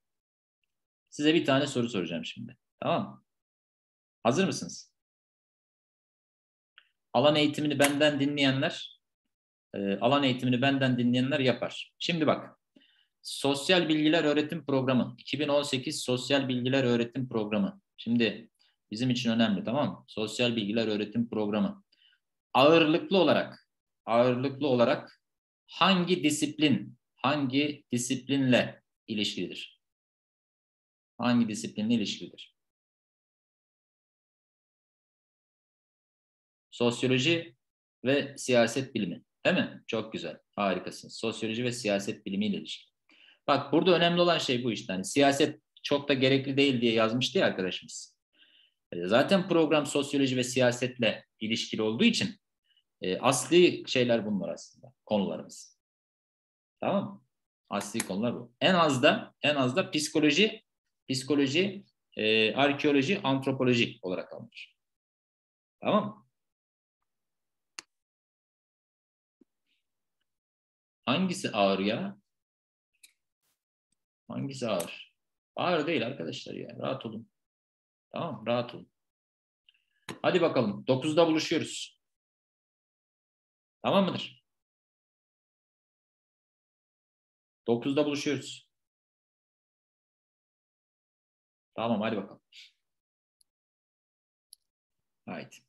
Size bir tane soru soracağım şimdi. Tamam mı? Hazır mısınız? Alan eğitimini benden dinleyenler, e, alan eğitimini benden dinleyenler yapar. Şimdi bak, Sosyal Bilgiler Öğretim Programı, 2018 Sosyal Bilgiler Öğretim Programı. Şimdi bizim için önemli tamam mı? Sosyal Bilgiler Öğretim Programı. Ağırlıklı olarak, ağırlıklı olarak hangi disiplin, hangi disiplinle ilişkilidir? Hangi disiplinle ilişkilidir? Sosyoloji ve siyaset bilimi. Değil mi? Çok güzel. Harikasın. Sosyoloji ve siyaset bilimiyle ilişkili. Bak burada önemli olan şey bu işte. Yani siyaset çok da gerekli değil diye yazmıştı ya arkadaşımız. E, zaten program sosyoloji ve siyasetle ilişkili olduğu için e, asli şeyler bunlar aslında. Konularımız. Tamam mı? Asli konular bu. En az da en az da psikoloji, psikoloji, e, arkeoloji, antropoloji olarak alınır. Tamam mı? Hangisi ağır ya? Hangisi ağır? Ağır değil arkadaşlar ya. Rahat olun. Tamam Rahat olun. Hadi bakalım. 9'da buluşuyoruz. Tamam mıdır? 9'da buluşuyoruz. Tamam hadi bakalım. Haydi.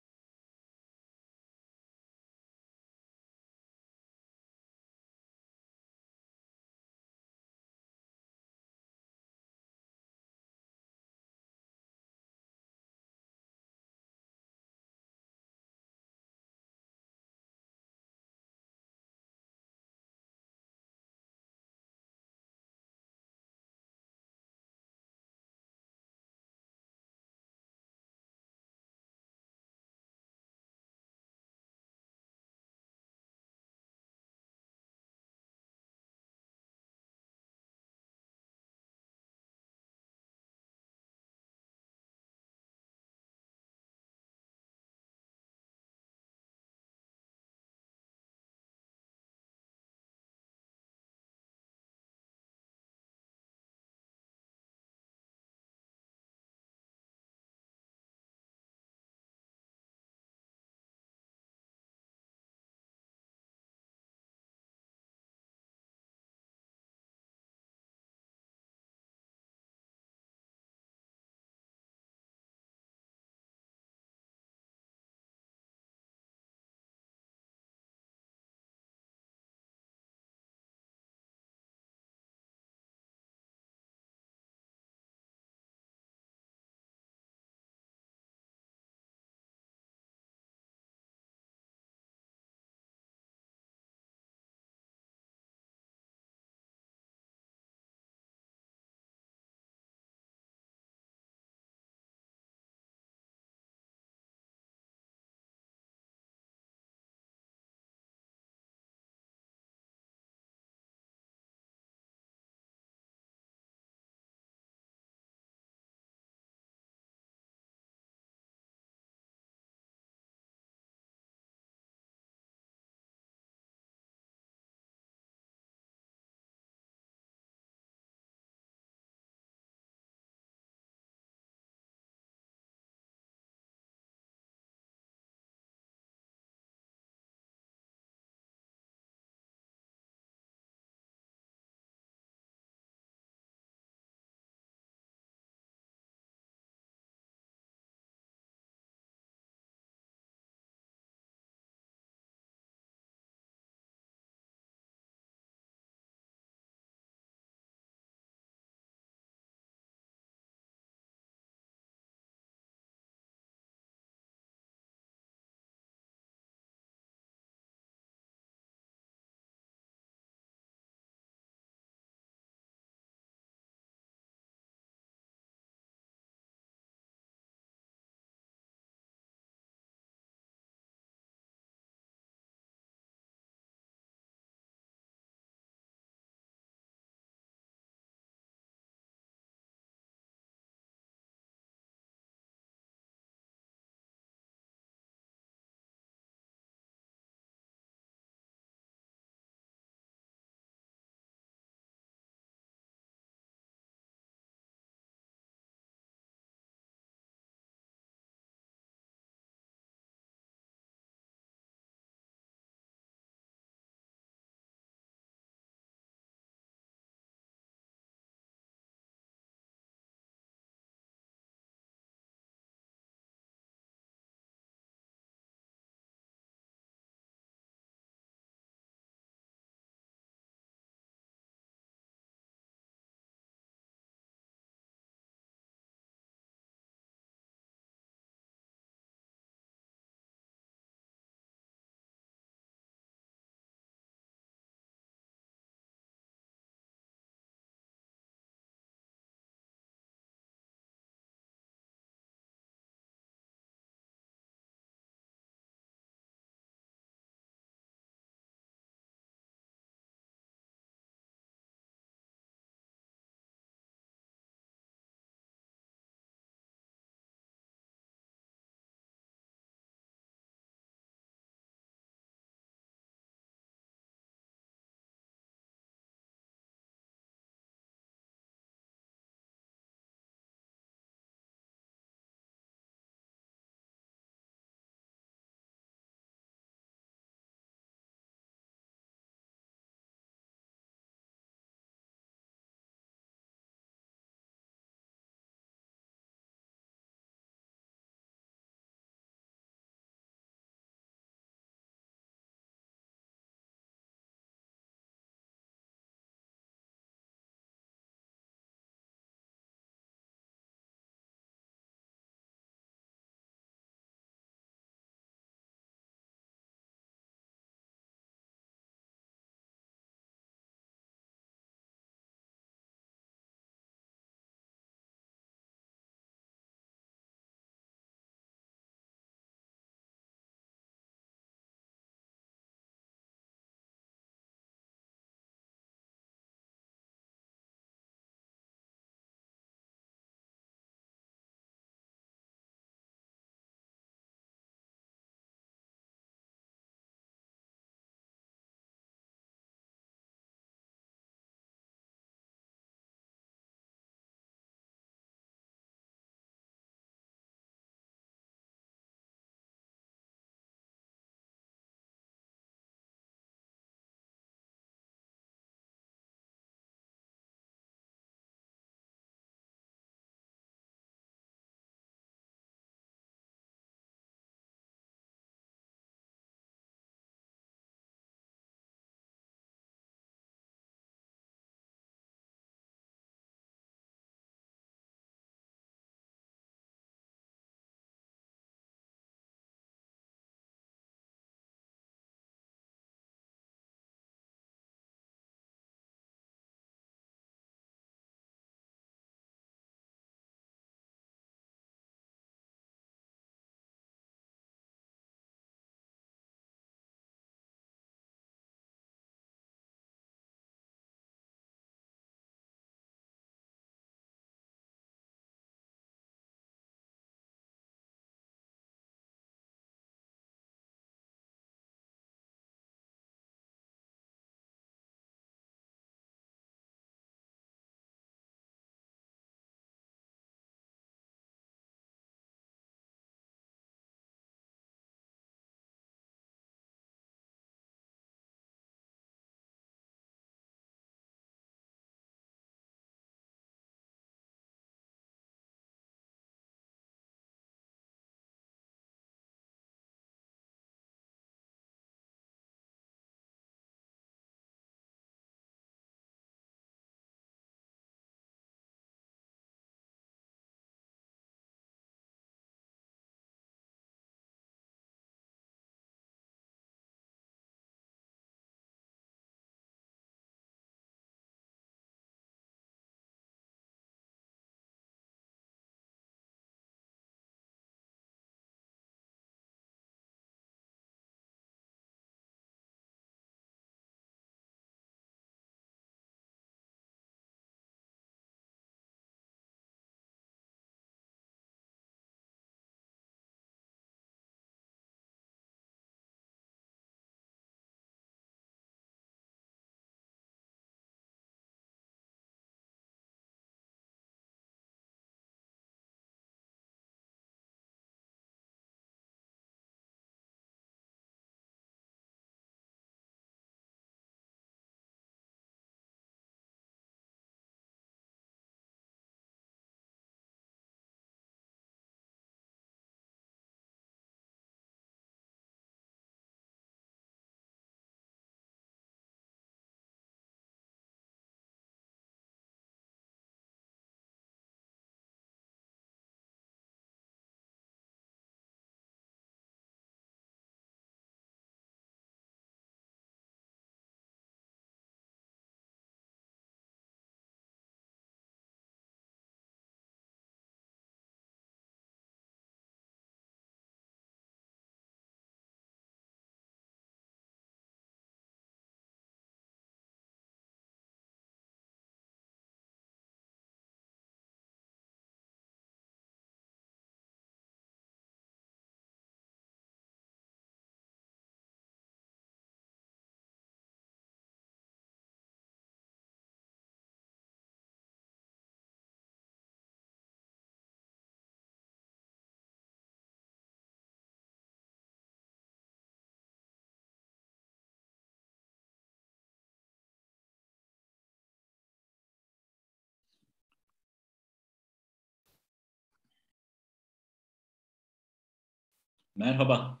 Merhaba.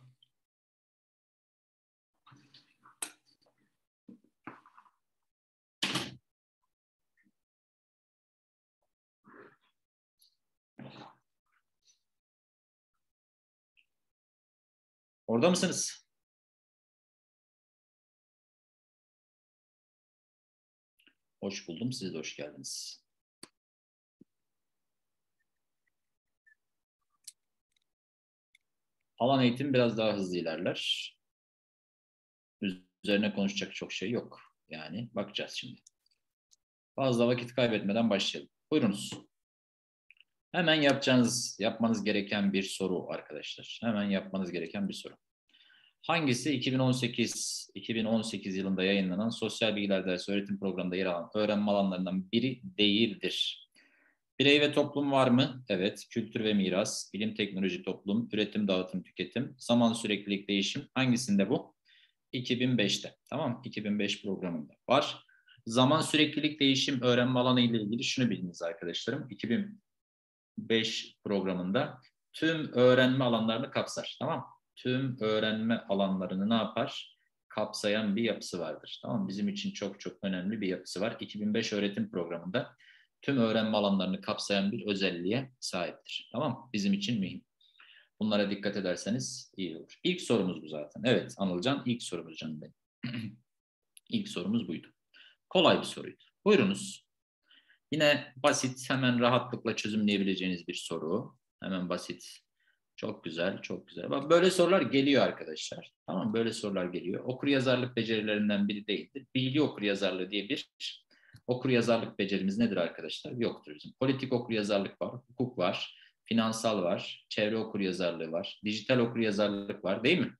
Orada mısınız? Hoş buldum. Siz de hoş geldiniz. Alan eğitim biraz daha hızlı ilerler. Üzerine konuşacak çok şey yok. Yani bakacağız şimdi. Fazla vakit kaybetmeden başlayalım. Buyurunuz. Hemen yapacağınız, yapmanız gereken bir soru arkadaşlar. Hemen yapmanız gereken bir soru. Hangisi 2018 2018 yılında yayınlanan sosyal bilgiler dersi öğretim programında yer alan öğrenme alanlarından biri değildir? Birey ve toplum var mı? Evet. Kültür ve miras, bilim, teknoloji, toplum, üretim, dağıtım, tüketim, zaman süreklilik, değişim. Hangisinde bu? 2005'te. Tamam 2005 programında var. Zaman süreklilik, değişim, öğrenme alanı ile ilgili şunu biliniz arkadaşlarım. 2005 programında tüm öğrenme alanlarını kapsar. Tamam Tüm öğrenme alanlarını ne yapar? Kapsayan bir yapısı vardır. Tamam Bizim için çok çok önemli bir yapısı var. 2005 öğretim programında tüm öğrenme alanlarını kapsayan bir özelliğe sahiptir. Tamam Bizim için mühim. Bunlara dikkat ederseniz iyi olur. İlk sorumuz bu zaten. Evet Anılcan ilk sorumuz canım benim. (clears throat) ilk sorumuz buydu. Kolay bir soruydu. Buyurunuz. Yine basit, hemen rahatlıkla çözümleyebileceğiniz bir soru. Hemen basit. Çok güzel, çok güzel. Bak böyle sorular geliyor arkadaşlar. Tamam Böyle sorular geliyor. Okur yazarlık becerilerinden biri değildir. Bilgi okur yazarlığı diye bir okur yazarlık becerimiz nedir arkadaşlar? Yoktur bizim. Politik okur yazarlık var, hukuk var, finansal var, çevre okur yazarlığı var, dijital okur yazarlık var değil mi?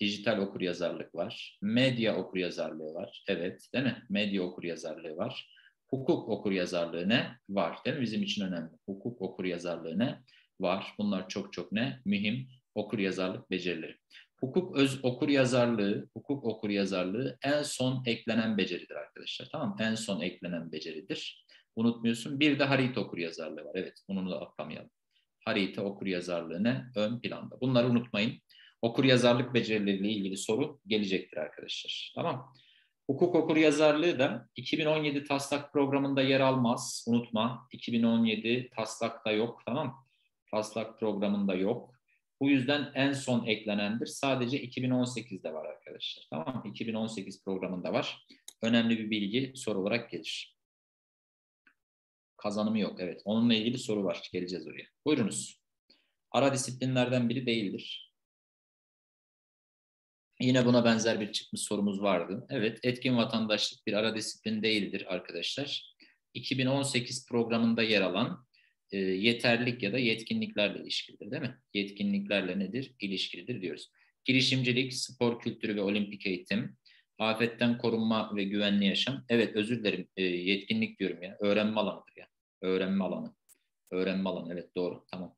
Dijital okur yazarlık var, medya okur yazarlığı var. Evet, değil mi? Medya okur yazarlığı var. Hukuk okur yazarlığı ne? Var, değil mi? Bizim için önemli. Hukuk okur yazarlığı ne? Var. Bunlar çok çok ne? Mühim okur yazarlık becerileri. Hukuk öz okur yazarlığı, hukuk okur yazarlığı en son eklenen beceridir arkadaşlar. Tamam En son eklenen beceridir. Unutmuyorsun. Bir de harita okur yazarlığı var. Evet, bunu da atlamayalım. Harita okur yazarlığı ne? Ön planda. Bunları unutmayın. Okur yazarlık becerileriyle ilgili soru gelecektir arkadaşlar. Tamam Hukuk okur yazarlığı da 2017 taslak programında yer almaz. Unutma. 2017 taslakta yok. Tamam Taslak programında yok. Bu yüzden en son eklenendir. Sadece 2018'de var arkadaşlar. Tamam 2018 programında var. Önemli bir bilgi soru olarak gelir. Kazanımı yok. Evet. Onunla ilgili soru var. Geleceğiz oraya. Buyurunuz. Ara disiplinlerden biri değildir. Yine buna benzer bir çıkmış sorumuz vardı. Evet, etkin vatandaşlık bir ara disiplin değildir arkadaşlar. 2018 programında yer alan e, yeterlilik ya da yetkinliklerle ilişkilidir değil mi? Yetkinliklerle nedir? İlişkilidir diyoruz. Girişimcilik, spor kültürü ve olimpik eğitim, afetten korunma ve güvenli yaşam. Evet özür dilerim e, yetkinlik diyorum ya. Öğrenme alanıdır ya. Öğrenme alanı. Öğrenme alanı evet doğru tamam.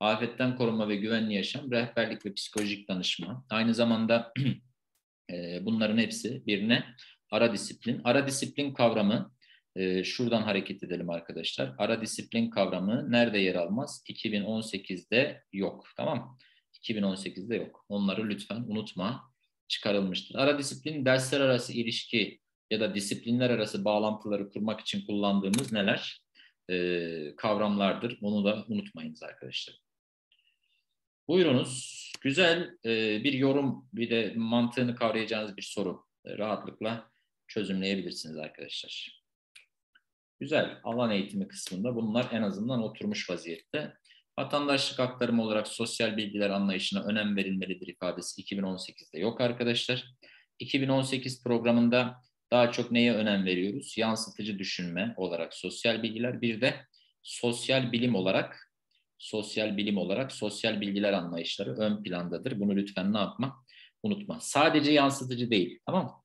Afetten korunma ve güvenli yaşam, rehberlik ve psikolojik danışma. Aynı zamanda (clears throat) e, bunların hepsi birine ara disiplin. Ara disiplin kavramı e, şuradan hareket edelim arkadaşlar. Ara disiplin kavramı nerede yer almaz? 2018'de yok. Tamam 2018'de yok. Onları lütfen unutma. Çıkarılmıştır. Ara disiplin dersler arası ilişki ya da disiplinler arası bağlantıları kurmak için kullandığımız neler? Ee, kavramlardır. Onu da unutmayınız arkadaşlar. Buyurunuz. Güzel e, bir yorum bir de mantığını kavrayacağınız bir soru. E, rahatlıkla çözümleyebilirsiniz arkadaşlar. Güzel. Alan eğitimi kısmında bunlar en azından oturmuş vaziyette. Vatandaşlık aktarımı olarak sosyal bilgiler anlayışına önem verilmelidir ifadesi 2018'de yok arkadaşlar. 2018 programında daha çok neye önem veriyoruz? Yansıtıcı düşünme olarak sosyal bilgiler. Bir de sosyal bilim olarak sosyal bilim olarak sosyal bilgiler anlayışları ön plandadır. Bunu lütfen ne yapma? Unutma. Sadece yansıtıcı değil. Tamam mı?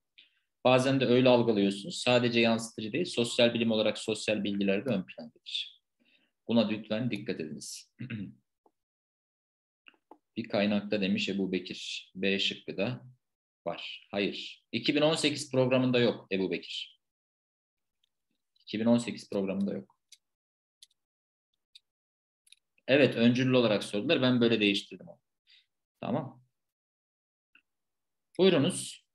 Bazen de öyle algılıyorsunuz. Sadece yansıtıcı değil, sosyal bilim olarak sosyal bilgiler de ön plandadır. Buna lütfen dikkat ediniz. (clears throat) bir kaynakta demiş Ebu Bekir. B şıkkı da var. Hayır. 2018 programında yok Ebu Bekir. 2018 programında yok. Evet öncüllü olarak sordular. Ben böyle değiştirdim onu. Tamam. Buyurunuz.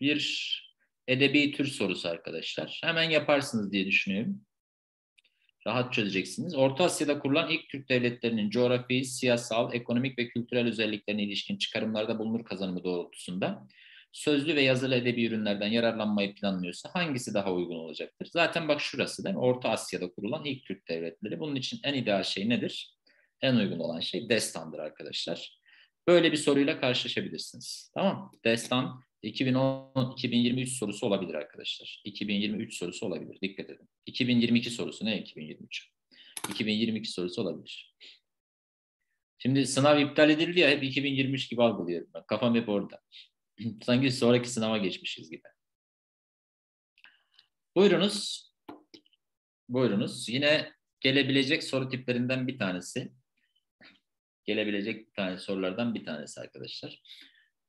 Bir edebi tür sorusu arkadaşlar. Hemen yaparsınız diye düşünüyorum. Rahat çözeceksiniz. Orta Asya'da kurulan ilk Türk devletlerinin coğrafi, siyasal, ekonomik ve kültürel özelliklerine ilişkin çıkarımlarda bulunur kazanımı doğrultusunda sözlü ve yazılı edebi ürünlerden yararlanmayı planlıyorsa hangisi daha uygun olacaktır? Zaten bak şurası değil mi? Orta Asya'da kurulan ilk Türk devletleri. Bunun için en ideal şey nedir? En uygun olan şey destandır arkadaşlar. Böyle bir soruyla karşılaşabilirsiniz. Tamam Destan 2010-2023 sorusu olabilir arkadaşlar. 2023 sorusu olabilir. Dikkat edin. 2022 sorusu ne 2023? 2022 sorusu olabilir. Şimdi sınav iptal edildi ya hep 2023 gibi algılıyorum ben. Kafam hep orada. (clears throat) Sanki sonraki sınava geçmişiz gibi. Buyurunuz. Buyurunuz. Yine gelebilecek soru tiplerinden bir tanesi. Gelebilecek bir tane sorulardan bir tanesi arkadaşlar.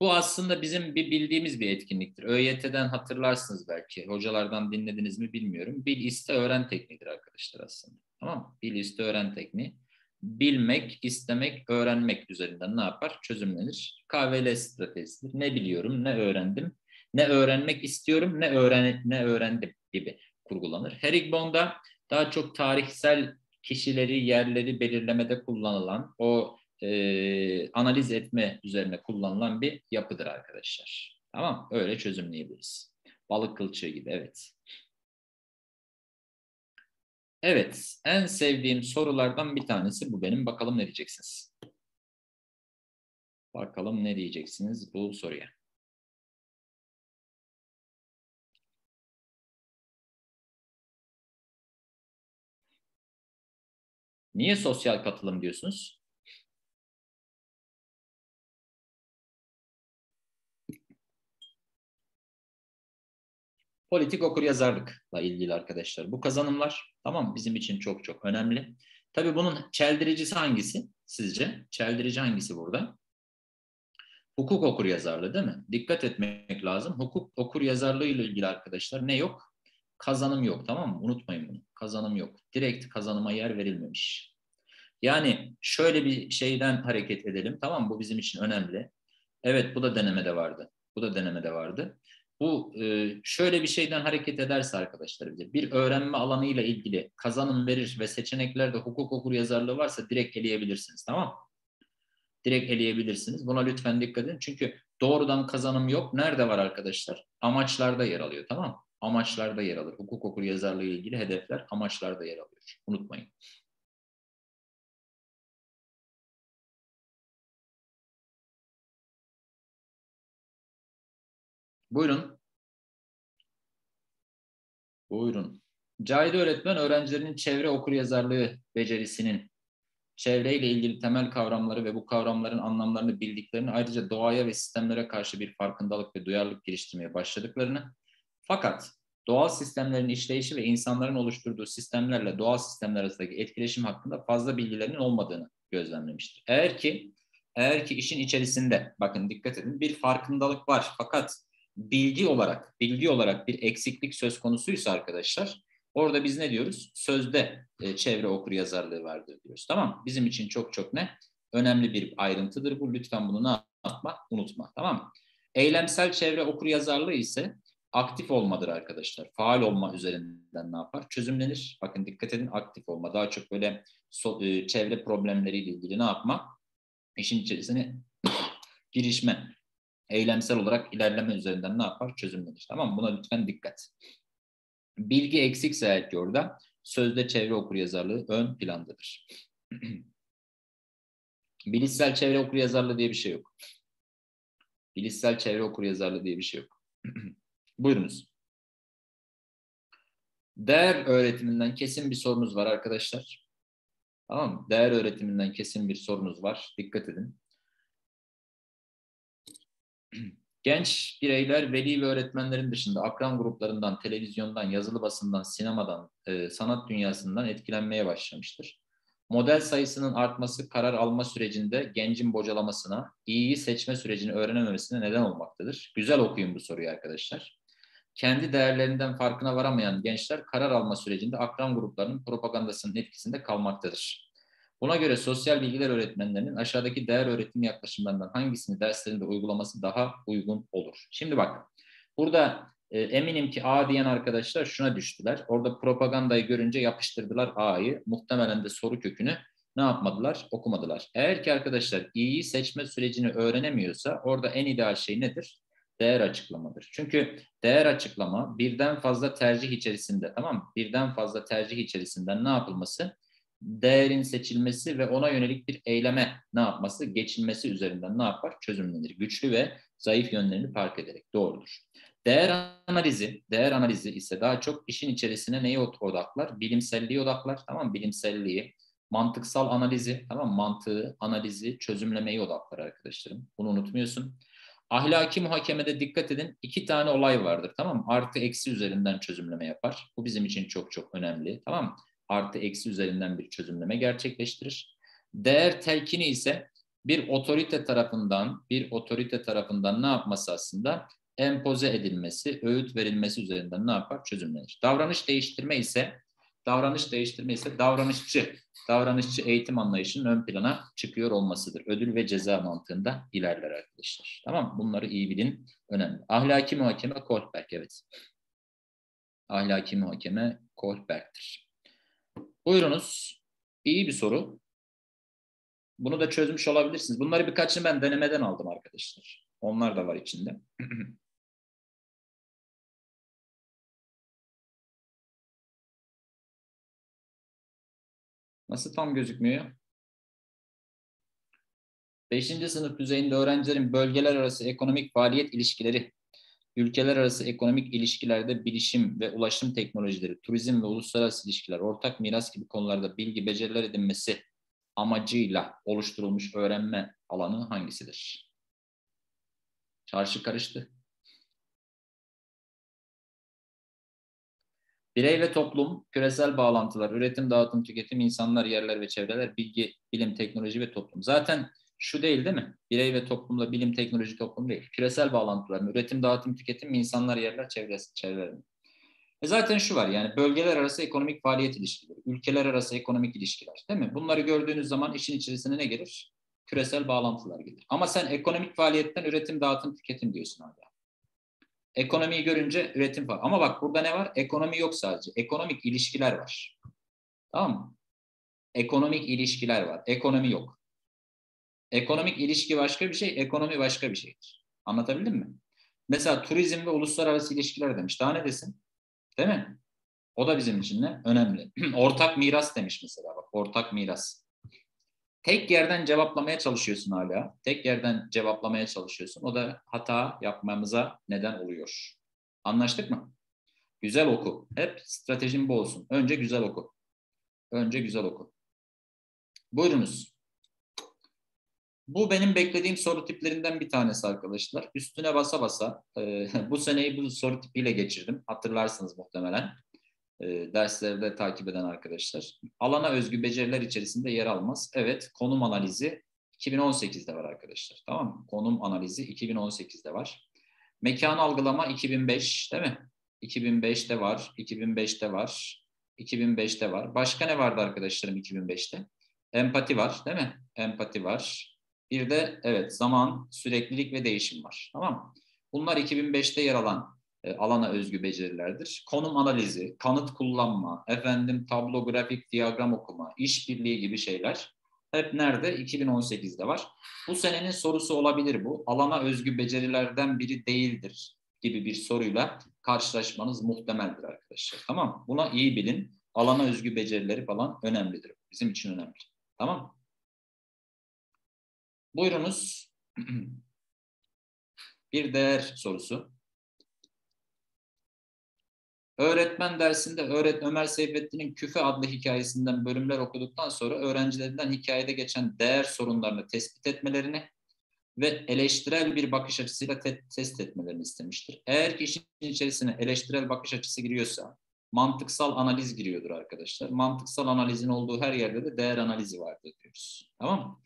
Bu aslında bizim bir bildiğimiz bir etkinliktir. ÖYT'den hatırlarsınız belki. Hocalardan dinlediniz mi bilmiyorum. Bil iste öğren tekniğidir arkadaşlar aslında. Tamam mı? Bil iste öğren tekniği. Bilmek, istemek, öğrenmek üzerinden ne yapar? Çözümlenir. KVL stratejisidir. Ne biliyorum, ne öğrendim, ne öğrenmek istiyorum, ne öğren ne öğrendim gibi kurgulanır. Herigbon'da daha çok tarihsel kişileri, yerleri belirlemede kullanılan o e, analiz etme üzerine kullanılan bir yapıdır arkadaşlar. Tamam Öyle çözümleyebiliriz. Balık kılçığı gibi evet. Evet, en sevdiğim sorulardan bir tanesi bu benim. Bakalım ne diyeceksiniz? Bakalım ne diyeceksiniz bu soruya. Niye sosyal katılım diyorsunuz? Politik okuryazarlıkla ilgili arkadaşlar. Bu kazanımlar tamam bizim için çok çok önemli. Tabii bunun çeldiricisi hangisi sizce? Çeldirici hangisi burada? Hukuk okuryazarlığı değil mi? Dikkat etmek lazım. Hukuk okuryazarlığı ile ilgili arkadaşlar ne yok? Kazanım yok tamam mı? Unutmayın bunu. Kazanım yok. Direkt kazanıma yer verilmemiş. Yani şöyle bir şeyden hareket edelim tamam mı? Bu bizim için önemli. Evet bu da denemede vardı. Bu da denemede vardı bu e, şöyle bir şeyden hareket ederse arkadaşlar bize bir öğrenme alanı ile ilgili kazanım verir ve seçeneklerde hukuk okur yazarlığı varsa direkt eleyebilirsiniz tamam Direkt eleyebilirsiniz. Buna lütfen dikkat edin. Çünkü doğrudan kazanım yok. Nerede var arkadaşlar? Amaçlarda yer alıyor tamam Amaçlarda yer alır. Hukuk okur yazarlığı ile ilgili hedefler amaçlarda yer alıyor. Unutmayın. Buyurun. Buyurun. Cahide öğretmen öğrencilerinin çevre okuryazarlığı becerisinin çevreyle ilgili temel kavramları ve bu kavramların anlamlarını bildiklerini ayrıca doğaya ve sistemlere karşı bir farkındalık ve duyarlılık geliştirmeye başladıklarını fakat doğal sistemlerin işleyişi ve insanların oluşturduğu sistemlerle doğal sistemler arasındaki etkileşim hakkında fazla bilgilerinin olmadığını gözlemlemiştir. Eğer ki eğer ki işin içerisinde bakın dikkat edin bir farkındalık var fakat bilgi olarak bilgi olarak bir eksiklik söz konusuysa arkadaşlar orada biz ne diyoruz? Sözde e, çevre okur yazarlığı vardır diyoruz. Tamam Bizim için çok çok ne? Önemli bir ayrıntıdır bu. Lütfen bunu ne yapma? Unutma. Tamam mı? Eylemsel çevre okur yazarlığı ise aktif olmadır arkadaşlar. Faal olma üzerinden ne yapar? Çözümlenir. Bakın dikkat edin aktif olma. Daha çok böyle so, e, çevre problemleriyle ilgili ne yapma? İşin içerisine (coughs) girişme eylemsel olarak ilerleme üzerinden ne yapar? Çözümlenir. Tamam mı? Buna lütfen dikkat. Bilgi eksikse eğer ki orada sözde çevre okuryazarlığı ön plandadır. (clears throat) Bilişsel çevre okuryazarlığı diye bir şey yok. Bilişsel çevre okuryazarlığı diye bir şey yok. (clears throat) Buyurunuz. Değer öğretiminden kesin bir sorunuz var arkadaşlar. Tamam mı? Değer öğretiminden kesin bir sorunuz var. Dikkat edin. (clears throat) Genç bireyler veli ve öğretmenlerin dışında akran gruplarından, televizyondan, yazılı basından, sinemadan, e, sanat dünyasından etkilenmeye başlamıştır. Model sayısının artması karar alma sürecinde gencin bocalamasına, iyiyi seçme sürecini öğrenememesine neden olmaktadır. Güzel okuyun bu soruyu arkadaşlar. Kendi değerlerinden farkına varamayan gençler karar alma sürecinde akran gruplarının propagandasının etkisinde kalmaktadır. Buna göre sosyal bilgiler öğretmenlerinin aşağıdaki değer öğretim yaklaşımlarından hangisini derslerinde uygulaması daha uygun olur? Şimdi bak burada e, eminim ki A diyen arkadaşlar şuna düştüler. Orada propagandayı görünce yapıştırdılar A'yı. Muhtemelen de soru kökünü ne yapmadılar? Okumadılar. Eğer ki arkadaşlar i'yi seçme sürecini öğrenemiyorsa orada en ideal şey nedir? Değer açıklamadır. Çünkü değer açıklama birden fazla tercih içerisinde tamam mı? Birden fazla tercih içerisinden ne yapılması? Değerin seçilmesi ve ona yönelik bir eyleme ne yapması? Geçilmesi üzerinden ne yapar? Çözümlenir. Güçlü ve zayıf yönlerini fark ederek. Doğrudur. Değer analizi, değer analizi ise daha çok işin içerisine neyi odaklar? Bilimselliği odaklar, tamam? Bilimselliği, mantıksal analizi, tamam mantığı, analizi, çözümlemeyi odaklar arkadaşlarım. Bunu unutmuyorsun. Ahlaki muhakemede dikkat edin. iki tane olay vardır. Tamam? Artı eksi üzerinden çözümleme yapar. Bu bizim için çok çok önemli. Tamam mı? Artı eksi üzerinden bir çözümleme gerçekleştirir. Değer telkini ise bir otorite tarafından bir otorite tarafından ne yapması aslında? Empoze edilmesi, öğüt verilmesi üzerinden ne yapar? Çözümlenir. Davranış değiştirme ise davranış değiştirme ise davranışçı davranışçı eğitim anlayışının ön plana çıkıyor olmasıdır. Ödül ve ceza mantığında ilerler arkadaşlar. Tamam Bunları iyi bilin. Önemli. Ahlaki muhakeme Kohlberg evet. Ahlaki muhakeme Kohlberg'tir. Buyurunuz. İyi bir soru. Bunu da çözmüş olabilirsiniz. Bunları birkaçını ben denemeden aldım arkadaşlar. Onlar da var içinde. (clears throat) Nasıl tam gözükmüyor? Beşinci sınıf düzeyinde öğrencilerin bölgeler arası ekonomik faaliyet ilişkileri, ülkeler arası ekonomik ilişkilerde bilişim ve ulaşım teknolojileri, turizm ve uluslararası ilişkiler, ortak miras gibi konularda bilgi beceriler edinmesi amacıyla oluşturulmuş öğrenme alanı hangisidir? Çarşı karıştı. Birey ve toplum, küresel bağlantılar, üretim, dağıtım, tüketim, insanlar, yerler ve çevreler, bilgi, bilim, teknoloji ve toplum. Zaten şu değil değil mi? Birey ve toplumla bilim, teknoloji, toplum değil. Küresel bağlantılar, üretim, dağıtım, tüketim, insanlar, yerler, çevresi, çevreler. E zaten şu var yani bölgeler arası ekonomik faaliyet ilişkileri, ülkeler arası ekonomik ilişkiler değil mi? Bunları gördüğünüz zaman işin içerisine ne gelir? Küresel bağlantılar gelir. Ama sen ekonomik faaliyetten üretim, dağıtım, tüketim diyorsun hala. Ekonomiyi görünce üretim var. Ama bak burada ne var? Ekonomi yok sadece. Ekonomik ilişkiler var. Tamam mı? Ekonomik ilişkiler var. Ekonomi yok. Ekonomik ilişki başka bir şey, ekonomi başka bir şeydir. Anlatabildim mi? Mesela turizm ve uluslararası ilişkiler demiş. Daha ne desin? Değil mi? O da bizim için ne? Önemli. (clears throat) ortak miras demiş mesela bak. Ortak miras. Tek yerden cevaplamaya çalışıyorsun hala. Tek yerden cevaplamaya çalışıyorsun. O da hata yapmamıza neden oluyor. Anlaştık mı? Güzel oku. Hep stratejin bu olsun. Önce güzel oku. Önce güzel oku. Buyurunuz. Bu benim beklediğim soru tiplerinden bir tanesi arkadaşlar. Üstüne basa basa e, (laughs) bu seneyi bu soru tipiyle geçirdim. Hatırlarsınız muhtemelen e, derslerde takip eden arkadaşlar. Alana özgü beceriler içerisinde yer almaz. Evet, konum analizi 2018'de var arkadaşlar. Tamam mı? Konum analizi 2018'de var. Mekan algılama 2005 değil mi? 2005'te var, 2005'te var, 2005'te var. Başka ne vardı arkadaşlarım 2005'te? Empati var değil mi? Empati var. Bir de evet zaman, süreklilik ve değişim var. Tamam mı? Bunlar 2005'te yer alan e, alana özgü becerilerdir. Konum analizi, kanıt kullanma, efendim tablo, grafik, diyagram okuma, işbirliği gibi şeyler hep nerede? 2018'de var. Bu senenin sorusu olabilir bu. Alana özgü becerilerden biri değildir gibi bir soruyla karşılaşmanız muhtemeldir arkadaşlar. Tamam Buna iyi bilin. Alana özgü becerileri falan önemlidir. Bizim için önemli. Tamam Buyurunuz. (clears throat) bir değer sorusu. Öğretmen dersinde öğret Ömer Seyfettin'in Küfe adlı hikayesinden bölümler okuduktan sonra öğrencilerinden hikayede geçen değer sorunlarını tespit etmelerini ve eleştirel bir bakış açısıyla te- test etmelerini istemiştir. Eğer ki işin içerisine eleştirel bakış açısı giriyorsa mantıksal analiz giriyordur arkadaşlar. Mantıksal analizin olduğu her yerde de değer analizi vardır diyoruz. Tamam mı?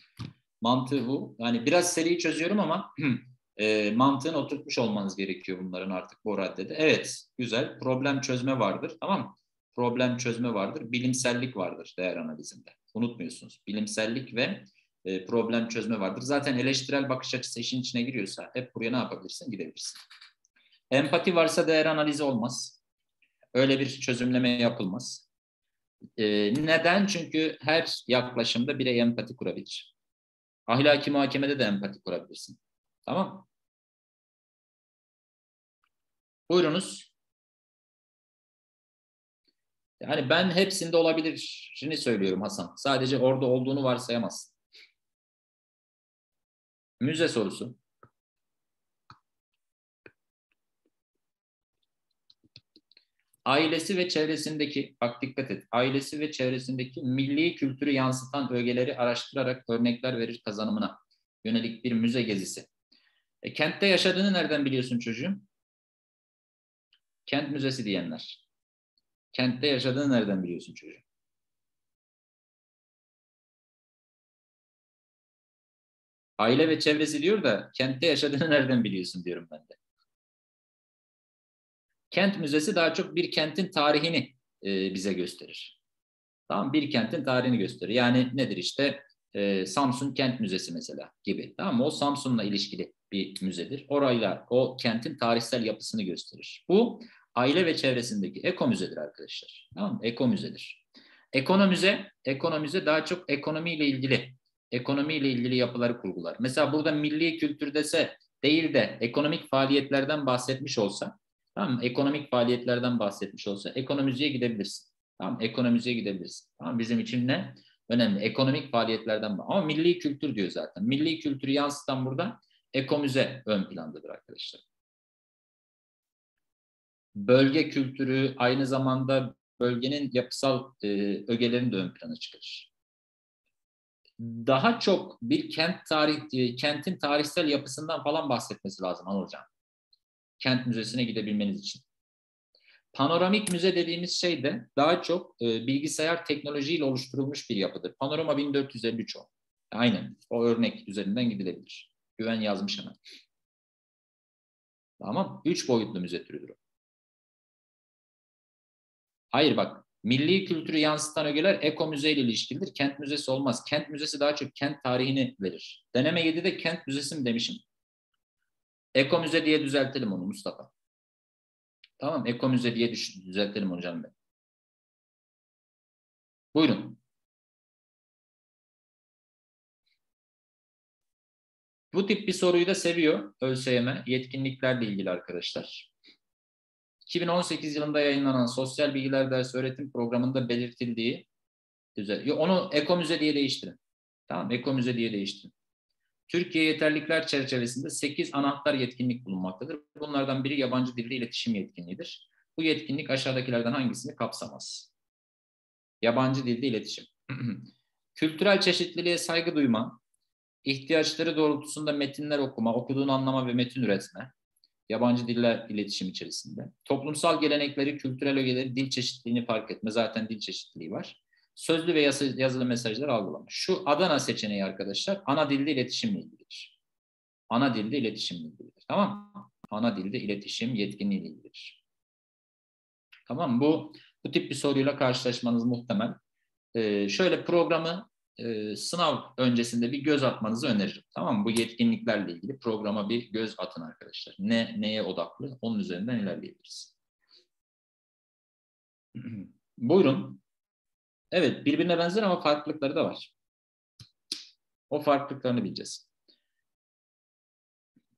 Mantığı bu. Yani biraz seri çözüyorum ama (clears throat) e, mantığını oturtmuş olmanız gerekiyor bunların artık bu raddede. Evet, güzel. Problem çözme vardır. Tamam mı? problem çözme vardır, bilimsellik vardır değer analizinde. Unutmuyorsunuz. Bilimsellik ve e, problem çözme vardır. Zaten eleştirel bakış açısı işin içine giriyorsa hep buraya ne yapabilirsin? Gidebilirsin. Empati varsa değer analizi olmaz. Öyle bir çözümleme yapılmaz. E, neden? Çünkü her yaklaşımda birey empati kurabilir. Ahlaki muhakemede de empati kurabilirsin. Tamam mı? Buyurunuz. Yani ben hepsinde olabilirini söylüyorum Hasan. Sadece orada olduğunu varsayamazsın. Müze sorusu. Ailesi ve çevresindeki, bak dikkat et, ailesi ve çevresindeki milli kültürü yansıtan ögeleri araştırarak örnekler verir kazanımına yönelik bir müze gezisi. E, kentte yaşadığını nereden biliyorsun çocuğum? Kent müzesi diyenler. Kentte yaşadığını nereden biliyorsun çocuğum? Aile ve çevresi diyor da kentte yaşadığını nereden biliyorsun diyorum ben de. Kent müzesi daha çok bir kentin tarihini e, bize gösterir. Tamam bir kentin tarihini gösterir. Yani nedir işte e, Samsun Kent Müzesi mesela gibi. Tamam? O Samsun'la ilişkili bir müzedir. Orayla o kentin tarihsel yapısını gösterir. Bu aile ve çevresindeki eko müzedir arkadaşlar. Tamam mı? Eko müzedir. Ekonomize, ekonomize daha çok ekonomiyle ilgili ekonomiyle ilgili yapıları kurgular. Mesela burada milli kültür dese değil de ekonomik faaliyetlerden bahsetmiş olsa, tamam mı? Ekonomik faaliyetlerden bahsetmiş olsa ekonomiziye gidebilirsin. Tamam Ekonomiziye gidebilirsin. Tamam Bizim için ne? Önemli. Ekonomik faaliyetlerden ama milli kültür diyor zaten. Milli kültürü yansıtan burada ekomize ön plandadır arkadaşlar. Bölge kültürü aynı zamanda bölgenin yapısal e, ögelerini de ön plana çıkarır daha çok bir kent tarih e, kentin tarihsel yapısından falan bahsetmesi lazım Anılcan. Kent müzesine gidebilmeniz için. Panoramik müze dediğimiz şey de daha çok e, bilgisayar teknolojiyle oluşturulmuş bir yapıdır. Panorama 1453 o. Aynen. O örnek üzerinden gidilebilir. Güven yazmış hemen. Tamam. Üç boyutlu müze türüdür o. Hayır bak. Milli kültürü yansıtan ögeler eko müzeyle ilişkilidir. Kent müzesi olmaz. Kent müzesi daha çok kent tarihini verir. Deneme 7'de kent müzesi mi demişim. Eko müze diye düzeltelim onu Mustafa. Tamam Eko müze diye düzeltelim canım ben. Buyurun. Bu tip bir soruyu da seviyor ÖSYM yetkinliklerle ilgili arkadaşlar. 2018 yılında yayınlanan Sosyal Bilgiler Dersi Öğretim Programı'nda belirtildiği üzere. Onu Ekomüze diye değiştirin. Tamam Ekomüze diye değiştirin. Türkiye yeterlikler çerçevesinde 8 anahtar yetkinlik bulunmaktadır. Bunlardan biri yabancı dilde iletişim yetkinliğidir. Bu yetkinlik aşağıdakilerden hangisini kapsamaz? Yabancı dilde iletişim. (clears throat) Kültürel çeşitliliğe saygı duyma, ihtiyaçları doğrultusunda metinler okuma, okuduğunu anlama ve metin üretme, yabancı diller iletişim içerisinde. Toplumsal gelenekleri, kültürel ögeleri, dil çeşitliliğini fark etme. Zaten dil çeşitliliği var. Sözlü ve yazılı mesajlar algılama. Şu Adana seçeneği arkadaşlar ana dilde iletişimle ilgilidir. Ana dilde iletişimle ilgilidir. Tamam mı? Ana dilde iletişim yetkinliğiyle ilgilidir. Tamam Bu bu tip bir soruyla karşılaşmanız muhtemel. Ee, şöyle programı e, sınav öncesinde bir göz atmanızı öneririm. Tamam mı? Bu yetkinliklerle ilgili programa bir göz atın arkadaşlar. Ne neye odaklı? Onun üzerinden ilerleyebiliriz. (clears throat) Buyurun. Evet, birbirine benzer ama farklılıkları da var. O farklılıklarını bileceğiz.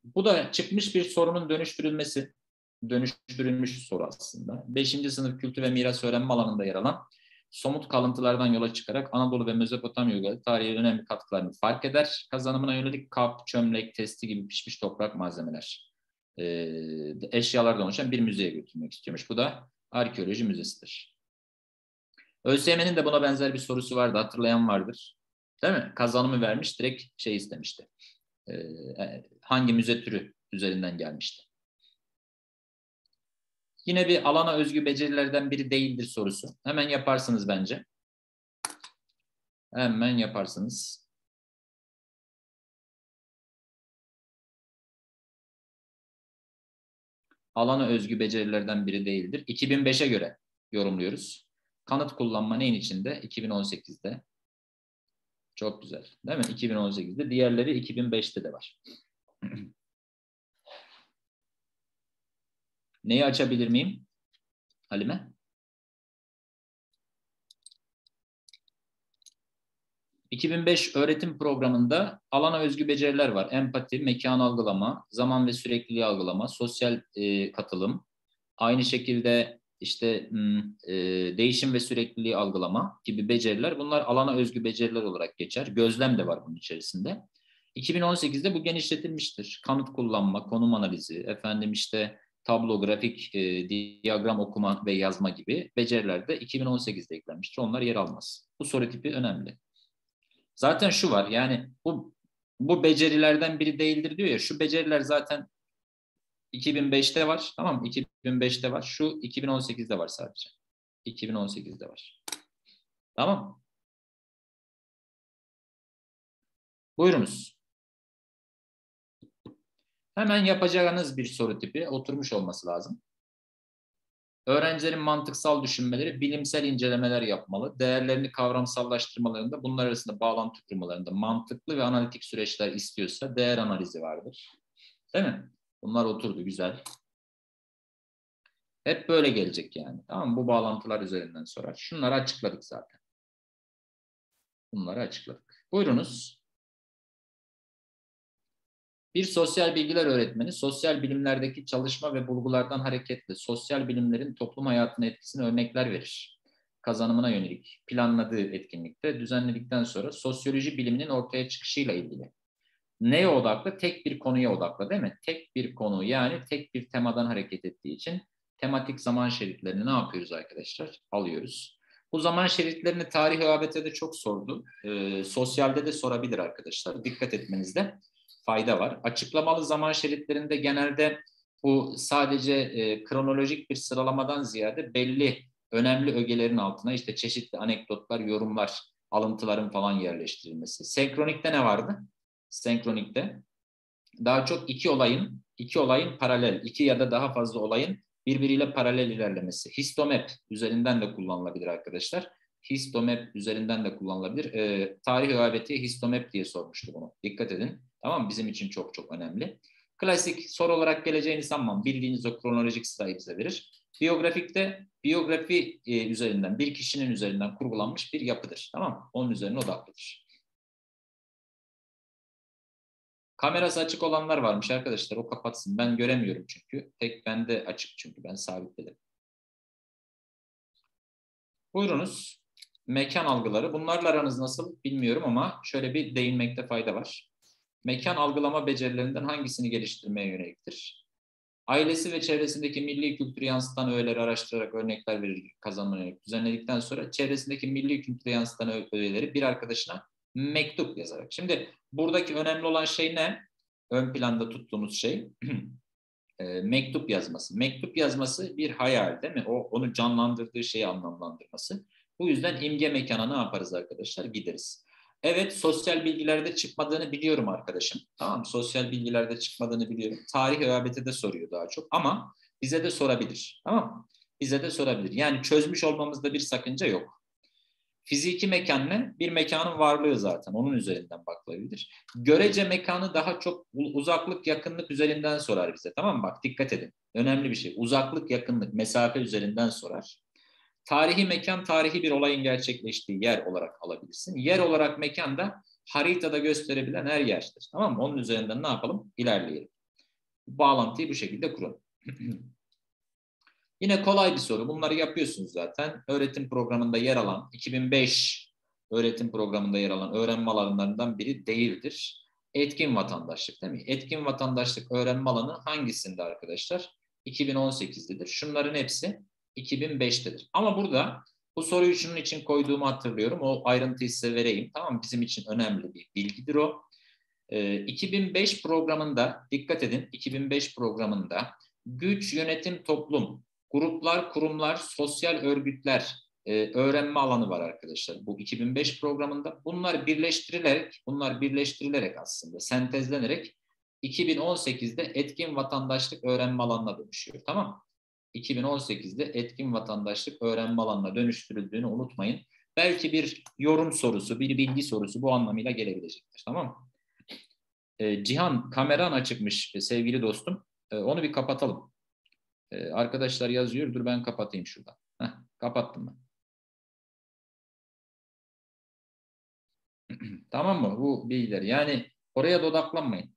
Bu da çıkmış bir sorunun dönüştürülmesi, dönüştürülmüş soru aslında. Beşinci sınıf kültür ve miras öğrenme alanında yer alan somut kalıntılardan yola çıkarak Anadolu ve Mezopotamya uygarlığı tarihe önemli katkılarını fark eder. Kazanımına yönelik kap, çömlek, testi gibi pişmiş toprak malzemeler, e, eşyalardan oluşan bir müzeye götürmek istiyormuş. Bu da arkeoloji müzesidir. ÖSYM'nin de buna benzer bir sorusu vardı. Hatırlayan vardır. Değil mi? Kazanımı vermiş, direkt şey istemişti. E, hangi müze türü üzerinden gelmişti. Yine bir alana özgü becerilerden biri değildir sorusu. Hemen yaparsınız bence. Hemen yaparsınız. Alana özgü becerilerden biri değildir. 2005'e göre yorumluyoruz. Kanıt kullanma neyin içinde? 2018'de. Çok güzel. Değil mi? 2018'de. Diğerleri 2005'te de var. (clears throat) Neyi açabilir miyim? Halime? ...2005 öğretim programında alana özgü beceriler var. Empati, mekan algılama, zaman ve sürekliliği algılama, sosyal e, katılım, aynı şekilde işte e, değişim ve sürekliliği algılama gibi beceriler bunlar alana özgü beceriler olarak geçer. Gözlem de var bunun içerisinde. 2018'de bu genişletilmiştir. Kanıt kullanma, konum analizi, efendim işte tablo, grafik, e, diyagram okuma ve yazma gibi beceriler de 2018'de eklenmiştir. Onlar yer almaz. Bu soru tipi önemli. Zaten şu var yani bu bu becerilerden biri değildir diyor ya şu beceriler zaten 2005'te var. Tamam mı? 2005'te var. Şu 2018'de var sadece. 2018'de var. Tamam Buyurunuz. Hemen yapacağınız bir soru tipi oturmuş olması lazım. Öğrencilerin mantıksal düşünmeleri, bilimsel incelemeler yapmalı. Değerlerini kavramsallaştırmalarında, bunlar arasında bağlantı kurmalarında mantıklı ve analitik süreçler istiyorsa değer analizi vardır. Değil mi? Bunlar oturdu güzel. Hep böyle gelecek yani. Tamam mı? Bu bağlantılar üzerinden sorar. Şunları açıkladık zaten. Bunları açıkladık. Buyurunuz. Bir sosyal bilgiler öğretmeni sosyal bilimlerdeki çalışma ve bulgulardan hareketle sosyal bilimlerin toplum hayatına etkisine örnekler verir. Kazanımına yönelik planladığı etkinlikte düzenledikten sonra sosyoloji biliminin ortaya çıkışıyla ilgili neye odaklı? Tek bir konuya odaklı değil mi? Tek bir konu yani tek bir temadan hareket ettiği için tematik zaman şeritlerini ne yapıyoruz arkadaşlar? Alıyoruz. Bu zaman şeritlerini tarih ÖABT'de çok sordu. E, sosyalde de sorabilir arkadaşlar. Dikkat etmenizde fayda var. Açıklamalı zaman şeritlerinde genelde bu sadece e, kronolojik bir sıralamadan ziyade belli önemli ögelerin altına işte çeşitli anekdotlar, yorumlar, alıntıların falan yerleştirilmesi. Senkronikte ne vardı? Senkronikte daha çok iki olayın iki olayın paralel, iki ya da daha fazla olayın birbiriyle paralel ilerlemesi. Histomap üzerinden de kullanılabilir arkadaşlar. Histomap üzerinden de kullanılabilir. E, tarih ÖABT histomap diye sormuştu bunu. Dikkat edin. Tamam Bizim için çok çok önemli. Klasik soru olarak geleceğini sanmam. Bildiğiniz o kronolojik sırayı bize verir. Biyografikte biyografi e, üzerinden, bir kişinin üzerinden kurgulanmış bir yapıdır. Tamam Onun üzerine odaklıdır. Kamerası açık olanlar varmış arkadaşlar. O kapatsın. Ben göremiyorum çünkü. Tek bende açık çünkü. Ben sabitledim. Buyurunuz. Mekan algıları. Bunlarla aranız nasıl bilmiyorum ama şöyle bir değinmekte fayda var. Mekan algılama becerilerinden hangisini geliştirmeye yöneliktir? Ailesi ve çevresindeki milli kültürü yansıtan öğeleri araştırarak örnekler verir kazanmaya düzenledikten sonra çevresindeki milli kültürü yansıtan öğeleri bir arkadaşına mektup yazarak. Şimdi buradaki önemli olan şey ne? Ön planda tuttuğumuz şey (clears throat) e, mektup yazması. Mektup yazması bir hayal değil mi? O onu canlandırdığı şeyi anlamlandırması. Bu yüzden imge mekana ne yaparız arkadaşlar? Gideriz. Evet sosyal bilgilerde çıkmadığını biliyorum arkadaşım. Tamam sosyal bilgilerde çıkmadığını biliyorum. Tarih ÖABT'de soruyor daha çok ama bize de sorabilir. Tamam Bize de sorabilir. Yani çözmüş olmamızda bir sakınca yok. Fiziki mekan? Bir mekanın varlığı zaten. Onun üzerinden bakılabilir. Görece mekanı daha çok uzaklık, yakınlık üzerinden sorar bize. Tamam mı? Bak dikkat edin. Önemli bir şey. Uzaklık, yakınlık, mesafe üzerinden sorar. Tarihi mekan, tarihi bir olayın gerçekleştiği yer olarak alabilirsin. Yer olarak mekan da haritada gösterebilen her yerdir. Tamam mı? Onun üzerinden ne yapalım? İlerleyelim. Bağlantıyı bu şekilde kuralım. (clears throat) Yine kolay bir soru. Bunları yapıyorsunuz zaten. Öğretim programında yer alan 2005 öğretim programında yer alan öğrenme alanlarından biri değildir. Etkin vatandaşlık değil mi? Etkin vatandaşlık öğrenme alanı hangisinde arkadaşlar? 2018'dedir. Şunların hepsi 2005'tedir. Ama burada bu soruyu şunun için koyduğumu hatırlıyorum. O ayrıntıyı size vereyim. Tamam Bizim için önemli bir bilgidir o. Ee, 2005 programında, dikkat edin 2005 programında güç, yönetim, toplum gruplar, kurumlar, sosyal örgütler e, öğrenme alanı var arkadaşlar. Bu 2005 programında. Bunlar birleştirilerek, bunlar birleştirilerek aslında sentezlenerek 2018'de etkin vatandaşlık öğrenme alanına dönüşüyor. Tamam 2018'de etkin vatandaşlık öğrenme alanına dönüştürüldüğünü unutmayın. Belki bir yorum sorusu, bir bilgi sorusu bu anlamıyla gelebilecektir. Tamam mı? Ee, Cihan kameran açıkmış e, sevgili dostum. Ee, onu bir kapatalım. Ee, arkadaşlar yazıyor. Dur ben kapatayım şurada. Heh, kapattım ben. (clears throat) tamam mı? Bu bilgiler. Yani oraya da odaklanmayın.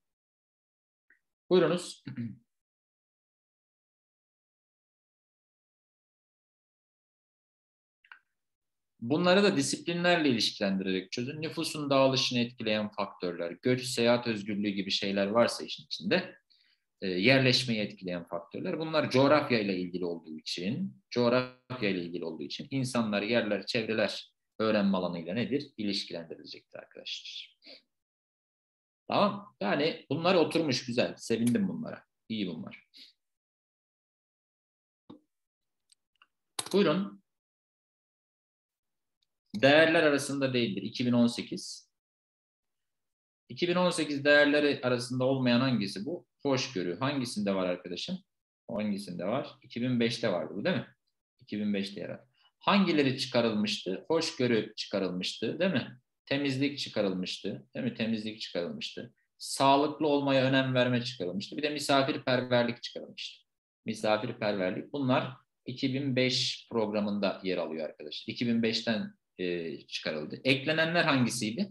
Buyurunuz. (clears throat) Bunları da disiplinlerle ilişkilendirerek çözün. Nüfusun dağılışını etkileyen faktörler, göç, seyahat özgürlüğü gibi şeyler varsa işin içinde, e, yerleşmeyi etkileyen faktörler. Bunlar coğrafya ile ilgili olduğu için, coğrafya ile ilgili olduğu için insanlar, yerler, çevreler öğrenme alanıyla nedir? İlişkilendirilecektir arkadaşlar. Tamam. Yani bunlar oturmuş güzel. Sevindim bunlara. İyi bunlar. Buyurun. Değerler arasında değildir. 2018. 2018 değerleri arasında olmayan hangisi bu? Hoşgörü. Hangisinde var arkadaşım? Hangisinde var? 2005'te vardı bu değil mi? 2005'te yer Hangileri çıkarılmıştı? Hoşgörü çıkarılmıştı değil mi? Temizlik çıkarılmıştı. Değil mi? Temizlik çıkarılmıştı. Sağlıklı olmaya önem verme çıkarılmıştı. Bir de misafirperverlik çıkarılmıştı. Misafirperverlik. Bunlar 2005 programında yer alıyor arkadaşlar. 2005'ten e, çıkarıldı. Eklenenler hangisiydi?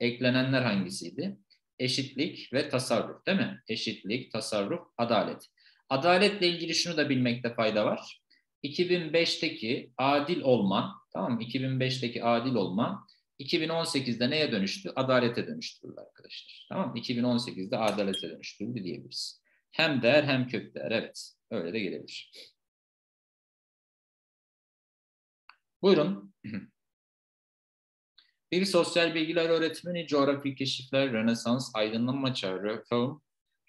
Eklenenler hangisiydi? Eşitlik ve tasarruf değil mi? Eşitlik, tasarruf, adalet. Adaletle ilgili şunu da bilmekte fayda var. 2005'teki adil olma, tamam mı? 2005'teki adil olma 2018'de neye dönüştü? Adalete dönüştürüldü arkadaşlar. Tamam mı? 2018'de adalete dönüştürüldü diyebiliriz. Hem değer hem kök değer. Evet. Öyle de gelebilir. Buyurun. Bir sosyal bilgiler öğretmeni, coğrafi keşifler, Rönesans, aydınlanma çağı, reform,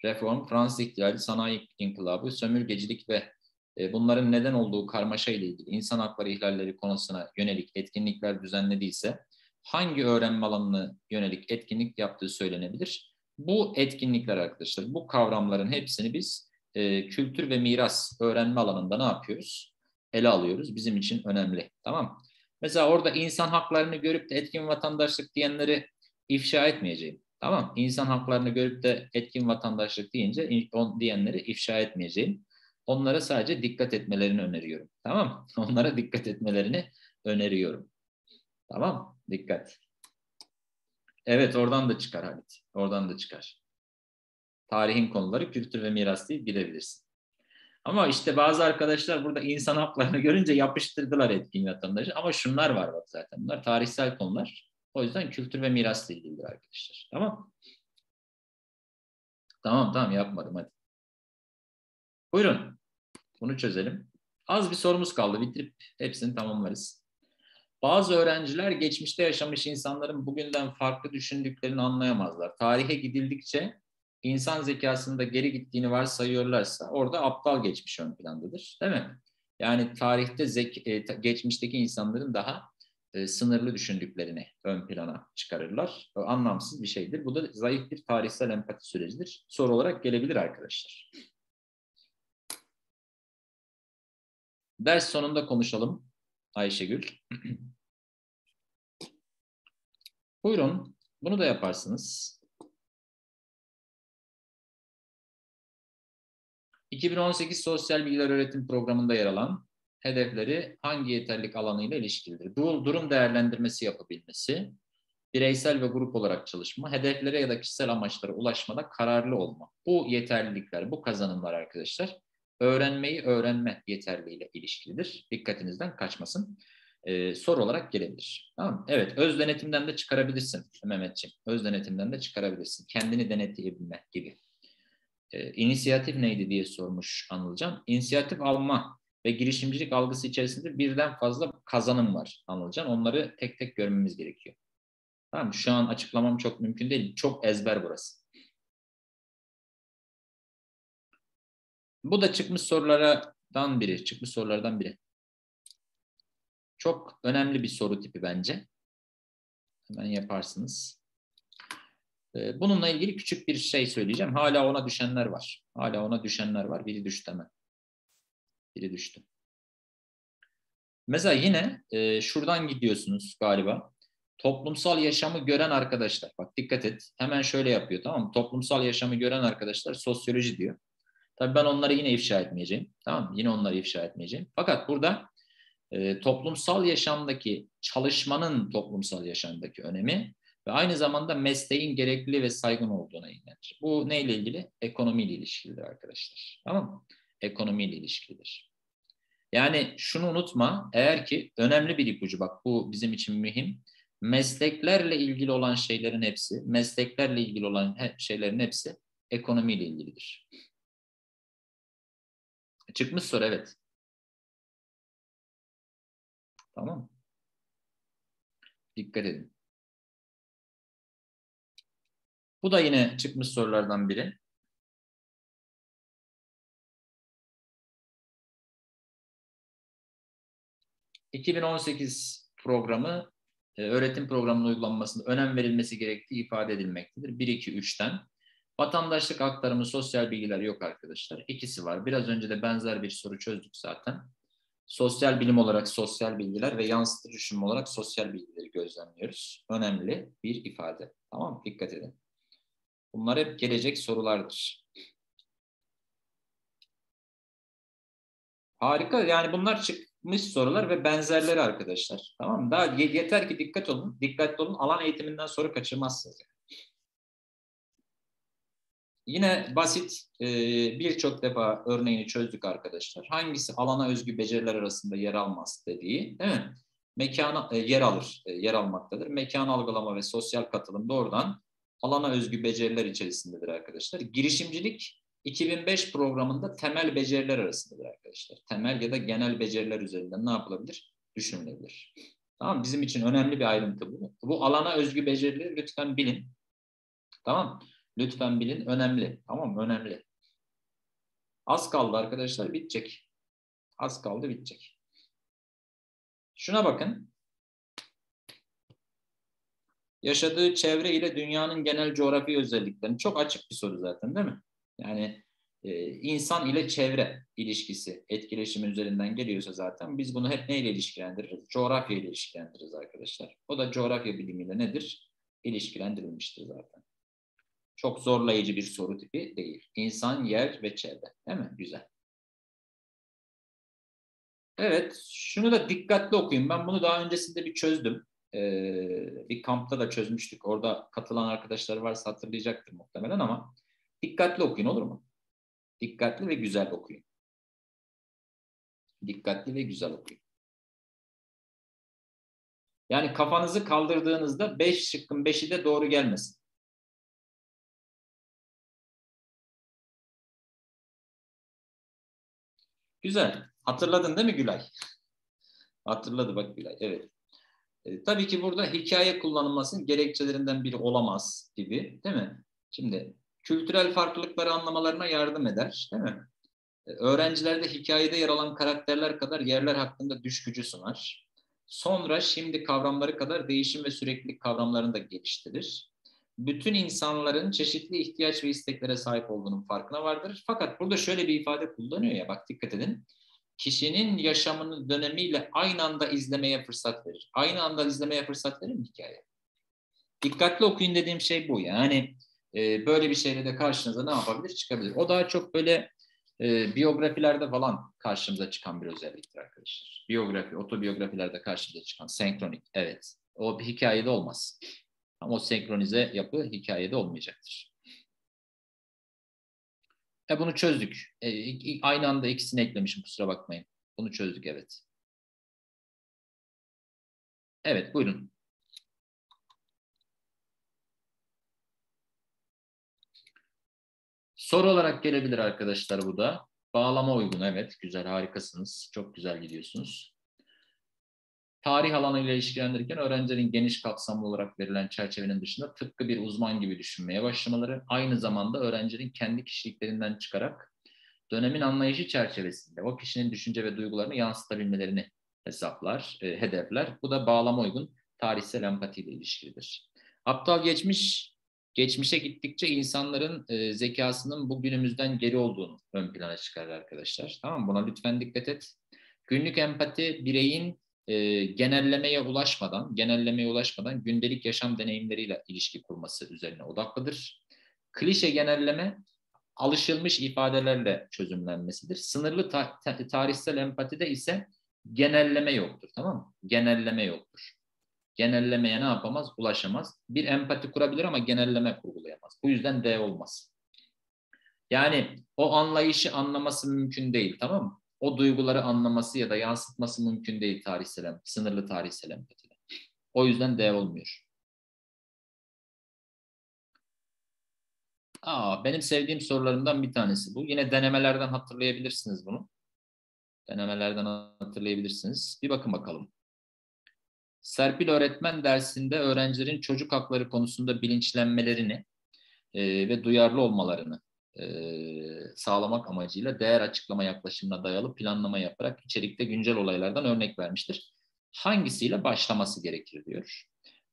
reform, Fransız ihtilali, sanayi inkılabı, sömürgecilik ve e, bunların neden olduğu karmaşa ile ilgili insan hakları ihlalleri konusuna yönelik etkinlikler düzenlediyse hangi öğrenme alanına yönelik etkinlik yaptığı söylenebilir? Bu etkinlikler arkadaşlar, bu kavramların hepsini biz e, kültür ve miras öğrenme alanında ne yapıyoruz? Ele alıyoruz. Bizim için önemli. Tamam Mesela orada insan haklarını görüp de etkin vatandaşlık diyenleri ifşa etmeyeceğim. Tamam İnsan haklarını görüp de etkin vatandaşlık deyince on, diyenleri ifşa etmeyeceğim. Onlara sadece dikkat etmelerini öneriyorum. Tamam (laughs) Onlara dikkat etmelerini öneriyorum. Tamam Dikkat. Evet oradan da çıkar Halit. Oradan da çıkar. Tarihin konuları kültür ve miras değil bilebilirsin. Ama işte bazı arkadaşlar burada insan haklarını görünce yapıştırdılar etkin vatandaşı. Ama şunlar var bak zaten. Bunlar tarihsel konular. O yüzden kültür ve mirasla ilgilidir arkadaşlar. Tamam Tamam tamam yapmadım hadi. Buyurun. Bunu çözelim. Az bir sorumuz kaldı. Bitirip hepsini tamamlarız. Bazı öğrenciler geçmişte yaşamış insanların bugünden farklı düşündüklerini anlayamazlar. Tarihe gidildikçe insan zekasında geri gittiğini varsayıyorlarsa orada aptal geçmiş ön plandadır. Değil mi? Yani tarihte zek e, geçmişteki insanların daha e, sınırlı düşündüklerini ön plana çıkarırlar. O anlamsız bir şeydir. Bu da zayıf bir tarihsel empati sürecidir. Soru olarak gelebilir arkadaşlar. Ders sonunda konuşalım Ayşegül. (clears throat) Buyurun, bunu da yaparsınız. 2018 Sosyal Bilgiler Öğretim Programı'nda yer alan hedefleri hangi yeterlik alanıyla ilişkilidir? Durum değerlendirmesi yapabilmesi, bireysel ve grup olarak çalışma, hedeflere ya da kişisel amaçlara ulaşmada kararlı olma. Bu yeterlilikler, bu kazanımlar arkadaşlar öğrenmeyi öğrenme yeterliğiyle ilişkilidir. Dikkatinizden kaçmasın. Ee, soru olarak gelebilir. Tamam Evet, öz denetimden de çıkarabilirsin Mehmetciğim. Öz denetimden de çıkarabilirsin. Kendini denetleyebilme gibi. Ee, inisiyatif neydi diye sormuş Anılcan. İnisiyatif alma ve girişimcilik algısı içerisinde birden fazla kazanım var Anılcan. Onları tek tek görmemiz gerekiyor. Tamam Şu an açıklamam çok mümkün değil. Çok ezber burası. Bu da çıkmış sorulardan biri. Çıkmış sorulardan biri. Çok önemli bir soru tipi bence. Hemen yaparsınız. Ee, bununla ilgili küçük bir şey söyleyeceğim. Hala ona düşenler var. Hala ona düşenler var. Biri düştü hemen. Biri düştü. Mesela yine e, şuradan gidiyorsunuz galiba. Toplumsal yaşamı gören arkadaşlar. Bak dikkat et. Hemen şöyle yapıyor tamam mı? Toplumsal yaşamı gören arkadaşlar sosyoloji diyor. Tabii ben onları yine ifşa etmeyeceğim. Tamam mı? Yine onları ifşa etmeyeceğim. Fakat burada e, toplumsal yaşamdaki çalışmanın toplumsal yaşamdaki önemi ve aynı zamanda mesleğin gerekli ve saygın olduğuna inanır. Bu neyle ilgili? Ekonomiyle ilişkilidir arkadaşlar. Tamam mı? Ekonomiyle ilişkilidir. Yani şunu unutma, eğer ki önemli bir ipucu bak bu bizim için mühim. Mesleklerle ilgili olan şeylerin hepsi, mesleklerle ilgili olan şeylerin hepsi ekonomiyle ilgilidir. Çıkmış soru evet. Tamam Dikkat edin. Bu da yine çıkmış sorulardan biri. ...2018 programı e, öğretim programının uygulanmasında önem verilmesi gerektiği ifade edilmektedir. 1, 2, 3'ten. Vatandaşlık aktarımı, sosyal bilgiler yok arkadaşlar. İkisi var. Biraz önce de benzer bir soru çözdük zaten. Sosyal bilim olarak sosyal bilgiler ve yansıtıcı düşünme olarak sosyal bilgileri gözlemliyoruz. Önemli bir ifade. Tamam mı? Dikkat edin. Bunlar hep gelecek sorulardır. Harika. Yani bunlar çıkmış sorular ve benzerleri arkadaşlar. Tamam mı? Daha yeter ki dikkat olun. Dikkatli olun. Alan eğitiminden soru kaçırmazsınız. Yine basit e, birçok defa örneğini çözdük arkadaşlar. Hangisi alana özgü beceriler arasında yer almaz dediği değil mi? Mekana e, yer alır, e, yer almaktadır. Mekan algılama ve sosyal katılım doğrudan alana özgü beceriler içerisindedir arkadaşlar. Girişimcilik 2005 programında temel beceriler arasındadır arkadaşlar. Temel ya da genel beceriler üzerinden ne yapılabilir? Düşünülebilir. Tamam Bizim için önemli bir ayrıntı bu. Bu alana özgü becerileri lütfen bilin. Tamam Lütfen bilin önemli. Tamam? Önemli. Az kaldı arkadaşlar bitecek. Az kaldı bitecek. Şuna bakın. Yaşadığı çevre ile dünyanın genel coğrafi özelliklerini çok açık bir soru zaten değil mi? Yani e, insan ile çevre ilişkisi, etkileşimi üzerinden geliyorsa zaten biz bunu hep neyle ilişkilendiririz? Coğrafya ile ilişkilendiririz arkadaşlar. O da coğrafya bilimiyle nedir? İlişkilendirilmiştir zaten. Çok zorlayıcı bir soru tipi değil. İnsan, yer ve çevre. Değil mi? Güzel. Evet, şunu da dikkatli okuyun. Ben bunu daha öncesinde bir çözdüm. Ee, bir kampta da çözmüştük. Orada katılan arkadaşlar varsa hatırlayacaktır muhtemelen ama dikkatli okuyun olur mu? Dikkatli ve güzel okuyun. Dikkatli ve güzel okuyun. Yani kafanızı kaldırdığınızda 5 şıkkın 5'i de doğru gelmesin. Güzel. Hatırladın değil mi Gülay? Hatırladı bak Gülay. Evet. E, tabii ki burada hikaye kullanılmasının gerekçelerinden biri olamaz gibi değil mi? Şimdi kültürel farklılıkları anlamalarına yardım eder değil mi? E, öğrencilerde hikayede yer alan karakterler kadar yerler hakkında düş gücü sunar. Sonra şimdi kavramları kadar değişim ve süreklilik kavramlarını da geliştirir bütün insanların çeşitli ihtiyaç ve isteklere sahip olduğunun farkına vardır. Fakat burada şöyle bir ifade kullanıyor ya bak dikkat edin. Kişinin yaşamını dönemiyle aynı anda izlemeye fırsat verir. Aynı anda izlemeye fırsat verir mi hikaye? Dikkatli okuyun dediğim şey bu. Yani e, böyle bir şeyle de karşınıza ne yapabilir? Çıkabilir. O daha çok böyle e, biyografilerde falan karşımıza çıkan bir özelliktir arkadaşlar. Biyografi, otobiyografilerde karşımıza çıkan senkronik. Evet. O bir hikayede olmaz. Ama o senkronize yapı hikayede olmayacaktır. E bunu çözdük. E, aynı anda ikisini eklemişim kusura bakmayın. Bunu çözdük evet. Evet buyurun. Soru olarak gelebilir arkadaşlar bu da. Bağlama uygun evet güzel harikasınız. Çok güzel gidiyorsunuz tarih alanıyla ilişkilendirirken öğrencilerin geniş kapsamlı olarak verilen çerçevenin dışında tıpkı bir uzman gibi düşünmeye başlamaları, aynı zamanda öğrencilerin kendi kişiliklerinden çıkarak dönemin anlayışı çerçevesinde o kişinin düşünce ve duygularını yansıtabilmelerini hesaplar, e, hedefler. Bu da bağlama uygun tarihsel empatiyle ilişkilidir. Aptal geçmiş geçmişe gittikçe insanların e, zekasının bugünümüzden geri olduğunu ön plana çıkarır arkadaşlar. Tamam mı? Buna lütfen dikkat et. Günlük empati bireyin e, genellemeye ulaşmadan, genellemeye ulaşmadan gündelik yaşam deneyimleriyle ilişki kurması üzerine odaklıdır. Klişe genelleme alışılmış ifadelerle çözümlenmesidir. Sınırlı ta- ta- tarihsel empatide ise genelleme yoktur. Tamam mı? Genelleme yoktur. Genellemeye ne yapamaz? Ulaşamaz. Bir empati kurabilir ama genelleme kurgulayamaz. Bu yüzden D olmaz. Yani o anlayışı anlaması mümkün değil. Tamam mı? O duyguları anlaması ya da yansıtması mümkün değil tarihsel, sınırlı tarihsel empatide. O yüzden D olmuyor. Aa, benim sevdiğim sorularımdan bir tanesi bu. Yine denemelerden hatırlayabilirsiniz bunu. Denemelerden hatırlayabilirsiniz. Bir bakın bakalım. Serpil öğretmen dersinde öğrencilerin çocuk hakları konusunda bilinçlenmelerini e, ve duyarlı olmalarını sağlamak amacıyla değer açıklama yaklaşımına dayalı planlama yaparak içerikte güncel olaylardan örnek vermiştir. Hangisiyle başlaması gerekir diyor.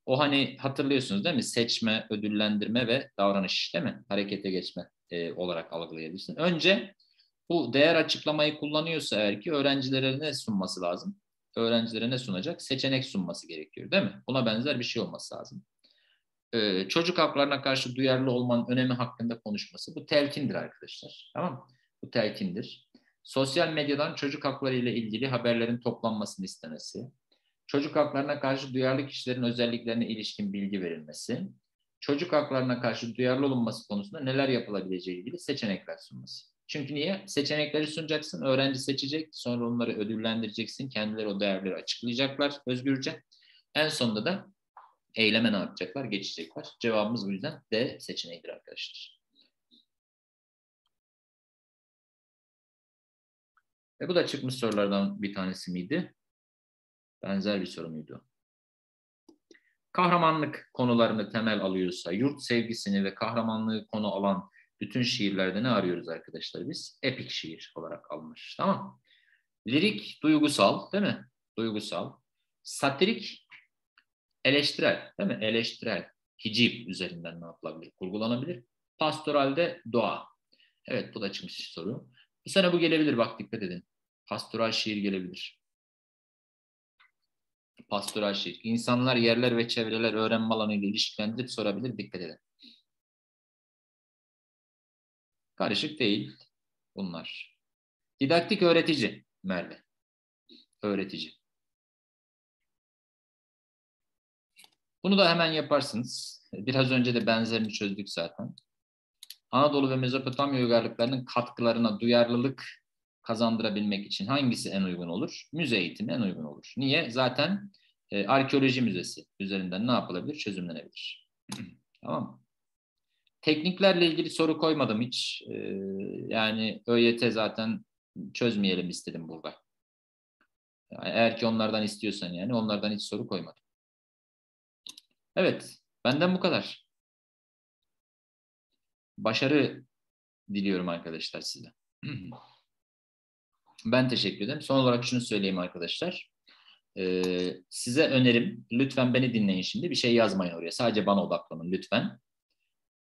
O hani hatırlıyorsunuz değil mi? Seçme, ödüllendirme ve davranış değil mi? Harekete geçme e, olarak algılayabilirsin. Önce bu değer açıklamayı kullanıyorsa eğer ki öğrencilere ne sunması lazım? Öğrencilere ne sunacak? Seçenek sunması gerekiyor değil mi? Buna benzer bir şey olması lazım. Ee, çocuk haklarına karşı duyarlı olmanın önemi hakkında konuşması. Bu telkindir arkadaşlar. Tamam? Bu telkindir. Sosyal medyadan çocuk hakları ile ilgili haberlerin toplanmasını istemesi. Çocuk haklarına karşı duyarlı kişilerin özelliklerine ilişkin bilgi verilmesi. Çocuk haklarına karşı duyarlı olunması konusunda neler yapılabileceği ilgili seçenekler sunması. Çünkü niye? Seçenekleri sunacaksın, öğrenci seçecek, sonra onları ödüllendireceksin, kendileri o değerleri açıklayacaklar özgürce. En sonunda da eyleme ne yapacaklar? Geçecekler. Cevabımız bu yüzden D seçeneğidir arkadaşlar. Ve bu da çıkmış sorulardan bir tanesi miydi? Benzer bir soru muydu? Kahramanlık konularını temel alıyorsa, yurt sevgisini ve kahramanlığı konu alan bütün şiirlerde ne arıyoruz arkadaşlar biz? Epik şiir olarak alınır. Tamam Lirik, duygusal değil mi? Duygusal. Satirik, eleştirel değil mi? Eleştirel. Hicip üzerinden ne yapılabilir? Kurgulanabilir. Pastoralde doğa. Evet bu da çıkmış soru. Bu sene bu gelebilir bak dikkat edin. Pastoral şiir gelebilir. Pastoral şiir. İnsanlar, yerler ve çevreler öğrenme alanıyla ilişkilendirip sorabilir. Dikkat edin. Karışık değil bunlar. Didaktik öğretici Merve. Öğretici. Bunu da hemen yaparsınız. Biraz önce de benzerini çözdük zaten. Anadolu ve Mezopotamya uygarlıklarının katkılarına duyarlılık kazandırabilmek için hangisi en uygun olur? Müze eğitimi en uygun olur. Niye? Zaten e, arkeoloji müzesi üzerinden ne yapılabilir? Çözümlenebilir. (clears throat) tamam mı? Tekniklerle ilgili soru koymadım hiç. Ee, yani ÖYT zaten çözmeyelim istedim burada. Eğer ki onlardan istiyorsan yani onlardan hiç soru koymadım. Evet, benden bu kadar. Başarı diliyorum arkadaşlar size. (clears throat) Ben teşekkür ederim. Son olarak şunu söyleyeyim arkadaşlar. Ee, size önerim, lütfen beni dinleyin şimdi. Bir şey yazmayın oraya. Sadece bana odaklanın lütfen.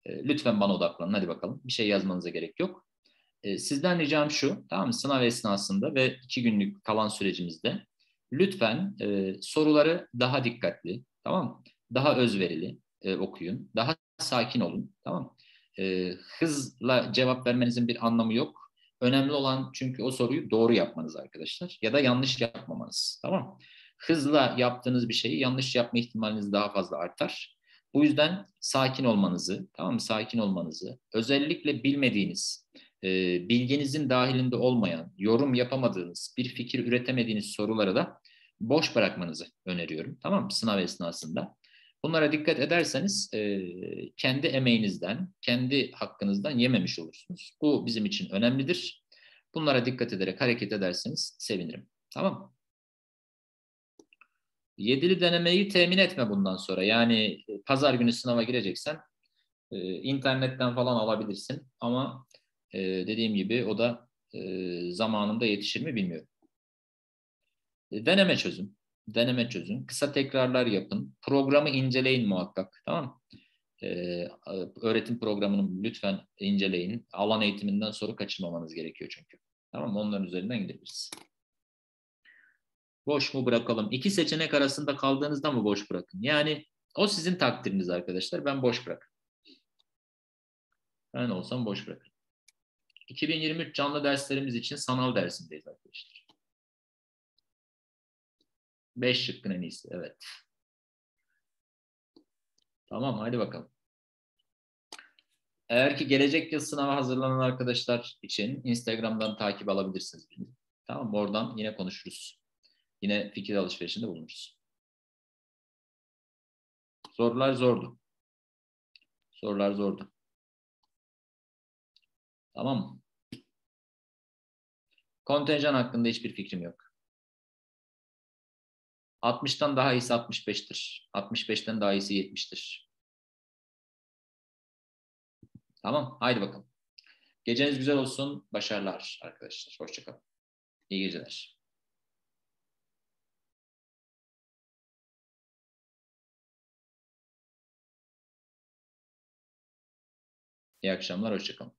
Ee, lütfen bana odaklanın. Hadi bakalım. Bir şey yazmanıza gerek yok. Ee, sizden ricam şu, tamam mı? Sınav esnasında ve iki günlük kalan sürecimizde lütfen e, soruları daha dikkatli, tamam mı? Daha özverili e, okuyun. Daha sakin olun, tamam? E, hızla cevap vermenizin bir anlamı yok. Önemli olan çünkü o soruyu doğru yapmanız arkadaşlar ya da yanlış yapmamanız, tamam? Hızla yaptığınız bir şeyi yanlış yapma ihtimaliniz daha fazla artar. Bu yüzden sakin olmanızı, tamam? Sakin olmanızı, özellikle bilmediğiniz, e, bilginizin dahilinde olmayan, yorum yapamadığınız, bir fikir üretemediğiniz soruları da boş bırakmanızı öneriyorum. Tamam mı? Sınav esnasında. Bunlara dikkat ederseniz e, kendi emeğinizden, kendi hakkınızdan yememiş olursunuz. Bu bizim için önemlidir. Bunlara dikkat ederek hareket ederseniz sevinirim. Tamam mı? Yedili denemeyi temin etme bundan sonra. Yani pazar günü sınava gireceksen e, internetten falan alabilirsin. Ama e, dediğim gibi o da e, zamanında yetişir mi bilmiyorum. Deneme çözüm. Deneme çözün. Kısa tekrarlar yapın. Programı inceleyin muhakkak. Tamam Ee, öğretim programını lütfen inceleyin. Alan eğitiminden soru kaçırmamanız gerekiyor çünkü. Tamam mı? Onların üzerinden gidebiliriz. Boş mu bırakalım? İki seçenek arasında kaldığınızda mı boş bırakın? Yani o sizin takdiriniz arkadaşlar. Ben boş bırakın. Ben olsam boş bırakın. 2023 canlı derslerimiz için sanal dersindeyiz arkadaşlar. 5 şıkkın en iyisi. Evet. Tamam hadi bakalım. Eğer ki gelecek yıl sınava hazırlanan arkadaşlar için Instagram'dan takip alabilirsiniz. Tamam oradan yine konuşuruz. Yine fikir alışverişinde bulunuruz. Sorular zordu. Sorular zordu. Tamam mı? Kontenjan hakkında hiçbir fikrim yok. 60'tan daha iyisi 65'tir. 65'ten daha iyisi 70'tir. Tamam, haydi bakalım. Geceniz güzel olsun. Başarılar arkadaşlar. Hoşçakalın. İyi geceler. İyi akşamlar, hoşçakalın.